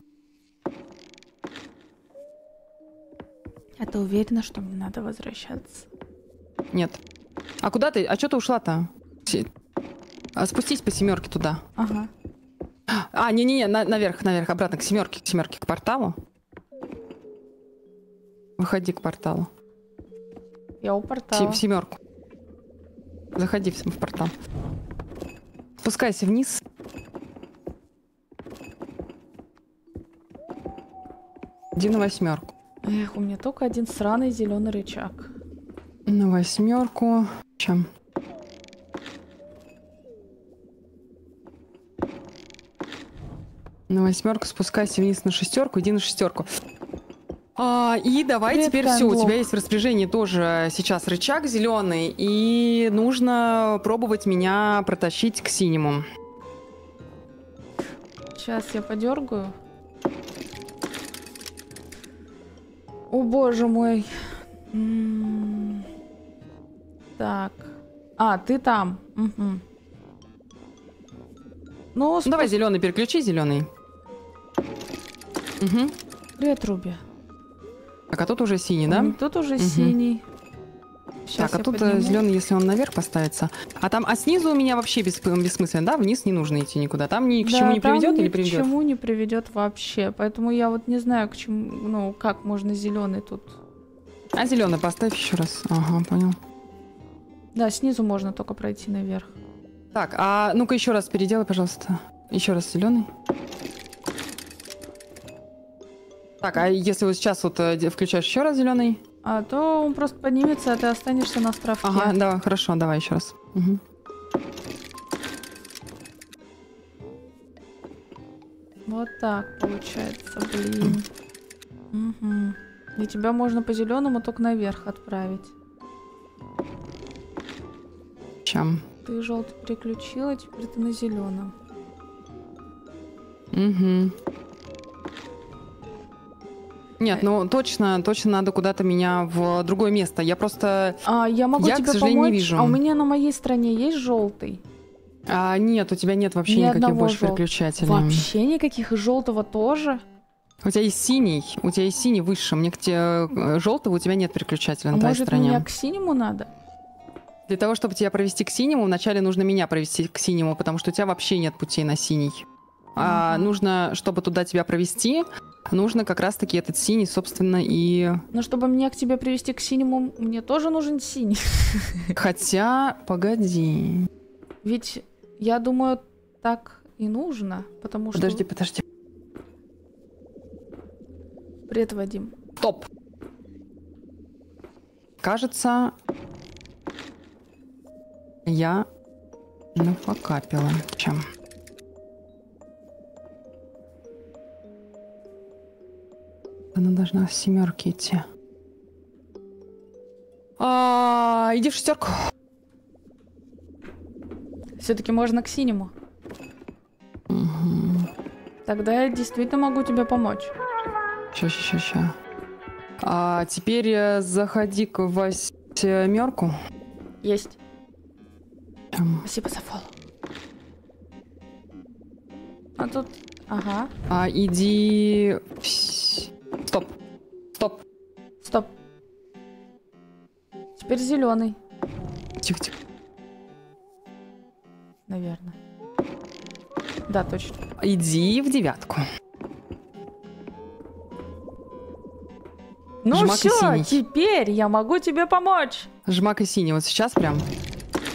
А ты уверена, что мне надо возвращаться? Нет. А куда ты? А что ты ушла-то? А, спустись по семерке туда. Ага. А, не-не-не, на- наверх, наверх, обратно к семерке, к семерке, к порталу. Выходи к порталу. Я у портала. в семерку. Заходи в портал. Спускайся вниз. Иди на восьмерку. Эх, у меня только один сраный зеленый рычаг. На восьмерку. Чем? На восьмерку спускайся вниз на шестерку, иди на шестерку. А, и давай Привет, теперь все, у тебя есть в распоряжении тоже сейчас рычаг зеленый, и нужно пробовать меня протащить к синему. Сейчас я подергаю. О боже мой. М. Так. А, ты там. Мгм. Ну, Ну, давай зеленый переключи, зеленый. Угу. Привет, Руби. Так, а тут уже синий, да? Тут уже Мгм. синий. Щас так, а тут подниму. зеленый, если он наверх поставится. А там, а снизу у меня вообще бесп- бессмысленно, да? Вниз не нужно идти никуда. Там ни к Да, чему не там приведет ни или к приведет? чему не приведет вообще. Поэтому я вот не знаю, к чему, ну, как можно зеленый тут. А зеленый поставь еще раз. Ага, понял. Да, снизу можно только пройти наверх. Так, а ну-ка еще раз переделай, пожалуйста. Еще раз зеленый. Так, а если вот сейчас вот э, включаешь еще раз зеленый? А то он просто поднимется, а ты останешься на островке. Ага, да, хорошо, давай еще раз. Мгм. Вот так получается, блин. Мгм. И тебя можно по зеленому только наверх отправить. Чем? Ты желтый переключила, теперь ты на зеленом. Угу. Нет, ну точно, точно надо куда-то меня в другое место. Я просто... А я могу Я, к тебе сожалению, не помочь. вижу. А у меня на моей стороне есть желтый. А, нет, у тебя нет вообще Ни никаких больше жел- переключателей. Вообще никаких и желтого тоже. У тебя есть синий, у тебя есть синий выше. Мне к тебе желтого у тебя нет переключателя А на твоей может стороне. меня к синему надо? Для того, чтобы тебя провести к синему, вначале нужно меня провести к синему, потому что у тебя вообще нет путей на синий. А Ага. нужно, чтобы туда тебя провести, нужно как раз-таки этот синий, собственно, и... Но чтобы меня к тебе привести к синему, мне тоже нужен синий. *laughs* Хотя, погоди. Ведь я думаю, так и нужно, потому что... Подожди, подожди. Привет, Вадим. Стоп. Кажется, я нафакапила. Чем? Она должна с семерки идти. А, иди в шестерку. Все-таки можно к синему. Тогда я действительно могу тебе помочь. Ща, ща, ща, ща. А теперь э, заходи к восьмерку. Есть. Там. Спасибо за фоллоу. А тут... Ага. А иди... в с- Стоп. Стоп. Стоп. Теперь зеленый, Тихо, тихо. наверное. Да, точно. Иди в девятку. Ну Жмак все, теперь я могу тебе помочь. Жмак и синий. Вот сейчас прям.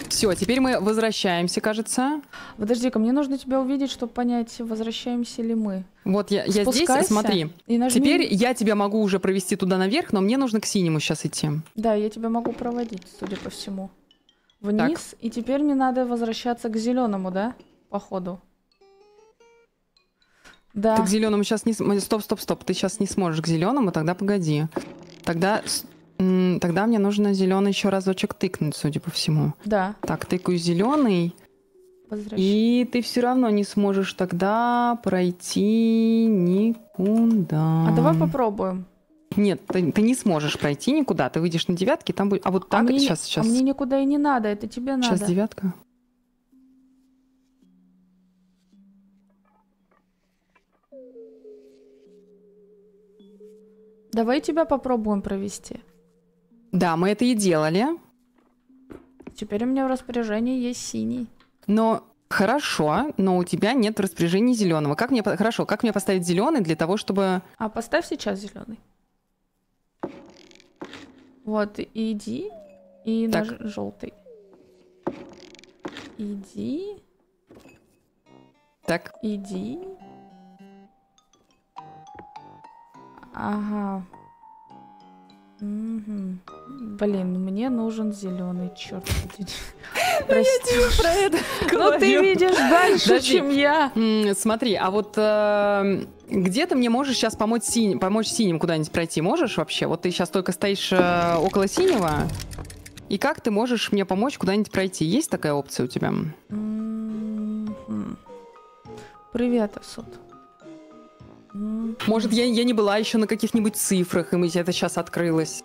Все, теперь мы возвращаемся, кажется. Подожди-ка, мне нужно тебя увидеть, чтобы понять, возвращаемся ли мы. Вот я, я здесь, смотри. И нажми... Теперь я тебя могу уже провести туда наверх, но мне нужно к синему сейчас идти. Да, я тебя могу проводить, судя по всему. Вниз, и теперь мне надо возвращаться к зеленому, да? Походу. Да. Ты к зеленому сейчас не... Стоп, стоп, стоп. Ты сейчас не сможешь к зеленому, тогда погоди. Тогда, тогда мне нужно зеленый еще разочек тыкнуть, судя по всему. Да, Так, тыкаю зеленый, и ты все равно не сможешь тогда пройти никуда. А давай попробуем. Нет, ты, ты не сможешь пройти никуда. Ты выйдешь на девятки, там будет. А вот так а мне, сейчас, а сейчас. мне никуда и не надо, это тебе надо. Сейчас девятка. Давай тебя попробуем провести. Да, мы это и делали. Теперь у меня в распоряжении есть синий. Но хорошо, но у тебя нет в распоряжении зеленого. Как мне хорошо, как мне поставить зеленый для того, чтобы. А поставь сейчас зеленый. Вот, иди и на Так. желтый. Иди, Так, иди. Ага. Мгм. Блин, мне нужен зеленый, черт побери. *laughs* Прости. про это *laughs* Ну ты видишь дальше, чем я. Смотри, а вот э, где ты мне можешь сейчас помочь, синим, помочь синим куда-нибудь пройти? Можешь вообще? Вот ты сейчас только стоишь э, около синего. И как ты можешь мне помочь куда-нибудь пройти? Есть такая опция у тебя? Мгм. Привет, Асуд. Может, я, я не была еще на каких-нибудь цифрах, и мы- это сейчас открылось.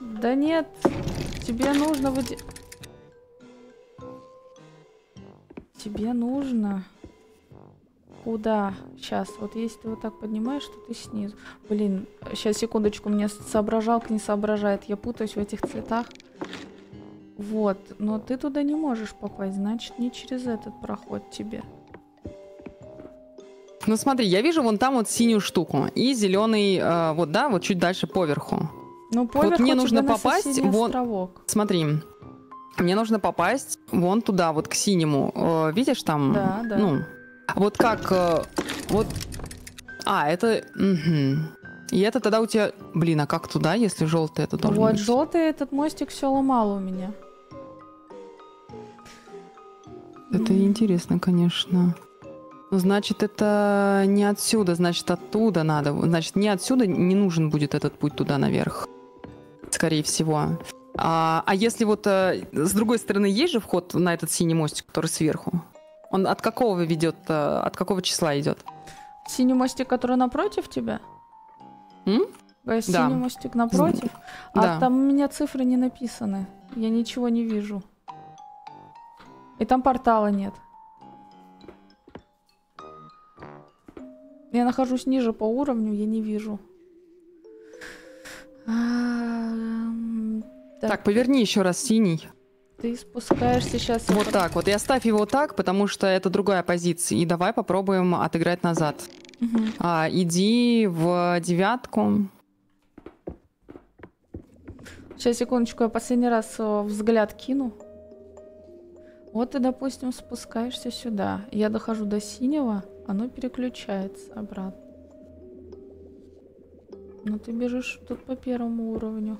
Да нет, тебе нужно выде... Тебе нужно... Куда? Сейчас, вот если ты вот так поднимаешь, то ты снизу. Блин, сейчас, секундочку, мне соображалка не соображает. Я путаюсь в этих цветах. Вот, но ты туда не можешь попасть, значит, не через этот проход тебе. Ну смотри, я вижу вон там вот синюю штуку и зеленый, э, вот да, вот чуть дальше поверху. Ну, поверху мне тебе нужно попасть вон- островок. Смотри, мне нужно попасть вон туда, вот к синему. Э, видишь там? Да, да. Ну, вот как, э, вот. А, это. мгм. И это тогда у тебя. Блин, а как туда, если желтый это должен Вот быть? желтый этот мостик все ломал у меня. Это интересно, конечно. Ну, Значит, это не отсюда, значит, оттуда надо. Значит, не отсюда не нужен будет этот путь туда наверх. Скорее всего. А, а если вот э, с другой стороны есть же вход на этот синий мостик, который сверху? Он от какого ведет, э, от какого числа идет? Синий мостик, который напротив тебя? М? Э, Синий Да. мостик напротив? Да. А там у меня цифры не написаны. Я ничего не вижу. И там портала нет. Я нахожусь ниже по уровню, я не вижу. Ам, Так, поверни еще раз синий. Ты спускаешься сейчас. Вот так вот. И оставь его так, потому что это другая позиция. И давай попробуем отыграть назад. А, иди в девятку. Сейчас, секундочку, я последний раз э, взгляд кину. Вот ты, допустим, спускаешься сюда. Я дохожу до синего, оно переключается обратно. Ну ты бежишь тут по первому уровню.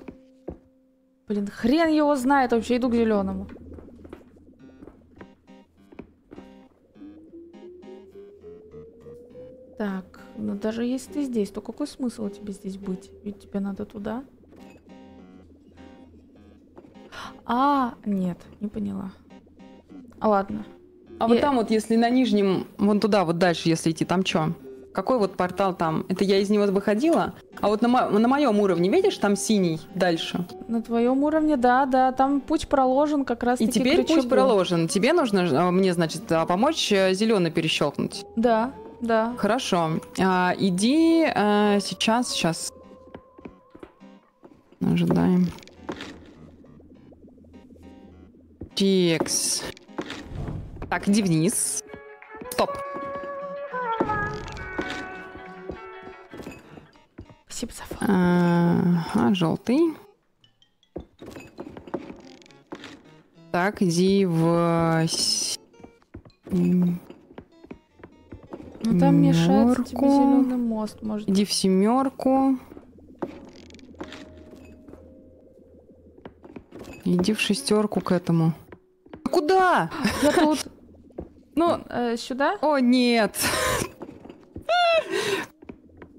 Блин, хрен его знает вообще, иду к зеленому. Так, ну даже если ты здесь, то какой смысл тебе здесь быть? Ведь тебе надо туда. А, нет, не поняла. А, ладно. А вот Я- там вот, если на нижнем, вон туда вот дальше, если идти, там что? Какой вот портал там? Это я из него выходила? А вот на, мо- на моем уровне, видишь, там синий дальше. На твоем уровне, да, да, там путь проложен как раз И теперь путь проложен. Тебе нужно, а, мне, значит, а, помочь зеленый перещелкнуть. Да, да. Хорошо. А, иди а, сейчас, сейчас. Ожидаем. Текс. Так, иди вниз. Стоп. Спасибо за фон. Ага, желтый. Так, иди в... Ну там мешает тебе зеленый мост, может. Иди в семерку. Иди в шестерку к этому. Куда? Я тут. Ну, э, сюда? о нет.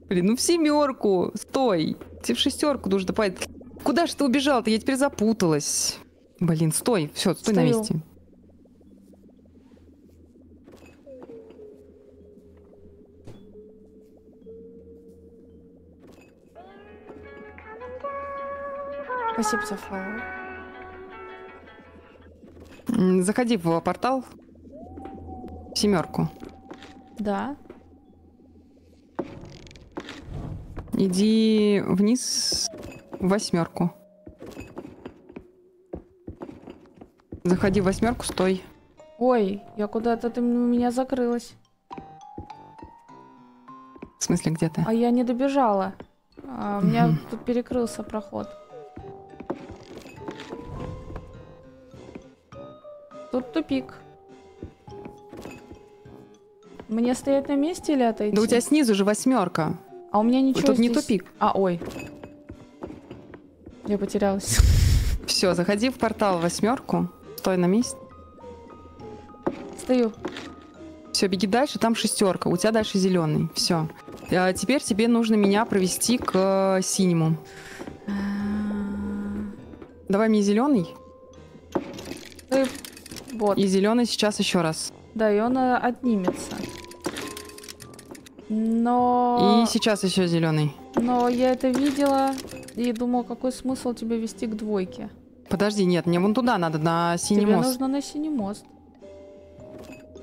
Блин, ну в семерку. Стой. Тебе в шестерку нужно пойти. Куда же ты убежал-то? Я теперь запуталась. Блин, стой. Все, стой на Стою. месте. Спасибо за. М, Заходи в портал. Семерку. Да. Иди вниз в восьмерку. Заходи в восьмерку, стой. Ой, я куда-то ты у меня закрылась. В смысле, где ты? А я не добежала. А, у меня тут перекрылся проход. Тут тупик. Мне стоять на месте или отойти? Да у тебя снизу же восьмерка. А у меня ничего Тут не здесь- тупик. А, ой. Я потерялась. *laughs* Все, заходи в портал восьмерку. Стой на месте. Стою. Все, беги дальше, там шестерка. У тебя дальше зеленый. Все. теперь тебе нужно меня провести к э, синему. А, Давай мне зеленый. Вот. И зеленый сейчас еще раз. Да, и он э, отнимется. Но... И сейчас еще зеленый. Но я это видела и думала, какой смысл тебя вести к двойке. Подожди, нет, мне вон туда надо, на синий Тебе мост. нужно на синий мост.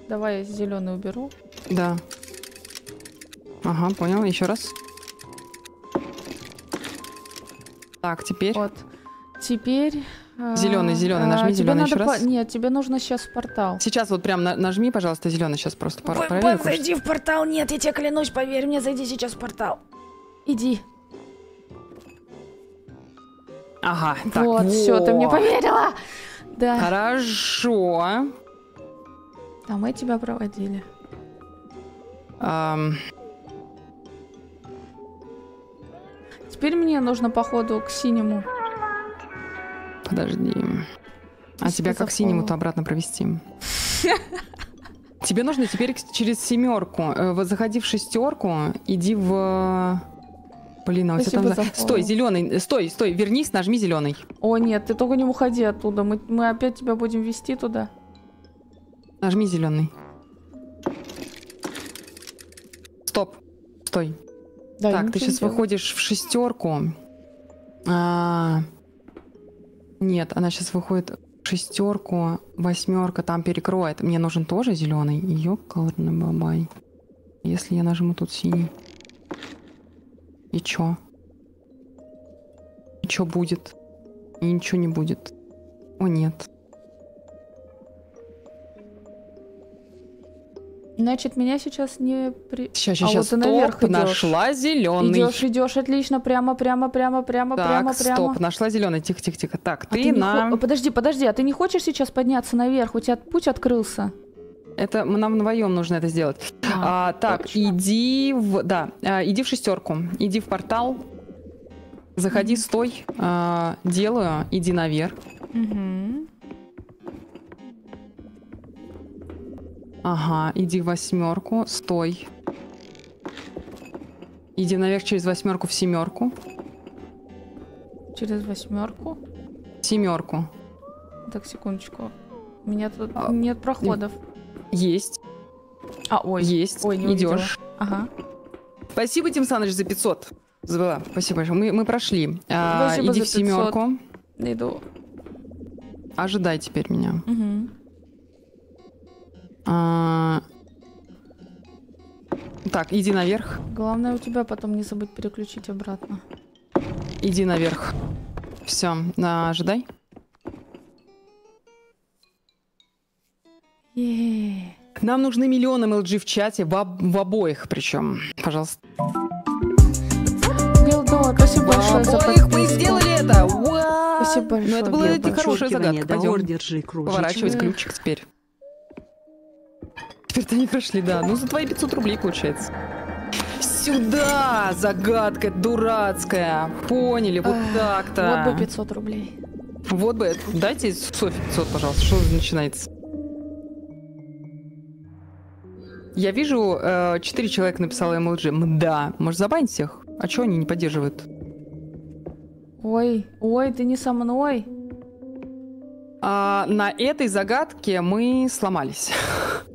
Давай я зеленый уберу. Да. Ага, понял. Еще раз. Так, теперь. Вот. Теперь... а, Зелёный, зелёный, нажми тебе зелёный надо ещё по- раз. Нет, тебе нужно сейчас в портал. Сейчас вот прям на- нажми, пожалуйста, зеленый. Сейчас просто пор- проверю. Бен, зайди в портал. Нет, я тебе клянусь, поверь мне, зайди сейчас в портал. Иди. Ага, так. вот, все, ты мне во. поверила. Да. Хорошо. А мы тебя проводили. Ам, Теперь мне нужно, походу, к синему. Подожди. А тебя как синему-то обратно провести? Тебе нужно теперь через семерку. Э, заходи в шестерку, иди в. Блин, а у тебя там. Стой, зеленый. Стой, стой, вернись, нажми зеленый. О, нет, ты только не уходи оттуда. Мы, мы опять тебя будем вести туда. Нажми зеленый. Стоп. Стой. Да, так, ты сейчас делаю. выходишь в шестерку. А, Нет, она сейчас выходит шестерку, восьмерка там перекроет. Мне нужен тоже зеленый. Ёкарный бабай. Если я нажму тут синий. И чё? И чё будет? И ничего не будет. О, нет. Значит, меня сейчас не при... Сейчас, А сейчас, вот ты наверх идёшь. нашла зеленый. Идешь, идешь, отлично, прямо, прямо, прямо, прямо, Так, прямо, стоп, прямо. нашла зеленый. Тихо, тихо, тихо. Так, А ты, не на. хо- Подожди, подожди, а ты не хочешь сейчас подняться наверх? У тебя путь открылся. Это нам вдвоем нужно это сделать. А, так, точно. иди в. Да, а, иди в шестерку. Иди в портал. Заходи, стой. А, делаю, иди наверх. Мгм. Ага, иди в восьмерку, стой. Иди наверх через восьмерку в семерку. Через восьмерку. Семерку. Так, секундочку. У меня тут А, нет проходов. Есть, А, ой. есть. Ой, не увидела. Идешь. Ага. Спасибо, Тим Саныч, за 500. Забыла. Спасибо большое. Мы, мы прошли. А, Спасибо иди в семерку. Иду. Ожидай теперь меня. Мгм. А, Так, иди наверх. Главное у тебя потом не забыть переключить обратно. Иди наверх. Все, ожидай. Е-е-е. Нам нужны миллионы MLG в чате, в, об- в обоих причем. Пожалуйста. Милдо, спасибо большое за в обоих мы подписку. сделали это! Спасибо большое. Ну, это было Белое. эти хорошая Подчеркивание, загадка. Пойдем. кружечка. Поворачивать ключик теперь. Теперь-то не прошли, да. Ну, за твои 500 рублей получается. Сюда! Загадка дурацкая. Поняли, вот так-то. Вот бы 500 рублей. Вот бы, дайте Софи 500, пожалуйста, что начинается? Я вижу, э, четыре человека написало MLG. Да, может забанить всех? А чего они не поддерживают? Ой, ой, ты не со мной. А, на этой загадке мы сломались. *laughs*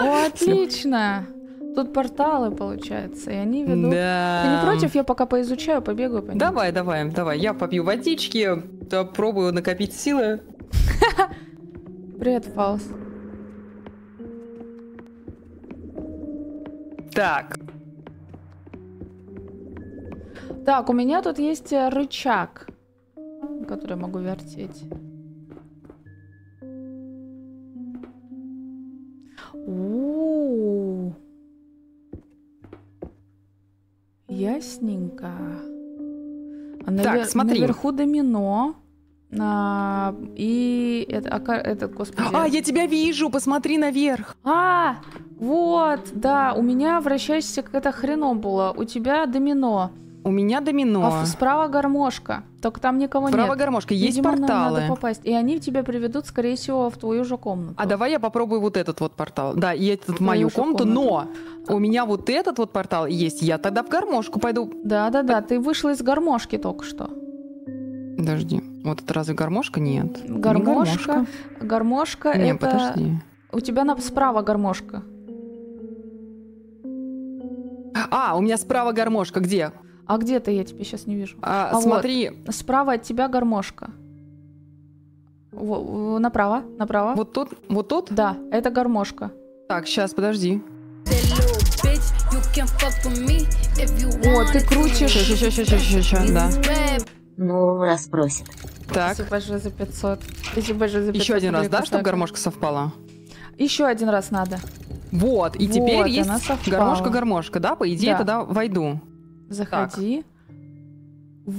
О, отлично. Тут порталы, получается, и они ведут... Да. Ты не против? Я пока поизучаю, побегаю по ним. Давай, давай, давай. Я попью водички, пробую накопить силы. Привет, Фаус. Так, Так, у меня тут есть э, рычаг, который могу вертеть. У. Ясненько. А навер- смотри. Наверху домино. А, и это, а этот, господи. А, я тебя вижу, посмотри наверх. А, вот, да, у меня вращающаяся какая-то хреновула, у тебя домино, У меня домино. а справа гармошка, только там никого Право нет. гармошка, есть Видимо, порталы. надо попасть, и они тебя приведут, скорее всего, в твою же комнату. А давай я попробую вот этот вот портал. Да, и этот в мою комнату, комнату. но у меня вот этот вот портал есть. Я тогда в гармошку пойду. Да-да-да, ты вышла из гармошки только что. Подожди, вот это разве гармошка? Нет. не Гармошка, гармошка, Не, это... подожди. У тебя на... справа гармошка. А, у меня справа гармошка. Где? А где ты? Я тебя сейчас не вижу. А, А вот. смотри, Справа от тебя гармошка. Во- направо, направо. вот тут, вот тут. Да, это гармошка. Так, сейчас, подожди. О, ты крутишь. Сейчас, сейчас, сейчас, сейчас, сейчас, да. Ну, раз просит. Так, Спасибо большое за 500. Спасибо большое за 500. еще один раз, да, чтобы гармошка совпала? Еще один раз надо. Вот, и Вот, теперь есть гармошка-гармошка, да? По идее, Да. тогда войду. Заходи.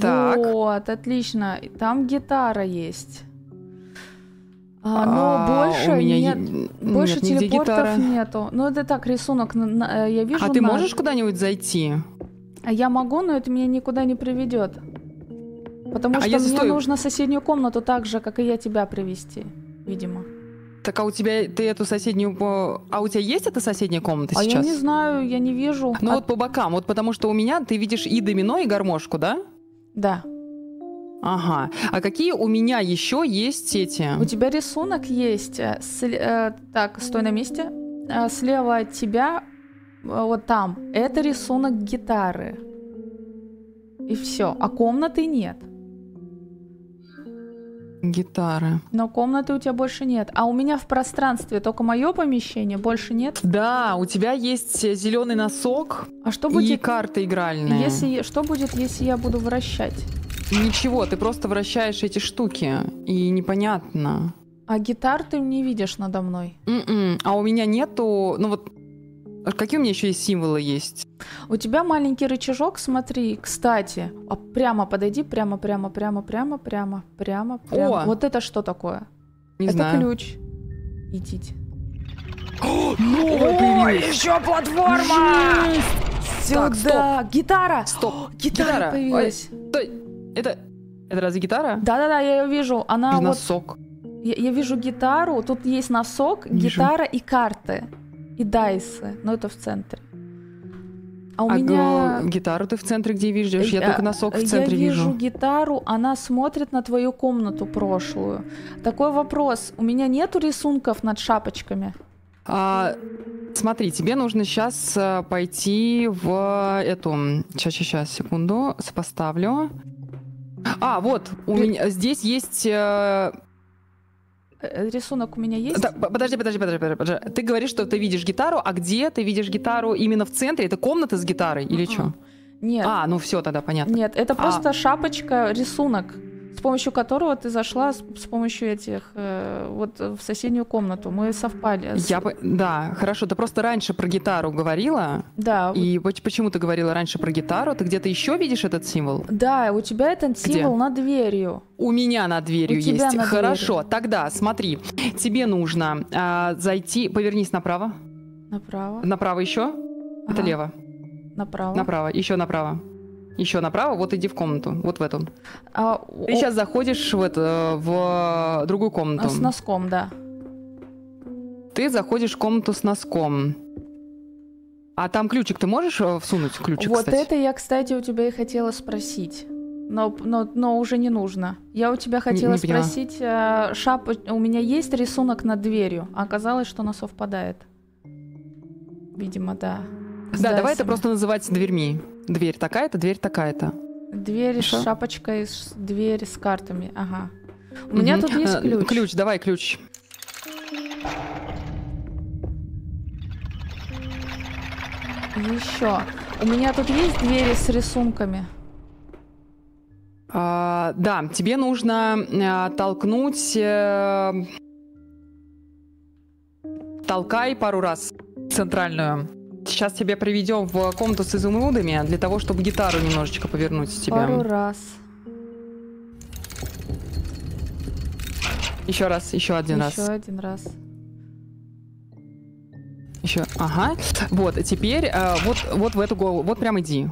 Так. Вот, отлично. Там гитара есть. А, но А, больше у меня нет. е- Больше нет телепортов гитары. нету. Ну, это так, рисунок. э, я вижу. А ты на- можешь куда-нибудь зайти? А Я могу, но это меня никуда не приведет. Потому А что мне стой- нужно соседнюю комнату так же, как и я тебя привести, видимо. Так, а у тебя, ты эту соседнюю... А у тебя есть эта соседняя комната А сейчас? я не знаю, я не вижу. Ну А- вот по бокам, вот потому что у меня ты видишь и домино, и гармошку, да? Да. Ага. А какие у меня еще есть эти? У тебя рисунок есть. э, сли- э, так, стой на месте. Э, слева от тебя, вот там, это рисунок гитары. И все. А комнаты нет. Гитары. Но комнаты у тебя больше нет. А у меня в пространстве только мое помещение, больше нет. Да, у тебя есть зеленый носок А что и будет, карта игральная. если, я- что будет, если я буду вращать? Ничего, ты просто вращаешь эти штуки, и непонятно. А гитар ты не видишь надо мной. М-м. А у меня нету... Ну вот, какие у меня еще есть символы есть? У тебя маленький рычажок, смотри, кстати. А прямо подойди, прямо, прямо, прямо, прямо, прямо, прямо, прямо. О! Вот это что такое? Не это знаю. ключ. Идите. Новая еще платформа! Так, Сюда! Гитара! Стоп. О, гитара, появилась. Ой, стой. Это... Это разве гитара? Да-да-да, я ее вижу. Она вот... носок? Я, я вижу гитару, тут есть носок, Вижу. гитара и карты. И дайсы. Но это в центре. А у а меня... г- гитару ты в центре где видишь? Я Э, только носок в я центре вижу вижу. гитару, она смотрит на твою комнату прошлую. Такой вопрос. У меня нету рисунков над шапочками. А, смотри, тебе нужно сейчас пойти в эту... Сейчас, сейчас, секунду, сопоставлю. А, вот, у При- меня здесь есть... э, Э, Рисунок у меня есть? п- подожди, подожди, подожди, подожди. Ты говоришь, что ты видишь гитару, а где ты видишь гитару именно в центре? Это комната с гитарой или Мгм. что? Нет. А, ну все, тогда понятно. Нет, это А. просто шапочка, рисунок с помощью которого ты зашла с, с помощью этих э, вот в соседнюю комнату. Мы совпали. с- Я Да, хорошо. Ты просто раньше про гитару говорила. Да, И поч- почему ты говорила раньше про гитару? Ты где-то еще видишь этот символ? да, у тебя этот Где? символ над дверью. У меня над дверью У тебя есть. над Хорошо, тогда смотри. Тебе нужно а, зайти. Повернись направо. Направо. Направо еще. Это Ага. лево. Направо. Направо. Еще направо. Еще направо. Вот иди в комнату. Вот в эту. А, Ты о- сейчас заходишь в, это, в другую комнату. с носком, да. Ты заходишь в комнату с носком. А там ключик ты можешь э, всунуть? Ключик, вот кстати? это я, кстати, у тебя и хотела спросить. Но, но, но уже не нужно. Я у тебя хотела не поняла. спросить, э, шап... у меня есть рисунок над дверью, а оказалось, что она совпадает. Видимо, да. Да, давай это просто называть дверьми. Дверь такая-то, дверь такая-то. Дверь Хорошо. с шапочкой, дверь с картами. Ага. У меня Мгм. тут есть Э, ключ. Ключ, давай ключ. Еще. У меня тут есть двери с рисунками. А, да, тебе нужно а, толкнуть... э, толкай пару раз центральную. Сейчас тебя приведем в комнату с изумрудами для того, чтобы гитару немножечко повернуть с тебя. Пару раз. Еще раз, еще один Еще раз. один раз. Еще. Ага. Вот, теперь э, вот, вот в эту голову, вот прям иди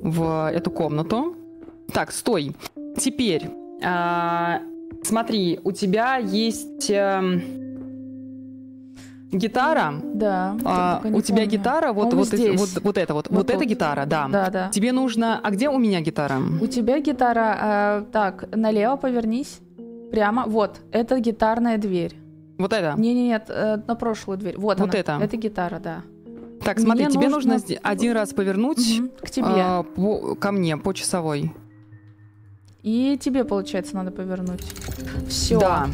в эту комнату. Так, стой. Теперь, а, смотри, у тебя есть эм, гитара. Да. А, у тебя помню. гитара, вот, По-моему, вот, здесь. вот, вот это вот. Вот Вот, эта тут. гитара, да. Да, да. Тебе нужно. А где у меня гитара? У тебя гитара, э, так, налево повернись. Прямо. Вот, это гитарная дверь. Вот это. Не, не, нет, э, на прошлую дверь. Вот, Вот она. это. Это гитара, да. Так, смотри, мне тебе нужно- нужно, один раз повернуть Мгм, К тебе. а, по- ко мне по часовой. И тебе, получается, надо повернуть. Все. Да,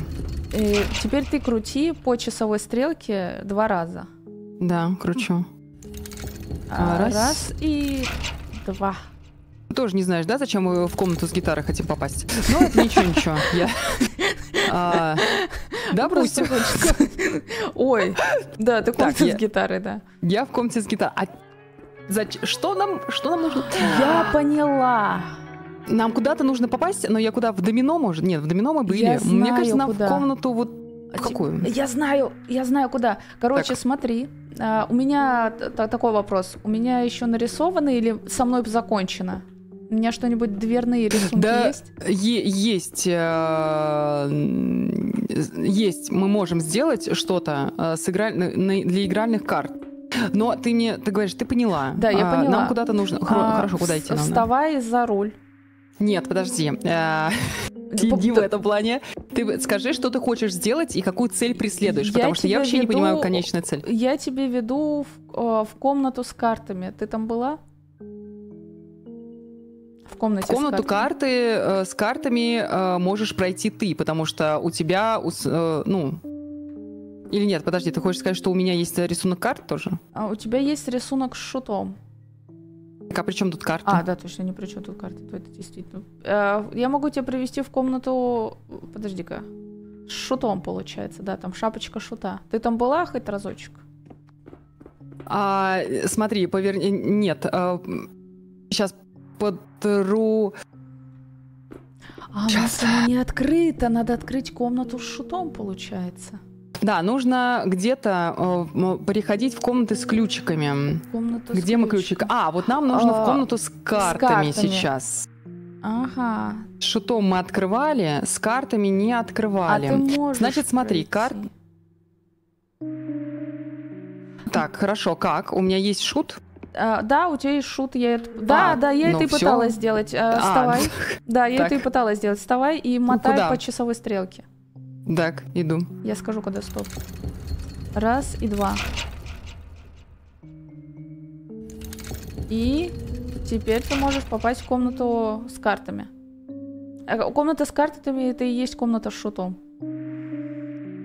теперь ты крути по часовой стрелке два раза. да, кручу. А, Раз. раз и два. Тоже не знаешь, да, зачем мы в комнату с гитарой хотим попасть? Ну, это ничего, ничего. Я... *laughs* А, Допустим. Просто хочется. Ой, да, ты Так, комната я- с гитарой, да. Я в комнате с гитарой. А Что нам, что нам нужно? Я поняла. Нам куда-то нужно попасть, но я куда? В домино, может? Нет, в домино мы были. Я Мне кажется, знаю, нам куда. в комнату вот А в какую? Я знаю, я знаю куда. Короче, Так. смотри, а, у меня такой вопрос. У меня еще нарисовано или со мной закончено? У меня что-нибудь дверные рисунки Да, есть? Есть, э, есть, мы можем сделать что-то э, для игральных карт. Но ты мне, ты говоришь, ты поняла. Да, я А, поняла. Нам куда-то нужно. А, Хорошо, куда идти? Вставай за руль. Нет, подожди. Э, Иди в этом плане. Ты скажи, что ты хочешь сделать и какую цель преследуешь, Я потому что я вообще не понимаю конечную цель. Я тебе веду в, в комнату с картами. Ты там была? В комнате В комнату с карты э, с картами э, можешь пройти ты, потому что у тебя, э, ну, или нет, подожди, ты хочешь сказать, что у меня есть рисунок карт тоже? А у тебя есть рисунок с шутом. А при чем тут карты? А, да, точно, не при чем тут карты. то Это действительно. Э, я могу тебя привести в комнату. Подожди-ка. С шутом, получается, да, там шапочка шута. Ты там была хоть разочек? А, э, смотри, поверни, нет, сейчас потру... А, у нас не открыта. Надо открыть комнату с шутом, получается. Да, нужно где-то э, переходить в комнаты с ключиками. Комната с Где мы ключик? А, вот нам нужно А, в комнату с картами, картами. сейчас. Ага. С шутом мы открывали, с картами не А открывали. ты можешь Значит, смотри, пройти. кар- Так, хорошо, как? У меня есть шут? А, да, у тебя есть шут, я это... Да, А, да, я ну *laughs* это и пыталась сделать. А, А, вставай. Да, я это и пыталась сделать. Вставай и мотай куда? по часовой стрелке. Так, иду. Я скажу, когда стоп. Раз и два. И теперь ты можешь попасть в комнату с картами. А Комната с картами это и есть комната с шутом.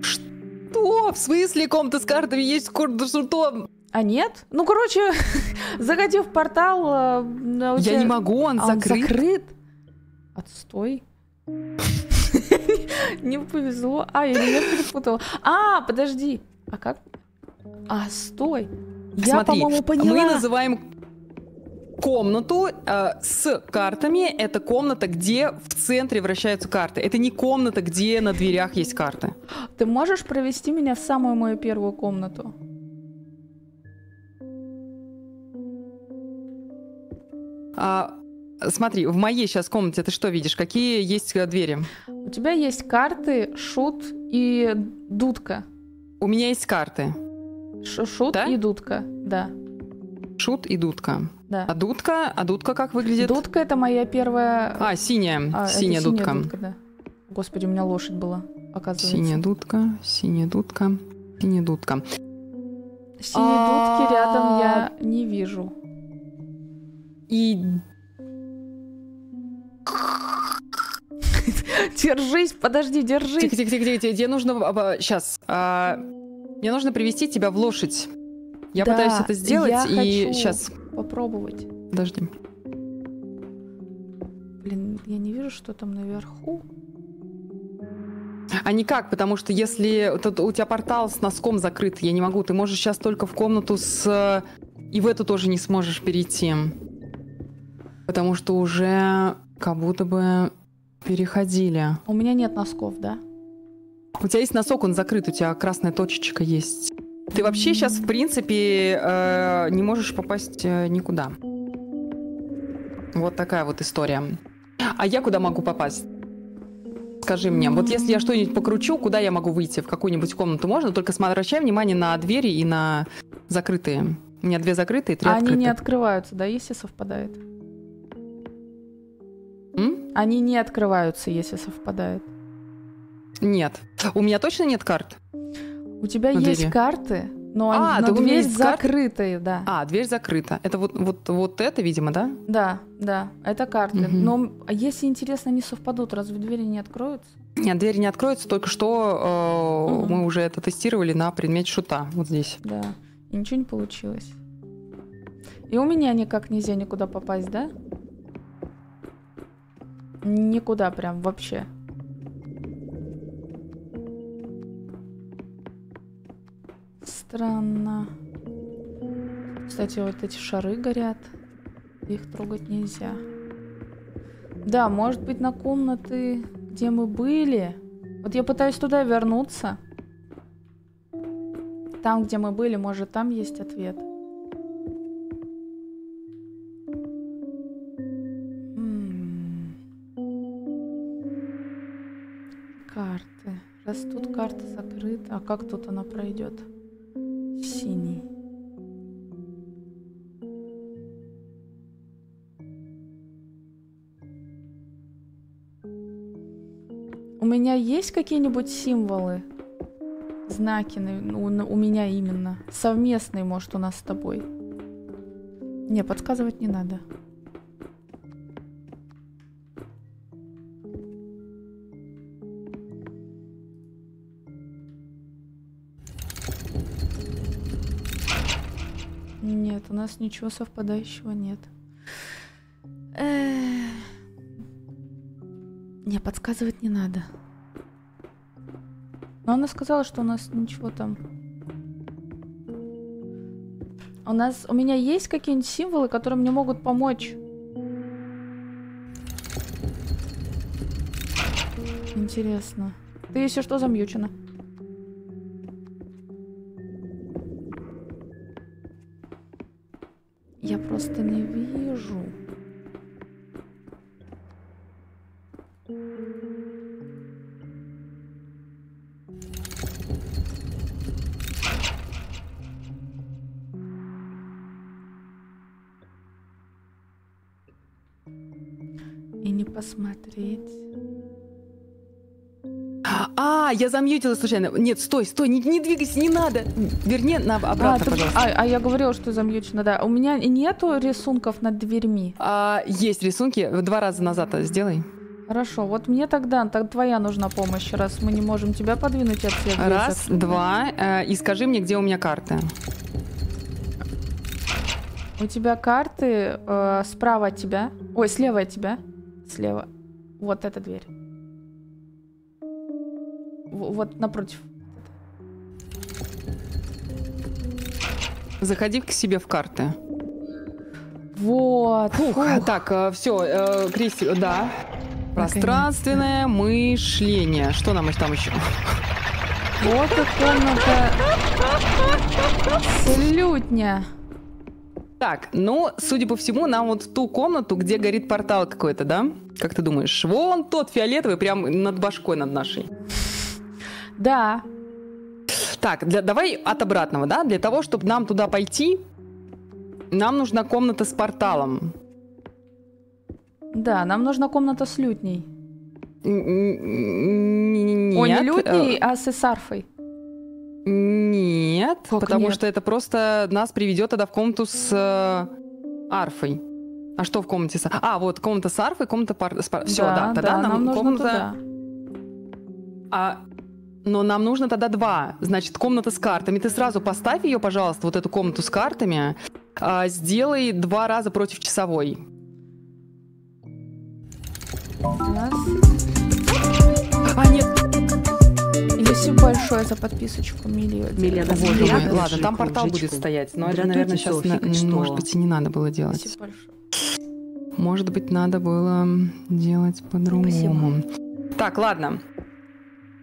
Что? В смысле комната с картами есть комната с шутом? А нет? Ну, короче, *laughs* заходи в портал. Я тебя- не могу, он А он закрыт. закрыт? Отстой. *laughs* Не повезло. А, я меня перепутала. А, подожди. А как? А, стой. Я, по-моему, поняла. мы называем комнату э, с картами. Это комната, где в центре вращаются карты. Это не комната, где на дверях есть карты. Ты можешь провести меня в самую мою первую комнату? А, смотри, в моей сейчас комнате ты что видишь? Какие есть э, двери? У тебя есть карты, шут и дудка. У меня есть карты. Ш- шут Да? и дудка, да. Шут и дудка. да. А дудка? А дудка как выглядит? Дудка это моя первая... А, синяя. А, это синяя дудка. да. Господи, у меня лошадь была, оказывается. Синяя дудка, синяя дудка, синяя дудка. Синей А. дудки рядом я не вижу. И *laughs* Держись, подожди, держись. тихо, тихо, тихо, тихо. Тебе нужно сейчас. мне нужно привести тебя в лошадь. Я Да, пытаюсь это сделать я и хочу. сейчас. Попробовать. Подожди. Блин, я не вижу, что там наверху. А никак, потому что если тут у тебя портал с носком закрыт, я не могу. Ты можешь сейчас только в комнату с... И в эту тоже не сможешь перейти. Потому что уже как будто бы переходили. У меня нет носков, да? У тебя есть носок, он закрыт, у тебя красная точечка есть. Ты вообще сейчас, в принципе, э, не можешь попасть э, никуда. Вот такая вот история. А я куда могу попасть? Скажи мне, вот если я что-нибудь покручу, куда я могу выйти? В какую-нибудь комнату можно? Только обращай внимание на двери и на закрытые. У меня две закрытые, три они открытые. не открываются, да, если совпадает? М? Они не открываются, если совпадает. Нет. У меня точно нет карт? У тебя На есть двери. карты, но, А, они- но меня дверь закрытая, да. А, дверь закрыта. Это вот, вот, вот это, видимо, да? Да, да, это карты. Мгм. Но а если интересно, они совпадут, разве двери не откроются? Нет, двери не откроются, только что э, Мгм. мы уже это тестировали на предмет шута, вот здесь. Да. И ничего не получилось. И у меня никак нельзя никуда попасть, да? Никуда прям вообще. Странно. Кстати, вот эти шары горят. Их трогать нельзя. Да, может быть, на комнаты, где мы были. Вот я пытаюсь туда вернуться. Там, где мы были, может, там есть ответ. Раз тут карта закрыта, а как тут она пройдет? Синий. У меня есть какие-нибудь символы? Знаки на- у, на- у меня именно. Совместные, может, у нас с тобой. Не, подсказывать не надо. Нет, у нас ничего совпадающего нет. Не, подсказывать не надо. Но она сказала, что у нас ничего там. У нас, у меня есть какие-нибудь символы, которые мне могут помочь. Интересно. Ты если что замьючена. Я просто не вижу. Я замьютила случайно. Нет, стой, стой, не, не двигайся, не надо. Верни на, обратно, а, ты- пожалуйста. а, а я говорила, что замьючена, да. У меня нету рисунков над дверьми. А, есть рисунки. Два раза назад это сделай. Хорошо, вот мне тогда, так твоя нужна помощь, раз мы не можем тебя подвинуть от всех. Раз, закрыть. два. э, и скажи мне, где у меня карты. У тебя карты э, справа от тебя. Ой, слева от тебя. Слева. Вот эта дверь. Вот напротив. Заходи к себе в карты. Вот. Фух, фух. так, все, Кристи, да. Пространственное мышление. Что нам там еще? Вот и комната слютня. Так, ну, судя по всему, нам вот в ту комнату, где горит портал какой-то, да? Как ты думаешь? Вон тот фиолетовый, прям над башкой над нашей. Да. Так, для, давай от обратного, да? Для того, чтобы нам туда пойти, нам нужна комната с порталом. Да, нам нужна комната с лютней. Н- О, не нет, лютней, э, а с эсарфой. Нет, Как потому нет? что это просто нас приведет тогда в комнату с э, арфой. А что в комнате с... А, вот комната с арфой, комната пар... с пар- Все, да, тогда да, нам, нам комната... туда. А, но нам нужно тогда два. Значит, комната с картами. Ты сразу поставь ее, пожалуйста, вот эту комнату с картами. а, сделай два раза против часовой. Раз. А, нет, Спасибо большое за подписочку, Милия. Милена, боже мой. Ладно, там портал будет стоять. Но это, наверное, сейчас, что? может быть, и не надо было делать. Может быть, надо было делать по-другому. Так, ладно.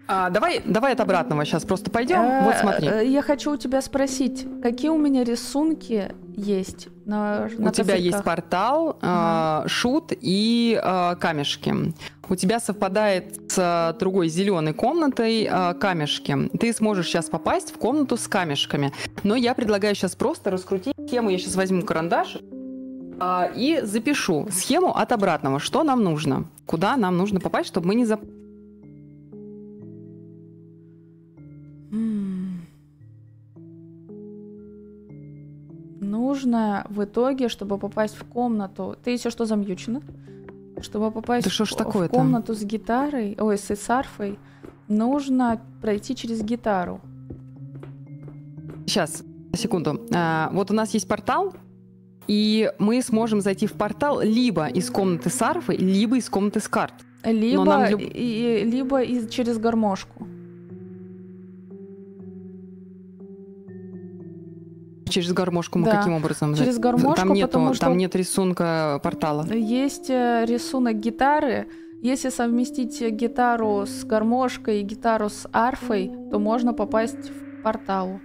А, давай, давай от обратного сейчас просто пойдем. Э, Вот смотри. э, Я хочу у тебя спросить, какие у меня рисунки есть на, на У тебя есть портал, а, шут и а, камешки. У тебя совпадает с а, другой зеленой комнатой а, камешки. Ты сможешь сейчас попасть в комнату с камешками. Но я предлагаю сейчас просто раскрутить схему. Я сейчас возьму карандаш а, и запишу схему от обратного. Что нам нужно? Куда нам нужно попасть, чтобы мы не зап... Нужно в итоге, чтобы попасть в комнату... Ты еще что замьючена? Чтобы попасть Да что ж в, в такое-то? комнату с гитарой, ой, с сарфой, нужно пройти через гитару. Сейчас, секунду. А, вот у нас есть портал, и мы сможем зайти в портал либо из комнаты с арфой, либо из комнаты с карт. Либо, люб- и- либо из, через гармошку. Через гармошку мы Да, каким образом? через гармошку, там нету, потому что- там нет рисунка портала. Есть э, рисунок гитары. Если совместить гитару с гармошкой и гитару с арфой, то можно попасть в портал.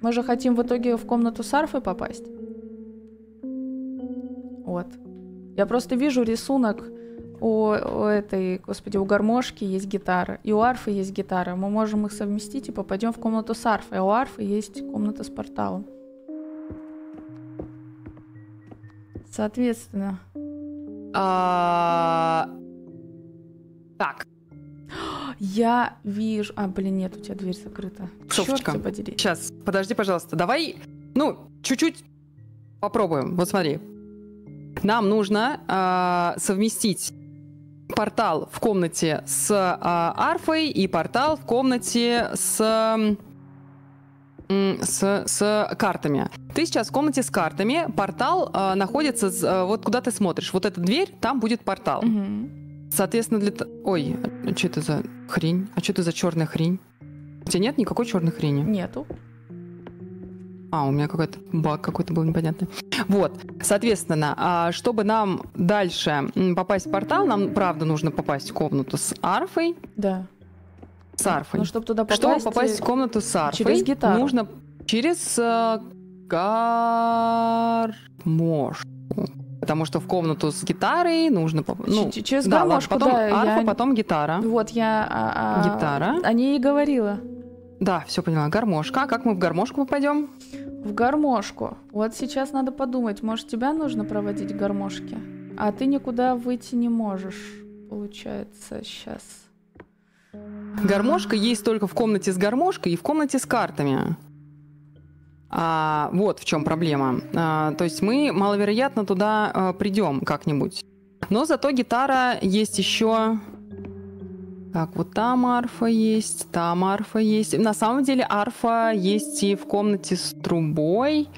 Мы же хотим в итоге в комнату с арфой попасть. Вот. Я просто вижу рисунок у, у этой, господи, у гармошки есть гитара, и у арфы есть гитара. Мы можем их совместить и попадем в комнату с арфой, а у арфы есть комната с порталом. Соответственно, А, Так, Я вижу... А, блин, нет, у тебя дверь закрыта. Софочка. сейчас, подожди, пожалуйста. Давай, ну, чуть-чуть попробуем. Вот смотри. Нам нужно а, совместить портал в комнате с а, арфой и портал в комнате с, с, с картами. Ты сейчас в комнате с картами. Портал а, находится с- а, вот куда ты смотришь. Вот эта дверь, там будет портал. Мгм. Соответственно, для... Ой, а что это за хрень? А что это за черная хрень? У тебя нет никакой черной хрени? Нету. А, у меня какой-то баг какой-то был непонятный. Вот, соответственно, а, чтобы нам дальше попасть в портал, нам, правда, нужно попасть в комнату с арфой. Да. С арфой. Ну, чтобы туда попасть... Чтобы попасть э, в комнату с арфой, через гитару. нужно через э, гармошку. Потому что в комнату с гитарой нужно... Ну, через да, ладно, гармошку, потом да, арфа, я- потом гитара. Вот я... а, а, Гитара. О ней и говорила. Да, все поняла. Гармошка. А как мы в гармошку попадем? В гармошку. Вот сейчас надо подумать, может, тебя нужно проводить к гармошке? А ты никуда выйти не можешь, получается, сейчас. Гармошка есть только в комнате с гармошкой и в комнате с картами. А, вот в чем проблема. А, то есть мы маловероятно туда а, придем как-нибудь. Но зато гитара есть еще. Так, вот там арфа есть, там арфа есть. На самом деле арфа есть и в комнате с трубой,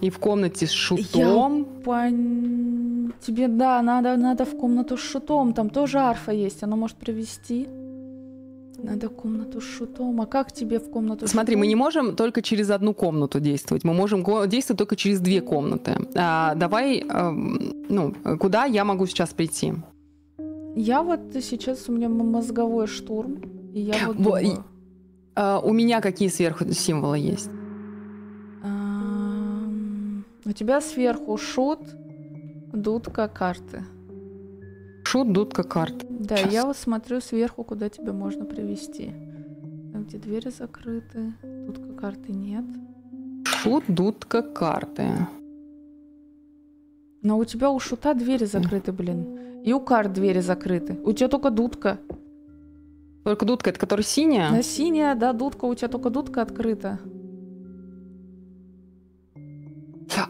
и в комнате с шутом. Пон- Тебе, да, надо, надо в комнату с шутом. Там тоже арфа есть, она может привести. Надо комнату с шутом. А как тебе в комнату Смотри, мы шутом? не можем только через одну комнату действовать. Мы можем действовать только через две комнаты. А, давай, эм, ну, куда я могу сейчас прийти? Я вот сейчас у меня мозговой штурм. И я вот Во- и- думаю, А, у меня какие сверху символы есть? ам, у тебя сверху шут, дудка, карты. Шут, дудка, карта. Да, Щас. я вот смотрю сверху, куда тебя можно привести. Там, где двери закрыты, дудка, карты нет. Шут, дудка, карты. Но у тебя у шута двери закрыты, блин. И у карт двери закрыты. У тебя только дудка. Только дудка, это которая синяя? На синяя, да, дудка, у тебя только дудка открыта.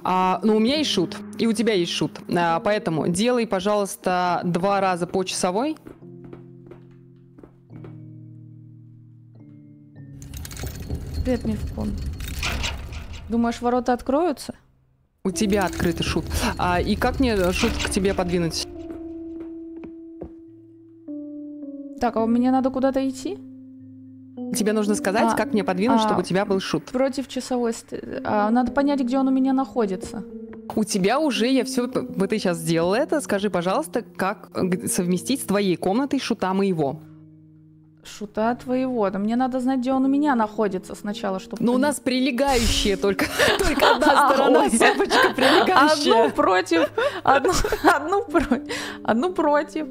А, ну, у меня есть шут, и у тебя есть шут. А, поэтому делай, пожалуйста, два раза по часовой. Привет, Мифкон. Думаешь, ворота откроются? У тебя открытый шут. А, и как мне шут к тебе подвинуть? Так, а мне надо куда-то идти? Тебе нужно сказать, А, как мне подвинуть, а, чтобы у тебя был шут. Против часовой... ст- а, надо понять, где он у меня находится. У тебя уже я все, вот ты сейчас сделала это. Скажи, пожалуйста, как совместить с твоей комнатой шута моего? Шута твоего. Да мне надо знать, где он у меня находится сначала, чтобы... Ну, у нас прилегающие только, *laughs* только одна сторона, ой. цепочка Одну прилегающая. против... Одну, одну, про- одну против.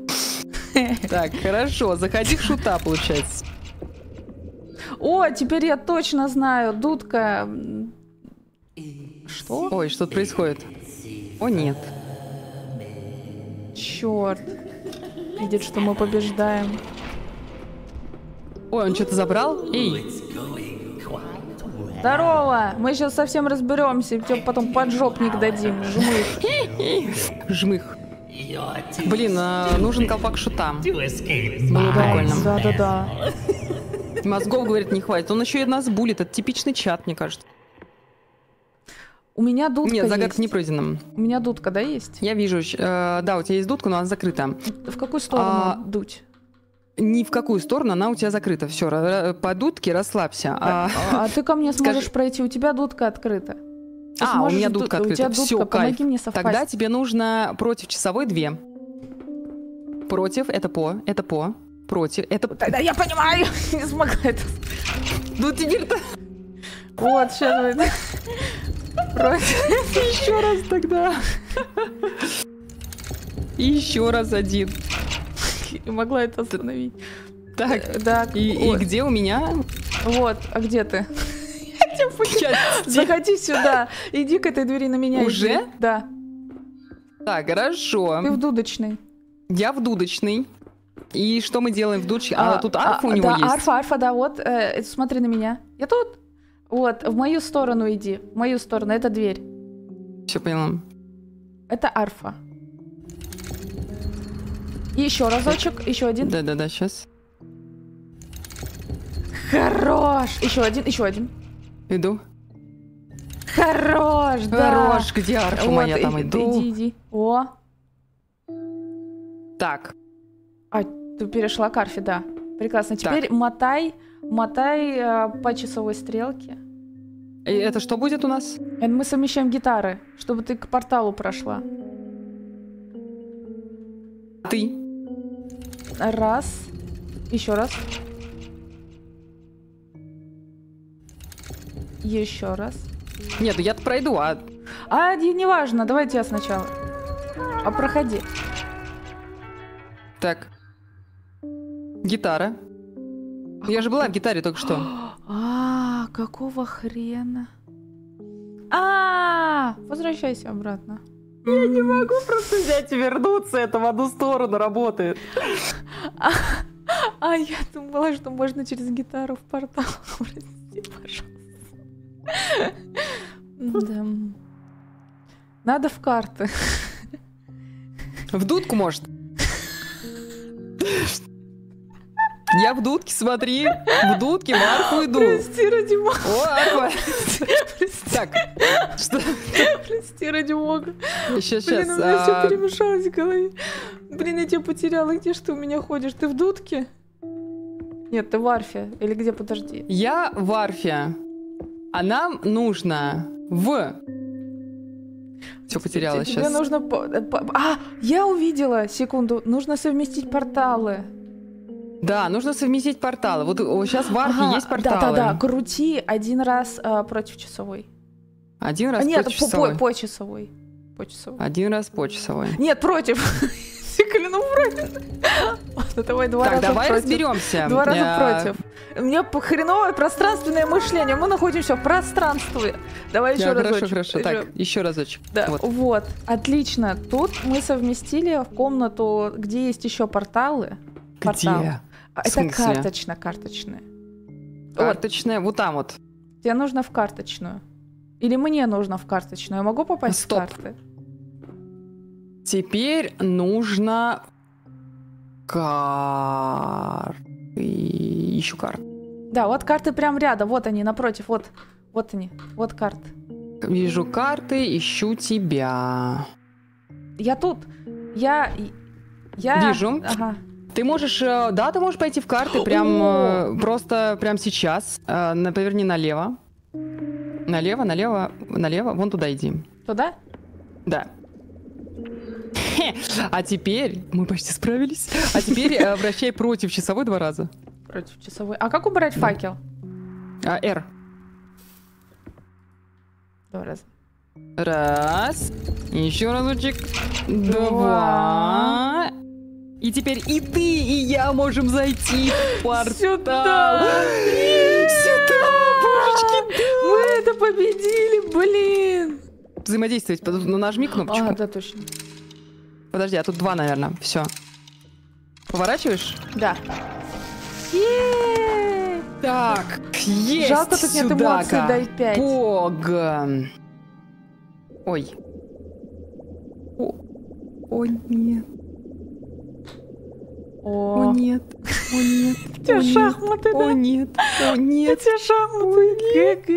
*laughs* Так, хорошо, заходи в шута, получается. О, теперь я точно знаю. Дудка... Что? Ой, что-то происходит. О, нет. Черт. Видит, что мы побеждаем. Ой, он что-то забрал? Эй, Здорово! Мы сейчас совсем разберемся, тебе потом поджопник дадим. Жмых. *laughs* жмых. Блин, а, нужен колпак шута. Было прикольно. Да, да, да. Мозгов, говорит, не хватит. Он еще и нас булит. Это типичный чат, мне кажется. У меня дудка Нет, загадка есть. не пройдена. У меня дудка, да, есть? Я вижу, э, да, у тебя есть дудка, но она закрыта. В какую сторону А, дуть? Ни в какую сторону она у тебя закрыта. Все, по дудке расслабься. А, А ты ко мне сможешь скажи- пройти, у тебя дудка открыта. Ты А, у меня ду- дудка У тебя открыта. дудка, Все, помоги кайф. мне совпасть. Тогда тебе нужно против часовой две. Против это по, это по, против это. Тогда я понимаю, *laughs* не смогла это. Ну теперь-то Вот, сейчас будет. Против. еще раз тогда. Еще раз один. *laughs* Могла это остановить. Так. Да, И, и где у меня? вот, а где ты? *laughs* Заходи сюда. Иди к этой двери на меня. Уже? Да. Так, Ты хорошо. в дудочной. Я в дудочный. И что мы делаем в дудочке? А, тут арфа а, у него да, есть? арфа, арфа, да, вот. э, смотри на меня. Я тут. Вот, в мою сторону иди. В мою сторону. Это дверь. Все поняла. Это арфа. И еще разочек, еще один. Да-да-да, сейчас. Хорош! Еще один, еще один. Иду. Хорош, да. Хорош, где арфа Вот, моя? и- Там иду. Иди, иди. О, Так, а, ты перешла к арфе, да. Прекрасно. Теперь мотай, мотай э, по часовой стрелке. и это что будет у нас? Это мы совмещаем гитары, чтобы ты к порталу прошла. Ты. Раз. Еще раз. Еще раз. Нет, я-то пройду, а А, не, неважно, давайте я сначала. А проходи. так. Гитара. Я же была в гитаре только что. *gasps* А, какого хрена? А, возвращайся обратно. Я не могу просто взять и вернуться, это в одну сторону работает. *laughs* А я думала, что можно через гитару в портал. *laughs* Прости, пожалуйста. Да. Надо в карты. В дудку, может? Я в дудке, смотри. В дудке в арфу иду. Прости, ради бога. О, арфа. Так, что? Прости, ради бога. Сейчас, Блин, у меня все а, перемешалось в голове. Блин, я тебя потеряла. Где ж ты у меня ходишь? Ты в дудке? Нет, ты в арфе. Или где, подожди. Я в арфе. А нам нужно в... Все потеряла Тебе сейчас. нужно... по- э, А, я увидела, секунду. Нужно совместить порталы. Да, нужно совместить порталы. Вот сейчас в арфе Ага, есть порталы. Да-да-да, крути один раз а, против часовой. Один А, раз нет, по по, часовой. по- по часовой. По часовой. Один раз по часовой. Нет, против. *laughs* Давай два Так, раза давай против. разберемся. Два раза Э, против. У меня хреновое пространственное мышление. Мы находимся в пространстве. Давай еще да, разочек. Хорошо, хорошо. Так, еще разочек. Да, Вот. вот. отлично. Тут мы совместили в комнату, где есть еще порталы. Портал. Где? А, Это смысле? карточно, карточные. Вот, Карточная, вот там вот. тебе нужно в карточную. Или мне нужно в карточную. Я могу попасть Стоп. в карты? Теперь нужно карты. Ищу карт. Да, вот карты прям рядом. Вот они, напротив. Вот, вот они. Вот карты. Вижу карты, ищу тебя. Я тут. Я... Я... Вижу. Ага. Ты можешь, э, да, ты можешь пойти в карты прям О! э, просто прям сейчас. Э, Поверни налево. Налево, налево, налево. Вон туда иди. Туда? Да. А теперь мы почти справились. А теперь э, вращай против часовой два раза. Против часовой. А как убрать Да. факел? А, R. Два раза. Раз. Еще разочек. Два. И теперь и ты, и я можем зайти в портал. Сюда! Сюда, божечки, Мы это победили, блин! Взаимодействовать. Ну, нажми кнопочку. А, да, точно. Подожди, а тут два, наверное. Все. Поворачиваешь? Да. Е-е-е! Так, есть Жалко, тут нет эмоций, дай пять. Бог. Ой. О, о нет, о О, нет, о нет, *laughs* у тебя о нет, шахматы, о да? нет, о У нет. тебя шахматы, ГГ.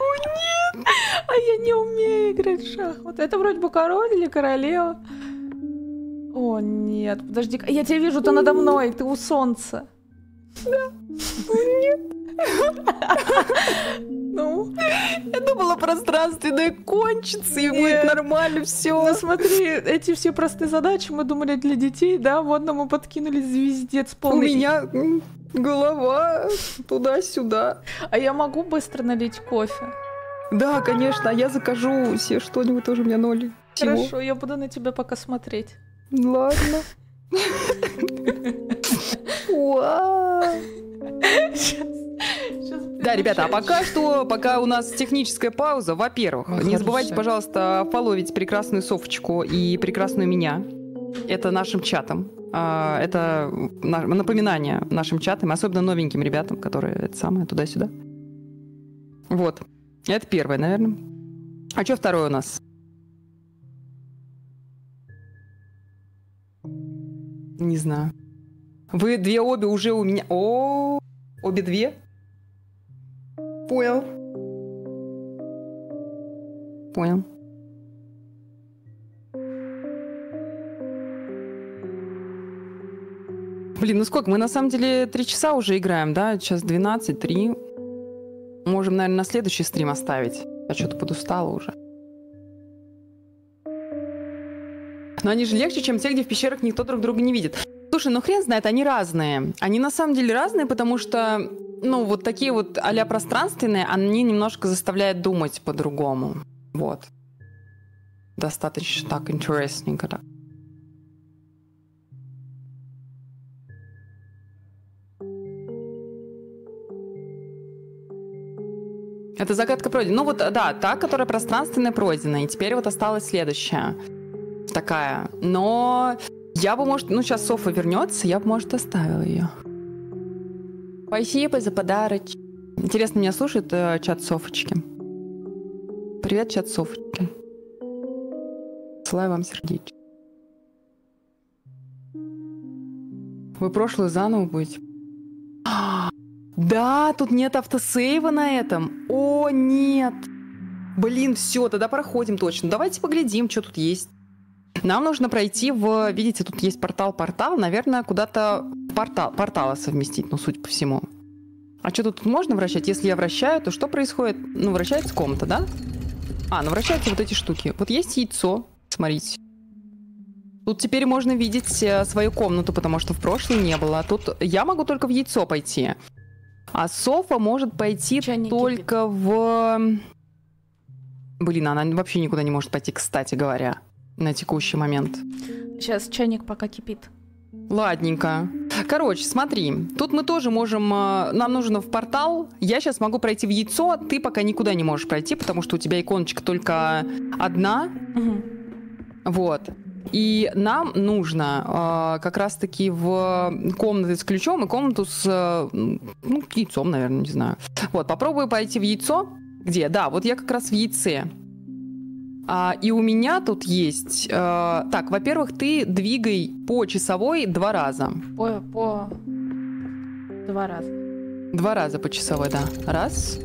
О, нет! А я не умею играть в шахматы. Это вроде бы король или королева. О, нет, подожди. Я тебя вижу, ты надо мной, ты у солнца. Ну, Я думала, пространственное кончится, и Нет. будет нормально все. ну смотри, эти все простые задачи мы думали для детей, да? Вот нам и подкинули звездец У полный. меня м, голова туда-сюда. А я могу быстро налить кофе? Да, конечно, а я закажу себе что-нибудь, тоже у меня ноль. Хорошо, я буду на тебя пока смотреть. Ладно. Да, ребята, а пока что, пока у нас техническая пауза, во-первых, не забывайте, пожалуйста, фоловить прекрасную Софочку и прекрасную меня. Это нашим чатом. А, Это на- напоминание нашим чатам, особенно новеньким ребятам, которые это самое туда-сюда. Вот. Это первое, наверное. А что второе у нас? Не знаю. Вы две обе уже у меня. О, обе две? Понял. Понял. Блин, ну сколько? Мы на самом деле три часа уже играем, да? Сейчас 12, 3. Можем, наверное, на следующий стрим оставить. Я что-то подустала уже. Но они же легче, чем те, где в пещерах никто друг друга не видит. Слушай, ну хрен знает, они разные. Они на самом деле разные, потому что, ну, вот такие вот а пространственные, они немножко заставляют думать по-другому. Вот. Достаточно так интересненько так. Это загадка пройдена. Ну вот, да, та, которая пространственная, пройдена. И теперь вот осталась следующая. Такая. Но я бы, может, ну сейчас Софа вернется, я бы, может, оставила ее. Спасибо за подарок. Интересно, меня слушает э, чат Софочки. Привет, чат Софочки. Посылаю вам сердечко. Вы прошлую заново будете? *gasps* Да, тут нет автосейва на этом. О, нет. Блин, все, тогда проходим точно. Давайте поглядим, что тут есть. Нам нужно пройти в... Видите, тут есть портал-портал. Наверное, куда-то портал, портала совместить, ну, судя по всему. А что тут можно вращать? Если я вращаю, то что происходит? Ну, вращается комната, да? А, ну вращаются вот эти штуки. Вот есть яйцо, смотрите. Тут теперь можно видеть э, свою комнату, потому что в прошлой не было. Тут я могу только в яйцо пойти. А Софа может пойти Чайник только в... Блин, она вообще никуда не может пойти, кстати говоря, на текущий момент. Сейчас чайник пока кипит. Ладненько. Короче, смотри, тут мы тоже можем... э, Нам нужно в портал. Я сейчас могу пройти в яйцо, ты пока никуда не можешь пройти, потому что у тебя иконочка только одна. Мгм. Вот. И нам нужно э, как раз-таки в комнаты с ключом и комнату с э, ну, яйцом, наверное, не знаю. Вот, попробую пойти в яйцо. Где? Да, вот я как раз в яйце. А, и у меня тут есть... э, так, во-первых, ты двигай по часовой два раза. По, по два раза. Два раза по часовой, да. Раз.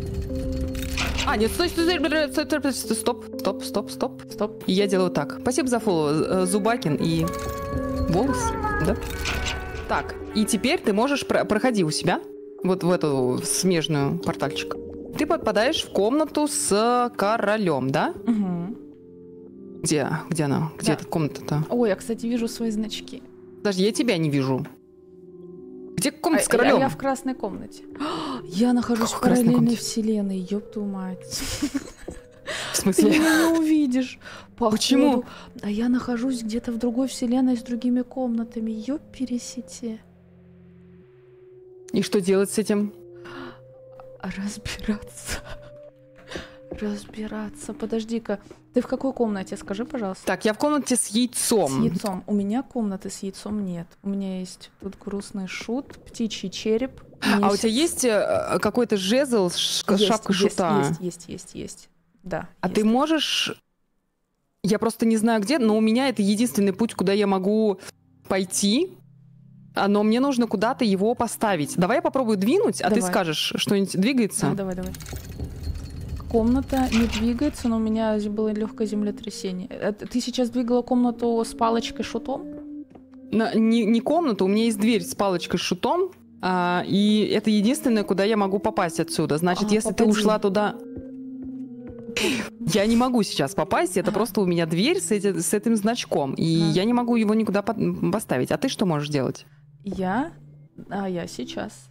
А, нет, стой, стой, стой, стоп, стоп, стоп, стоп. Стоп. И я делаю так. Спасибо за фоллоу, э, Зубакин и волос, да? Так, и теперь ты можешь про- проходи у себя, вот в эту смежную портальчик. Ты попадаешь в комнату с королем, да? Мгм. Где? Где она? Где Да. эта комната-то? Ой, я, кстати, вижу свои значки. Подожди, я тебя не вижу. Где комната с А- а королем? я в красной комнате. *gasps* Я нахожусь Как в параллельной комнате? вселенной, ёб твою мать. В *laughs* Ты смысле? меня не увидишь. походу. Почему? А я нахожусь где-то в другой вселенной с другими комнатами. Ёб пересете. И что делать с этим? *gasps* Разбираться. Разбираться. Подожди-ка. Ты в какой комнате? Скажи, пожалуйста. Так, я в комнате с яйцом. С яйцом. У меня комнаты с яйцом нет. У меня есть тут грустный шут, птичий череп. А у месяц. тебя есть э, какой-то жезл Есть, шапкой есть, шута? Есть, есть, есть, есть. Да. А есть. ты можешь... Я просто не знаю где, но у меня это единственный путь, куда я могу пойти. А, Но мне нужно куда-то его поставить. Давай я попробую двинуть, а ты Давай. скажешь, что-нибудь двигается? Ну, давай, давай. Комната не двигается, но у меня было легкое землетрясение. Э, Ты сейчас двигала комнату с палочкой шутом? На- не, не комната, у меня есть дверь с палочкой шутом. а, и это единственное, куда я могу попасть отсюда. Значит, А, если ты попади. ушла туда... Я не могу сейчас попасть, это просто у меня дверь с, эти- с этим значком, и Ага. я не могу его никуда поставить. А ты что можешь делать? Я? А, я сейчас.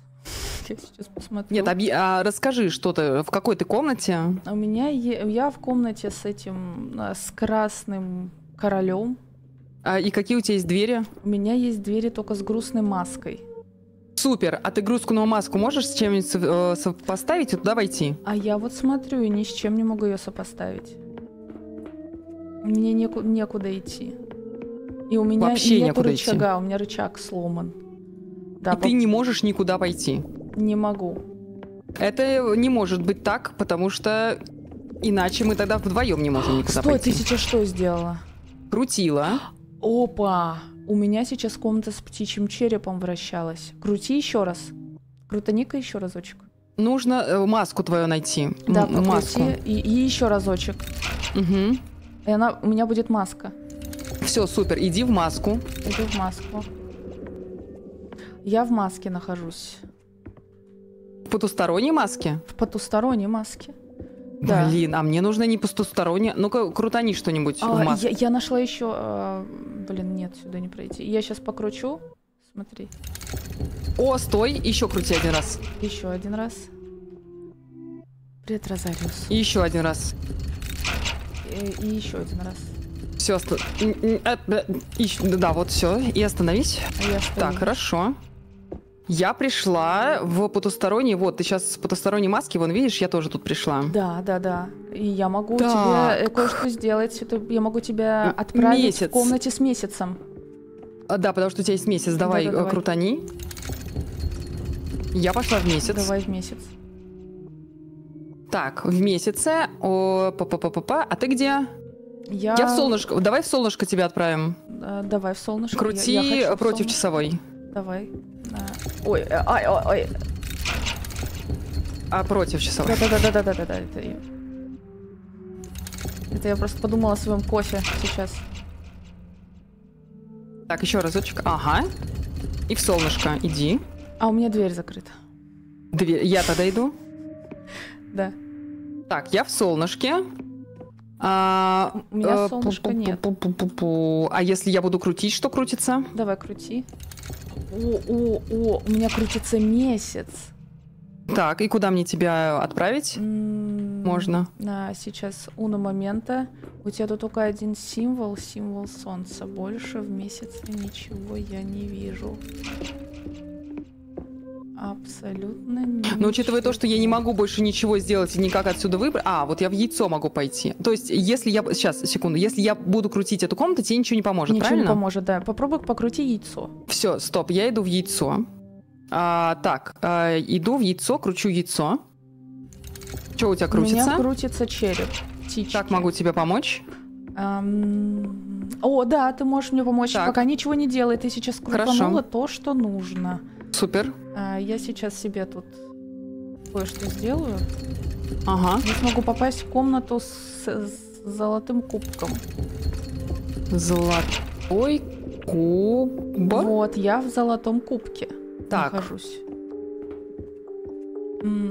Я сейчас посмотрю. Нет, объ- а расскажи, что ты, в какой ты комнате? У меня е- я в комнате с этим, а, с красным королем. А, и какие у тебя есть двери? У меня есть двери только с грустной маской. Супер! А ты грузкую маску можешь с чем-нибудь э, сопоставить и туда войти? А я вот смотрю и ни с чем не могу ее сопоставить. Мне неку- некуда идти. И у меня Вообще нету некуда идти. рычага, у меня рычаг сломан. Да, и ты не можешь никуда пойти. Не могу. Это не может быть так, потому что иначе мы тогда вдвоем не можем никуда Стой, пойти. ты сейчас что сделала? Крутила. Опа! У меня сейчас комната с птичьим черепом вращалась. Крути еще раз. Крутани-ка еще разочек. Нужно э, маску твою найти. Да, М- маску. И, и еще разочек. Угу. И она, у меня будет маска. Все, супер. Иди в маску. Иду в маску. Я в маске нахожусь. В потусторонней маске. В потусторонней маске. Да. Блин, а мне нужно не потусторонняя. Ну-ка, крутани что-нибудь А, в маске. я, я нашла еще. а, блин, нет, сюда не пройти. Я сейчас покручу. Смотри. О, стой, еще крути один раз. Еще один раз. Привет, Розариус. И еще один раз. И, и еще один раз. Все, да, вот все. И остановись. А я. Так, хорошо. Я пришла в потусторонний. Вот, ты сейчас в потусторонней маске, вон, видишь, я тоже тут пришла. Да, да, да. И я могу Так. тебе э, кое-что сделать. Это я могу тебя отправить месяц. в комнате с месяцем. А, да, потому что у тебя есть месяц. Давай, Да-да, э, давай. крутани. Я пошла в месяц. Давай в месяц. Так, в месяце. О, па па па па па А ты где? Я, Я в солнышко. Давай в солнышко тебя отправим. давай в солнышко. Крути Я- я против часовой. Давай. А, Ой, э, ай, ой, ой. А против часовой. Да-да-да-да-да-да-да. Это я. Это я просто подумала о своем кофе сейчас. Так, еще разочек. Ага. И в солнышко иди. А у меня дверь закрыта. Дверь. Я тогда иду. Да. Так, я в солнышке. А, У меня э, солнышка нет. А если я буду крутить, что крутится? Давай, крути. О, о, о, у меня крутится месяц. Так, и куда мне тебя отправить? Можно. Да, сейчас уна момента. У тебя тут только один символ, символ солнца. Больше в месяце ничего я не вижу. Абсолютно ничего. Но учитывая то, что я не могу больше ничего сделать и никак отсюда выбрать... А, вот я в яйцо могу пойти. То есть, если я... Сейчас, секунду. Если я буду крутить эту комнату, тебе ничего не поможет, Ничего правильно? не поможет, да. Попробуй покрути яйцо. Все, стоп, я иду в яйцо. А, так, а, иду в яйцо, кручу яйцо. Что у тебя У крутится? меня крутится череп. Птички. Как могу тебе помочь? Ам, О, да, ты можешь мне помочь. Так. Пока ничего не делай. Ты сейчас Хорошо. крутанула то, что нужно. Супер. А, я сейчас себе тут кое-что сделаю. Ага. Я смогу попасть в комнату с, с золотым кубком. Золотой кубок. Вот, я в золотом кубке Так. нахожусь.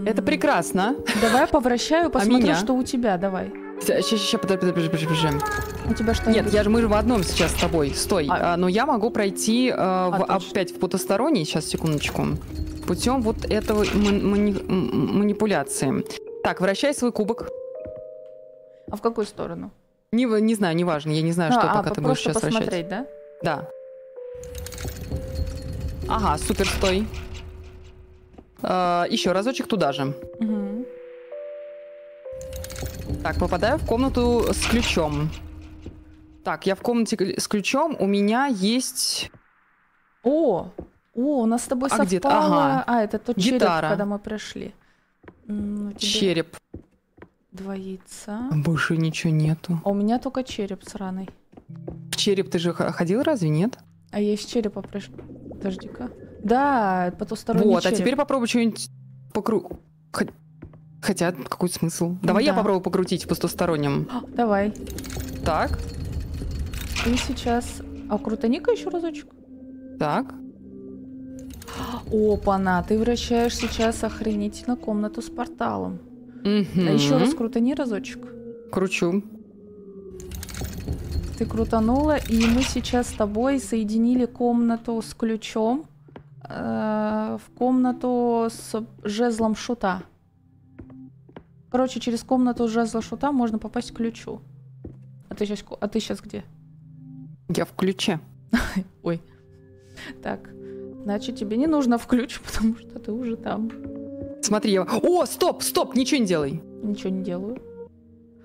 Это прекрасно. Давай повращаю, посмотрю, меня? что у тебя. Давай. Сейчас, сейчас, подожди, подожди, подожди, подожди. У тебя что Нет, я же мы же в одном сейчас с тобой. Стой. А. А, но я могу пройти э, в- точно. опять в потусторонний. Сейчас, секундочку. Путем вот этого мани- манипуляции. Так, вращай свой кубок. А в какую сторону? Не, не знаю, неважно. Я не знаю, что а, пока а, ты будешь сейчас вращать. посмотреть, да? Да. Ага, супер, стой. еще разочек туда же. Мгм. Так, попадаю в комнату с ключом. Так, я в комнате с ключом. У меня есть... О, о, у нас с тобой А совпало. Ага. А, это тот череп, Гитара. когда мы пришли. М, у тебя череп. Два яйца. Больше ничего нету. А у меня только череп сраный. В череп ты же ходил, разве нет? А я из черепа приш... Подожди-ка. Да, потусторонний вот, череп. а теперь попробуй что-нибудь покру... Хо- Хотя, какой смысл? Давай я Да. попробую покрутить в потустороннем. А, Давай. Так, Ты сейчас... А крутани-ка еще разочек. так. Опа-на, ты вращаешь сейчас охренительно комнату с порталом. А еще раз крутани разочек. Кручу. Ты крутанула, и мы сейчас с тобой соединили комнату с ключом э, в комнату с жезлом шута. Короче, через комнату жезла шута можно попасть к ключу. А ты сейчас, а ты сейчас где? Я в ключе. *laughs* Ой. Так, значит, тебе не нужно в ключ, *laughs* потому что ты уже там. Смотри, я... О, стоп, стоп, ничего не делай. Ничего не делаю.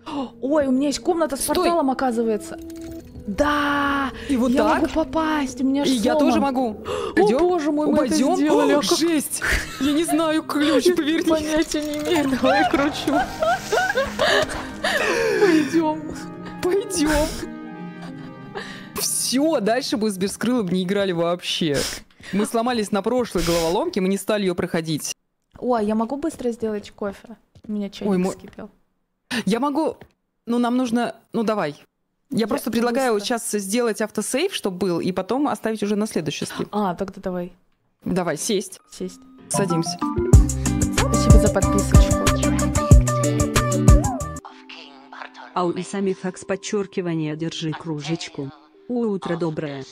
*gasps* Ой, у меня есть комната с Стой. порталом, оказывается. Да! И вот я так. могу попасть, у меня И ж я тоже могу. О, Идем? боже мой, мы это Пойдем? сделали. О, а жесть! Я не знаю, ключ поверни. Понятия не имею, давай кручу. Пойдем. Пойдем. Все, дальше бы с Берскрылом не играли вообще. Мы сломались на прошлой головоломке, мы не стали ее проходить. Ой, я могу быстро сделать кофе? У меня чайник Ой, мой- вскипел. Я могу... Ну, нам нужно... Ну, давай. Я просто предлагаю быстро. сейчас сделать автосейв, чтобы был, и потом оставить уже на следующий скип. А, тогда давай Давай, сесть. сесть. Садимся. Спасибо за подписочку. Ау и сами факс подчеркивание держи кружечку. Утро доброе.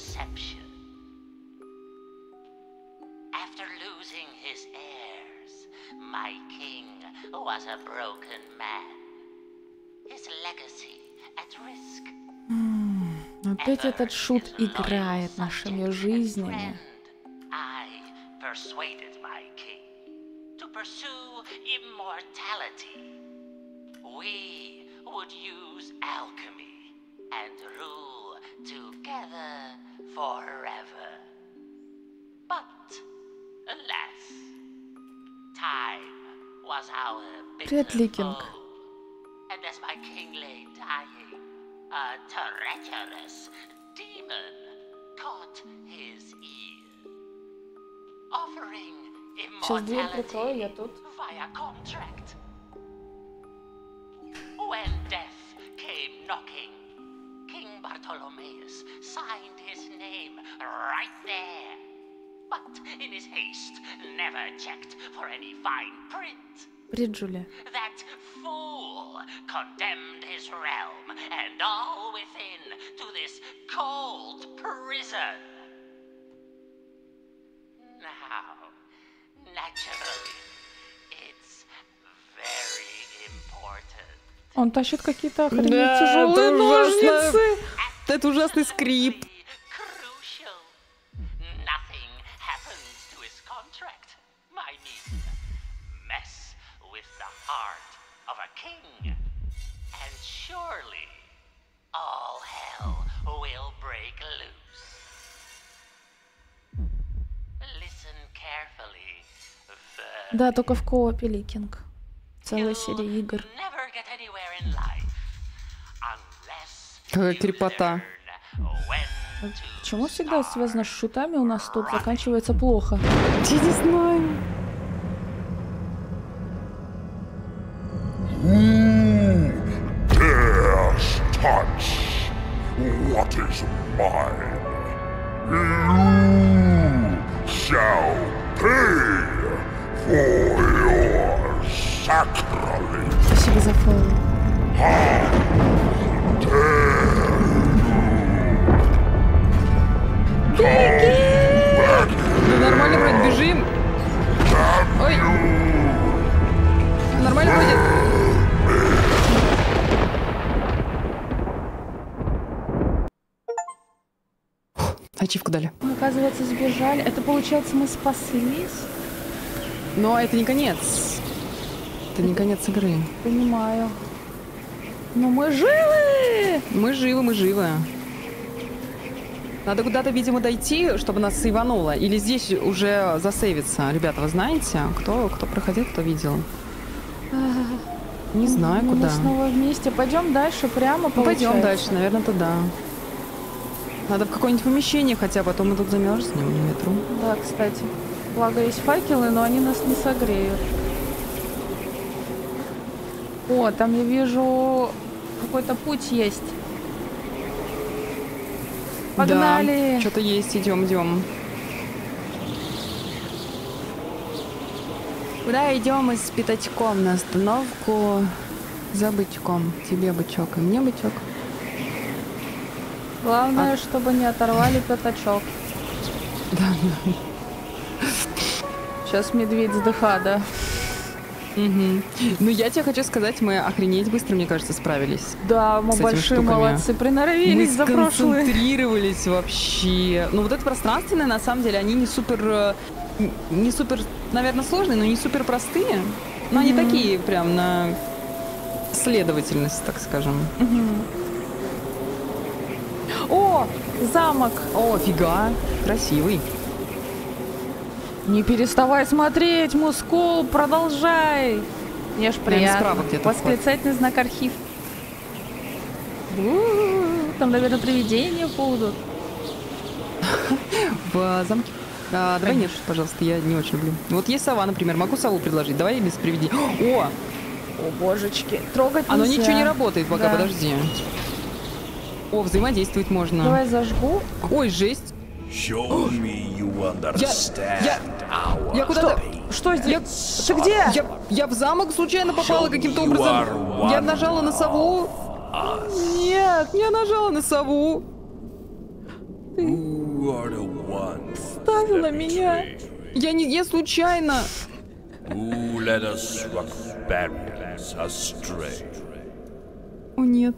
Was a broken Опять этот шут играет нашими жизнями. Привет, Ликинг. foe. And as my king lay dying, A treacherous demon caught his ear, offering immortality via contract. When death came knocking, King Bartholomeus signed his name right there, but in his haste never checked for any fine print. Fool condemned his realm and all within to this cold prison. Now, naturally, it's very important. Он тащит какие-то охренеть Да, тяжелые это ужасно. ножницы. Это ужасный скрип. Да, только в коопе Ликинг. Целая серия игр. Какая крепота. Почему всегда связано с шутами у нас тут заканчивается плохо? Я не знаю. what is mine? You shall pay. Спасибо за фоллоу. Да нормально вроде бежим. Ой. Нормально вроде. Ачивку дали. Мы, оказывается, сбежали. Это получается, мы спаслись? Но это не конец. Это не конец игры. Понимаю. Но мы живы! Мы живы, мы живы. Надо куда-то, видимо, дойти, чтобы нас сейвануло. Или здесь уже засейвиться. Ребята, вы знаете, кто, кто проходил, кто видел? Не знаю, Ну, куда. Мы снова вместе. Пойдем дальше, прямо Ну, пойдем получается. дальше, наверное, туда. Надо в какое-нибудь помещение хотя бы, а то мы тут замерзнем на ветру. Да, кстати. Благо есть факелы, но они нас не согреют. О, там я вижу какой-то путь есть. Погнали! Что-то есть, идем, идем. Куда идем с пятачком на остановку за бычком? Тебе бычок и мне бычок. Главное, чтобы не оторвали пятачок. Да, Сейчас медведь сдыха, да? Мгм. Ну, я тебе хочу сказать, мы охренеть быстро, мне кажется, справились. Да, мы большие штуками. молодцы. Мы Приноровились за прошлые. сконцентрировались вообще. Ну, вот это пространственное, на самом деле, они не супер... Не супер, наверное, сложные, но не супер простые. Но они такие прям на следовательность, так скажем. О, замок! О, фига, красивый. Не переставай смотреть, мускул, продолжай. Мне ж приятно. Восклицательный знак архив. Там, наверное, привидения будут. *laughs* В замке. А, давай нет, пожалуйста, я не очень люблю. Вот есть сова, например, могу сову предложить. Давай без привидений. *gasps* О, О, божечки. Трогать оно нельзя. ничего не работает пока, Да. подожди. О, взаимодействовать можно. Давай зажгу. Ой, жесть. Show me you *gasps* understand я- our Я куда-то... Что Я, здесь? Ты где? я, я в замок случайно попала каким-то образом. Я нажала на сову. Нет, я нажала на сову. Ones Ставила меня. Я не, я случайно. О, нет.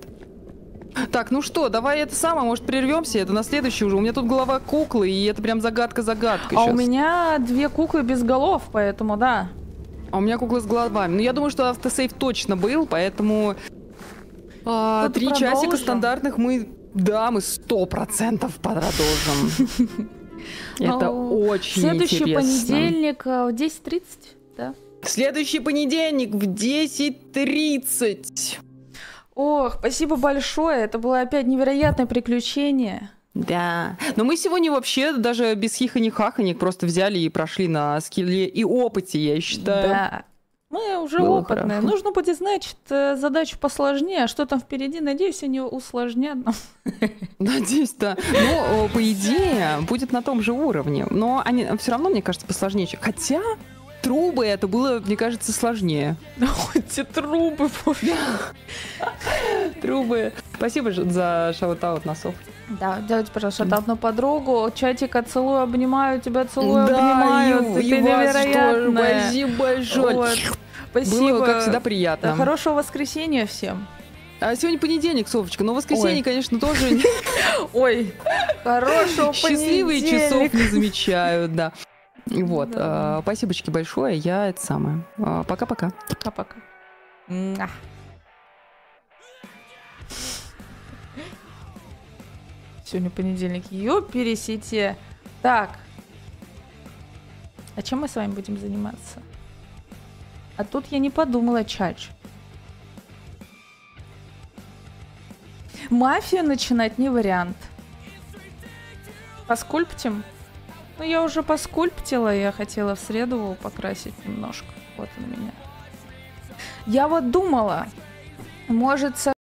Так, ну что, давай это самое, может, прервемся, это на следующий уже. У меня тут голова куклы, и это прям загадка-загадка А у щас. меня две куклы без голов, поэтому да. А у меня кукла с головами. Ну, я думаю, что автосейв точно был, поэтому... а, три часика продолжим? стандартных мы... Да, мы сто процентов продолжим. *laughs* Это очень Следующий интересно. понедельник э, в 10.30, да? Следующий понедельник в 10.30. Ох, спасибо большое. Это было опять невероятное приключение. Да. Но мы сегодня вообще даже без хихани-хахани просто взяли и прошли на скилле и опыте, я считаю. Да. Мы уже Было опытные. хорошо. Нужно будет, значит, э, задачу посложнее. А что там впереди? Надеюсь, они усложнят нам. *laughs* Надеюсь, да. Но, по идее, будет на том же уровне. Но они все равно, мне кажется, посложнее. Хотя трубы это было, мне кажется, сложнее. *laughs* Эти трубы. *laughs* Трубы. Спасибо за shout-out носов. Да, делайте, пожалуйста, shout-out на подругу. Чатика, целую, обнимаю тебя, целую, Да, обнимаю. Ты невероятная. Спасибо большое. Вот. Спасибо. Было, как всегда, Да, приятно. Хорошего воскресенья всем. А сегодня понедельник, Софочка, но воскресенье, Ой. конечно, тоже *laughs* Ой, хорошего счастливые часов понедельника. не замечают, да. Вот, Да. а, спасибочки большое, я это самое. А, Пока-пока. Пока-пока. Сегодня понедельник. Ёпересете. Так. А чем мы с вами будем заниматься? А тут я не подумала, Чач. Мафию начинать не вариант. Поскульптим? Ну, я уже поскульптила, я хотела в среду покрасить немножко. Вот у меня. Я вот думала, может, со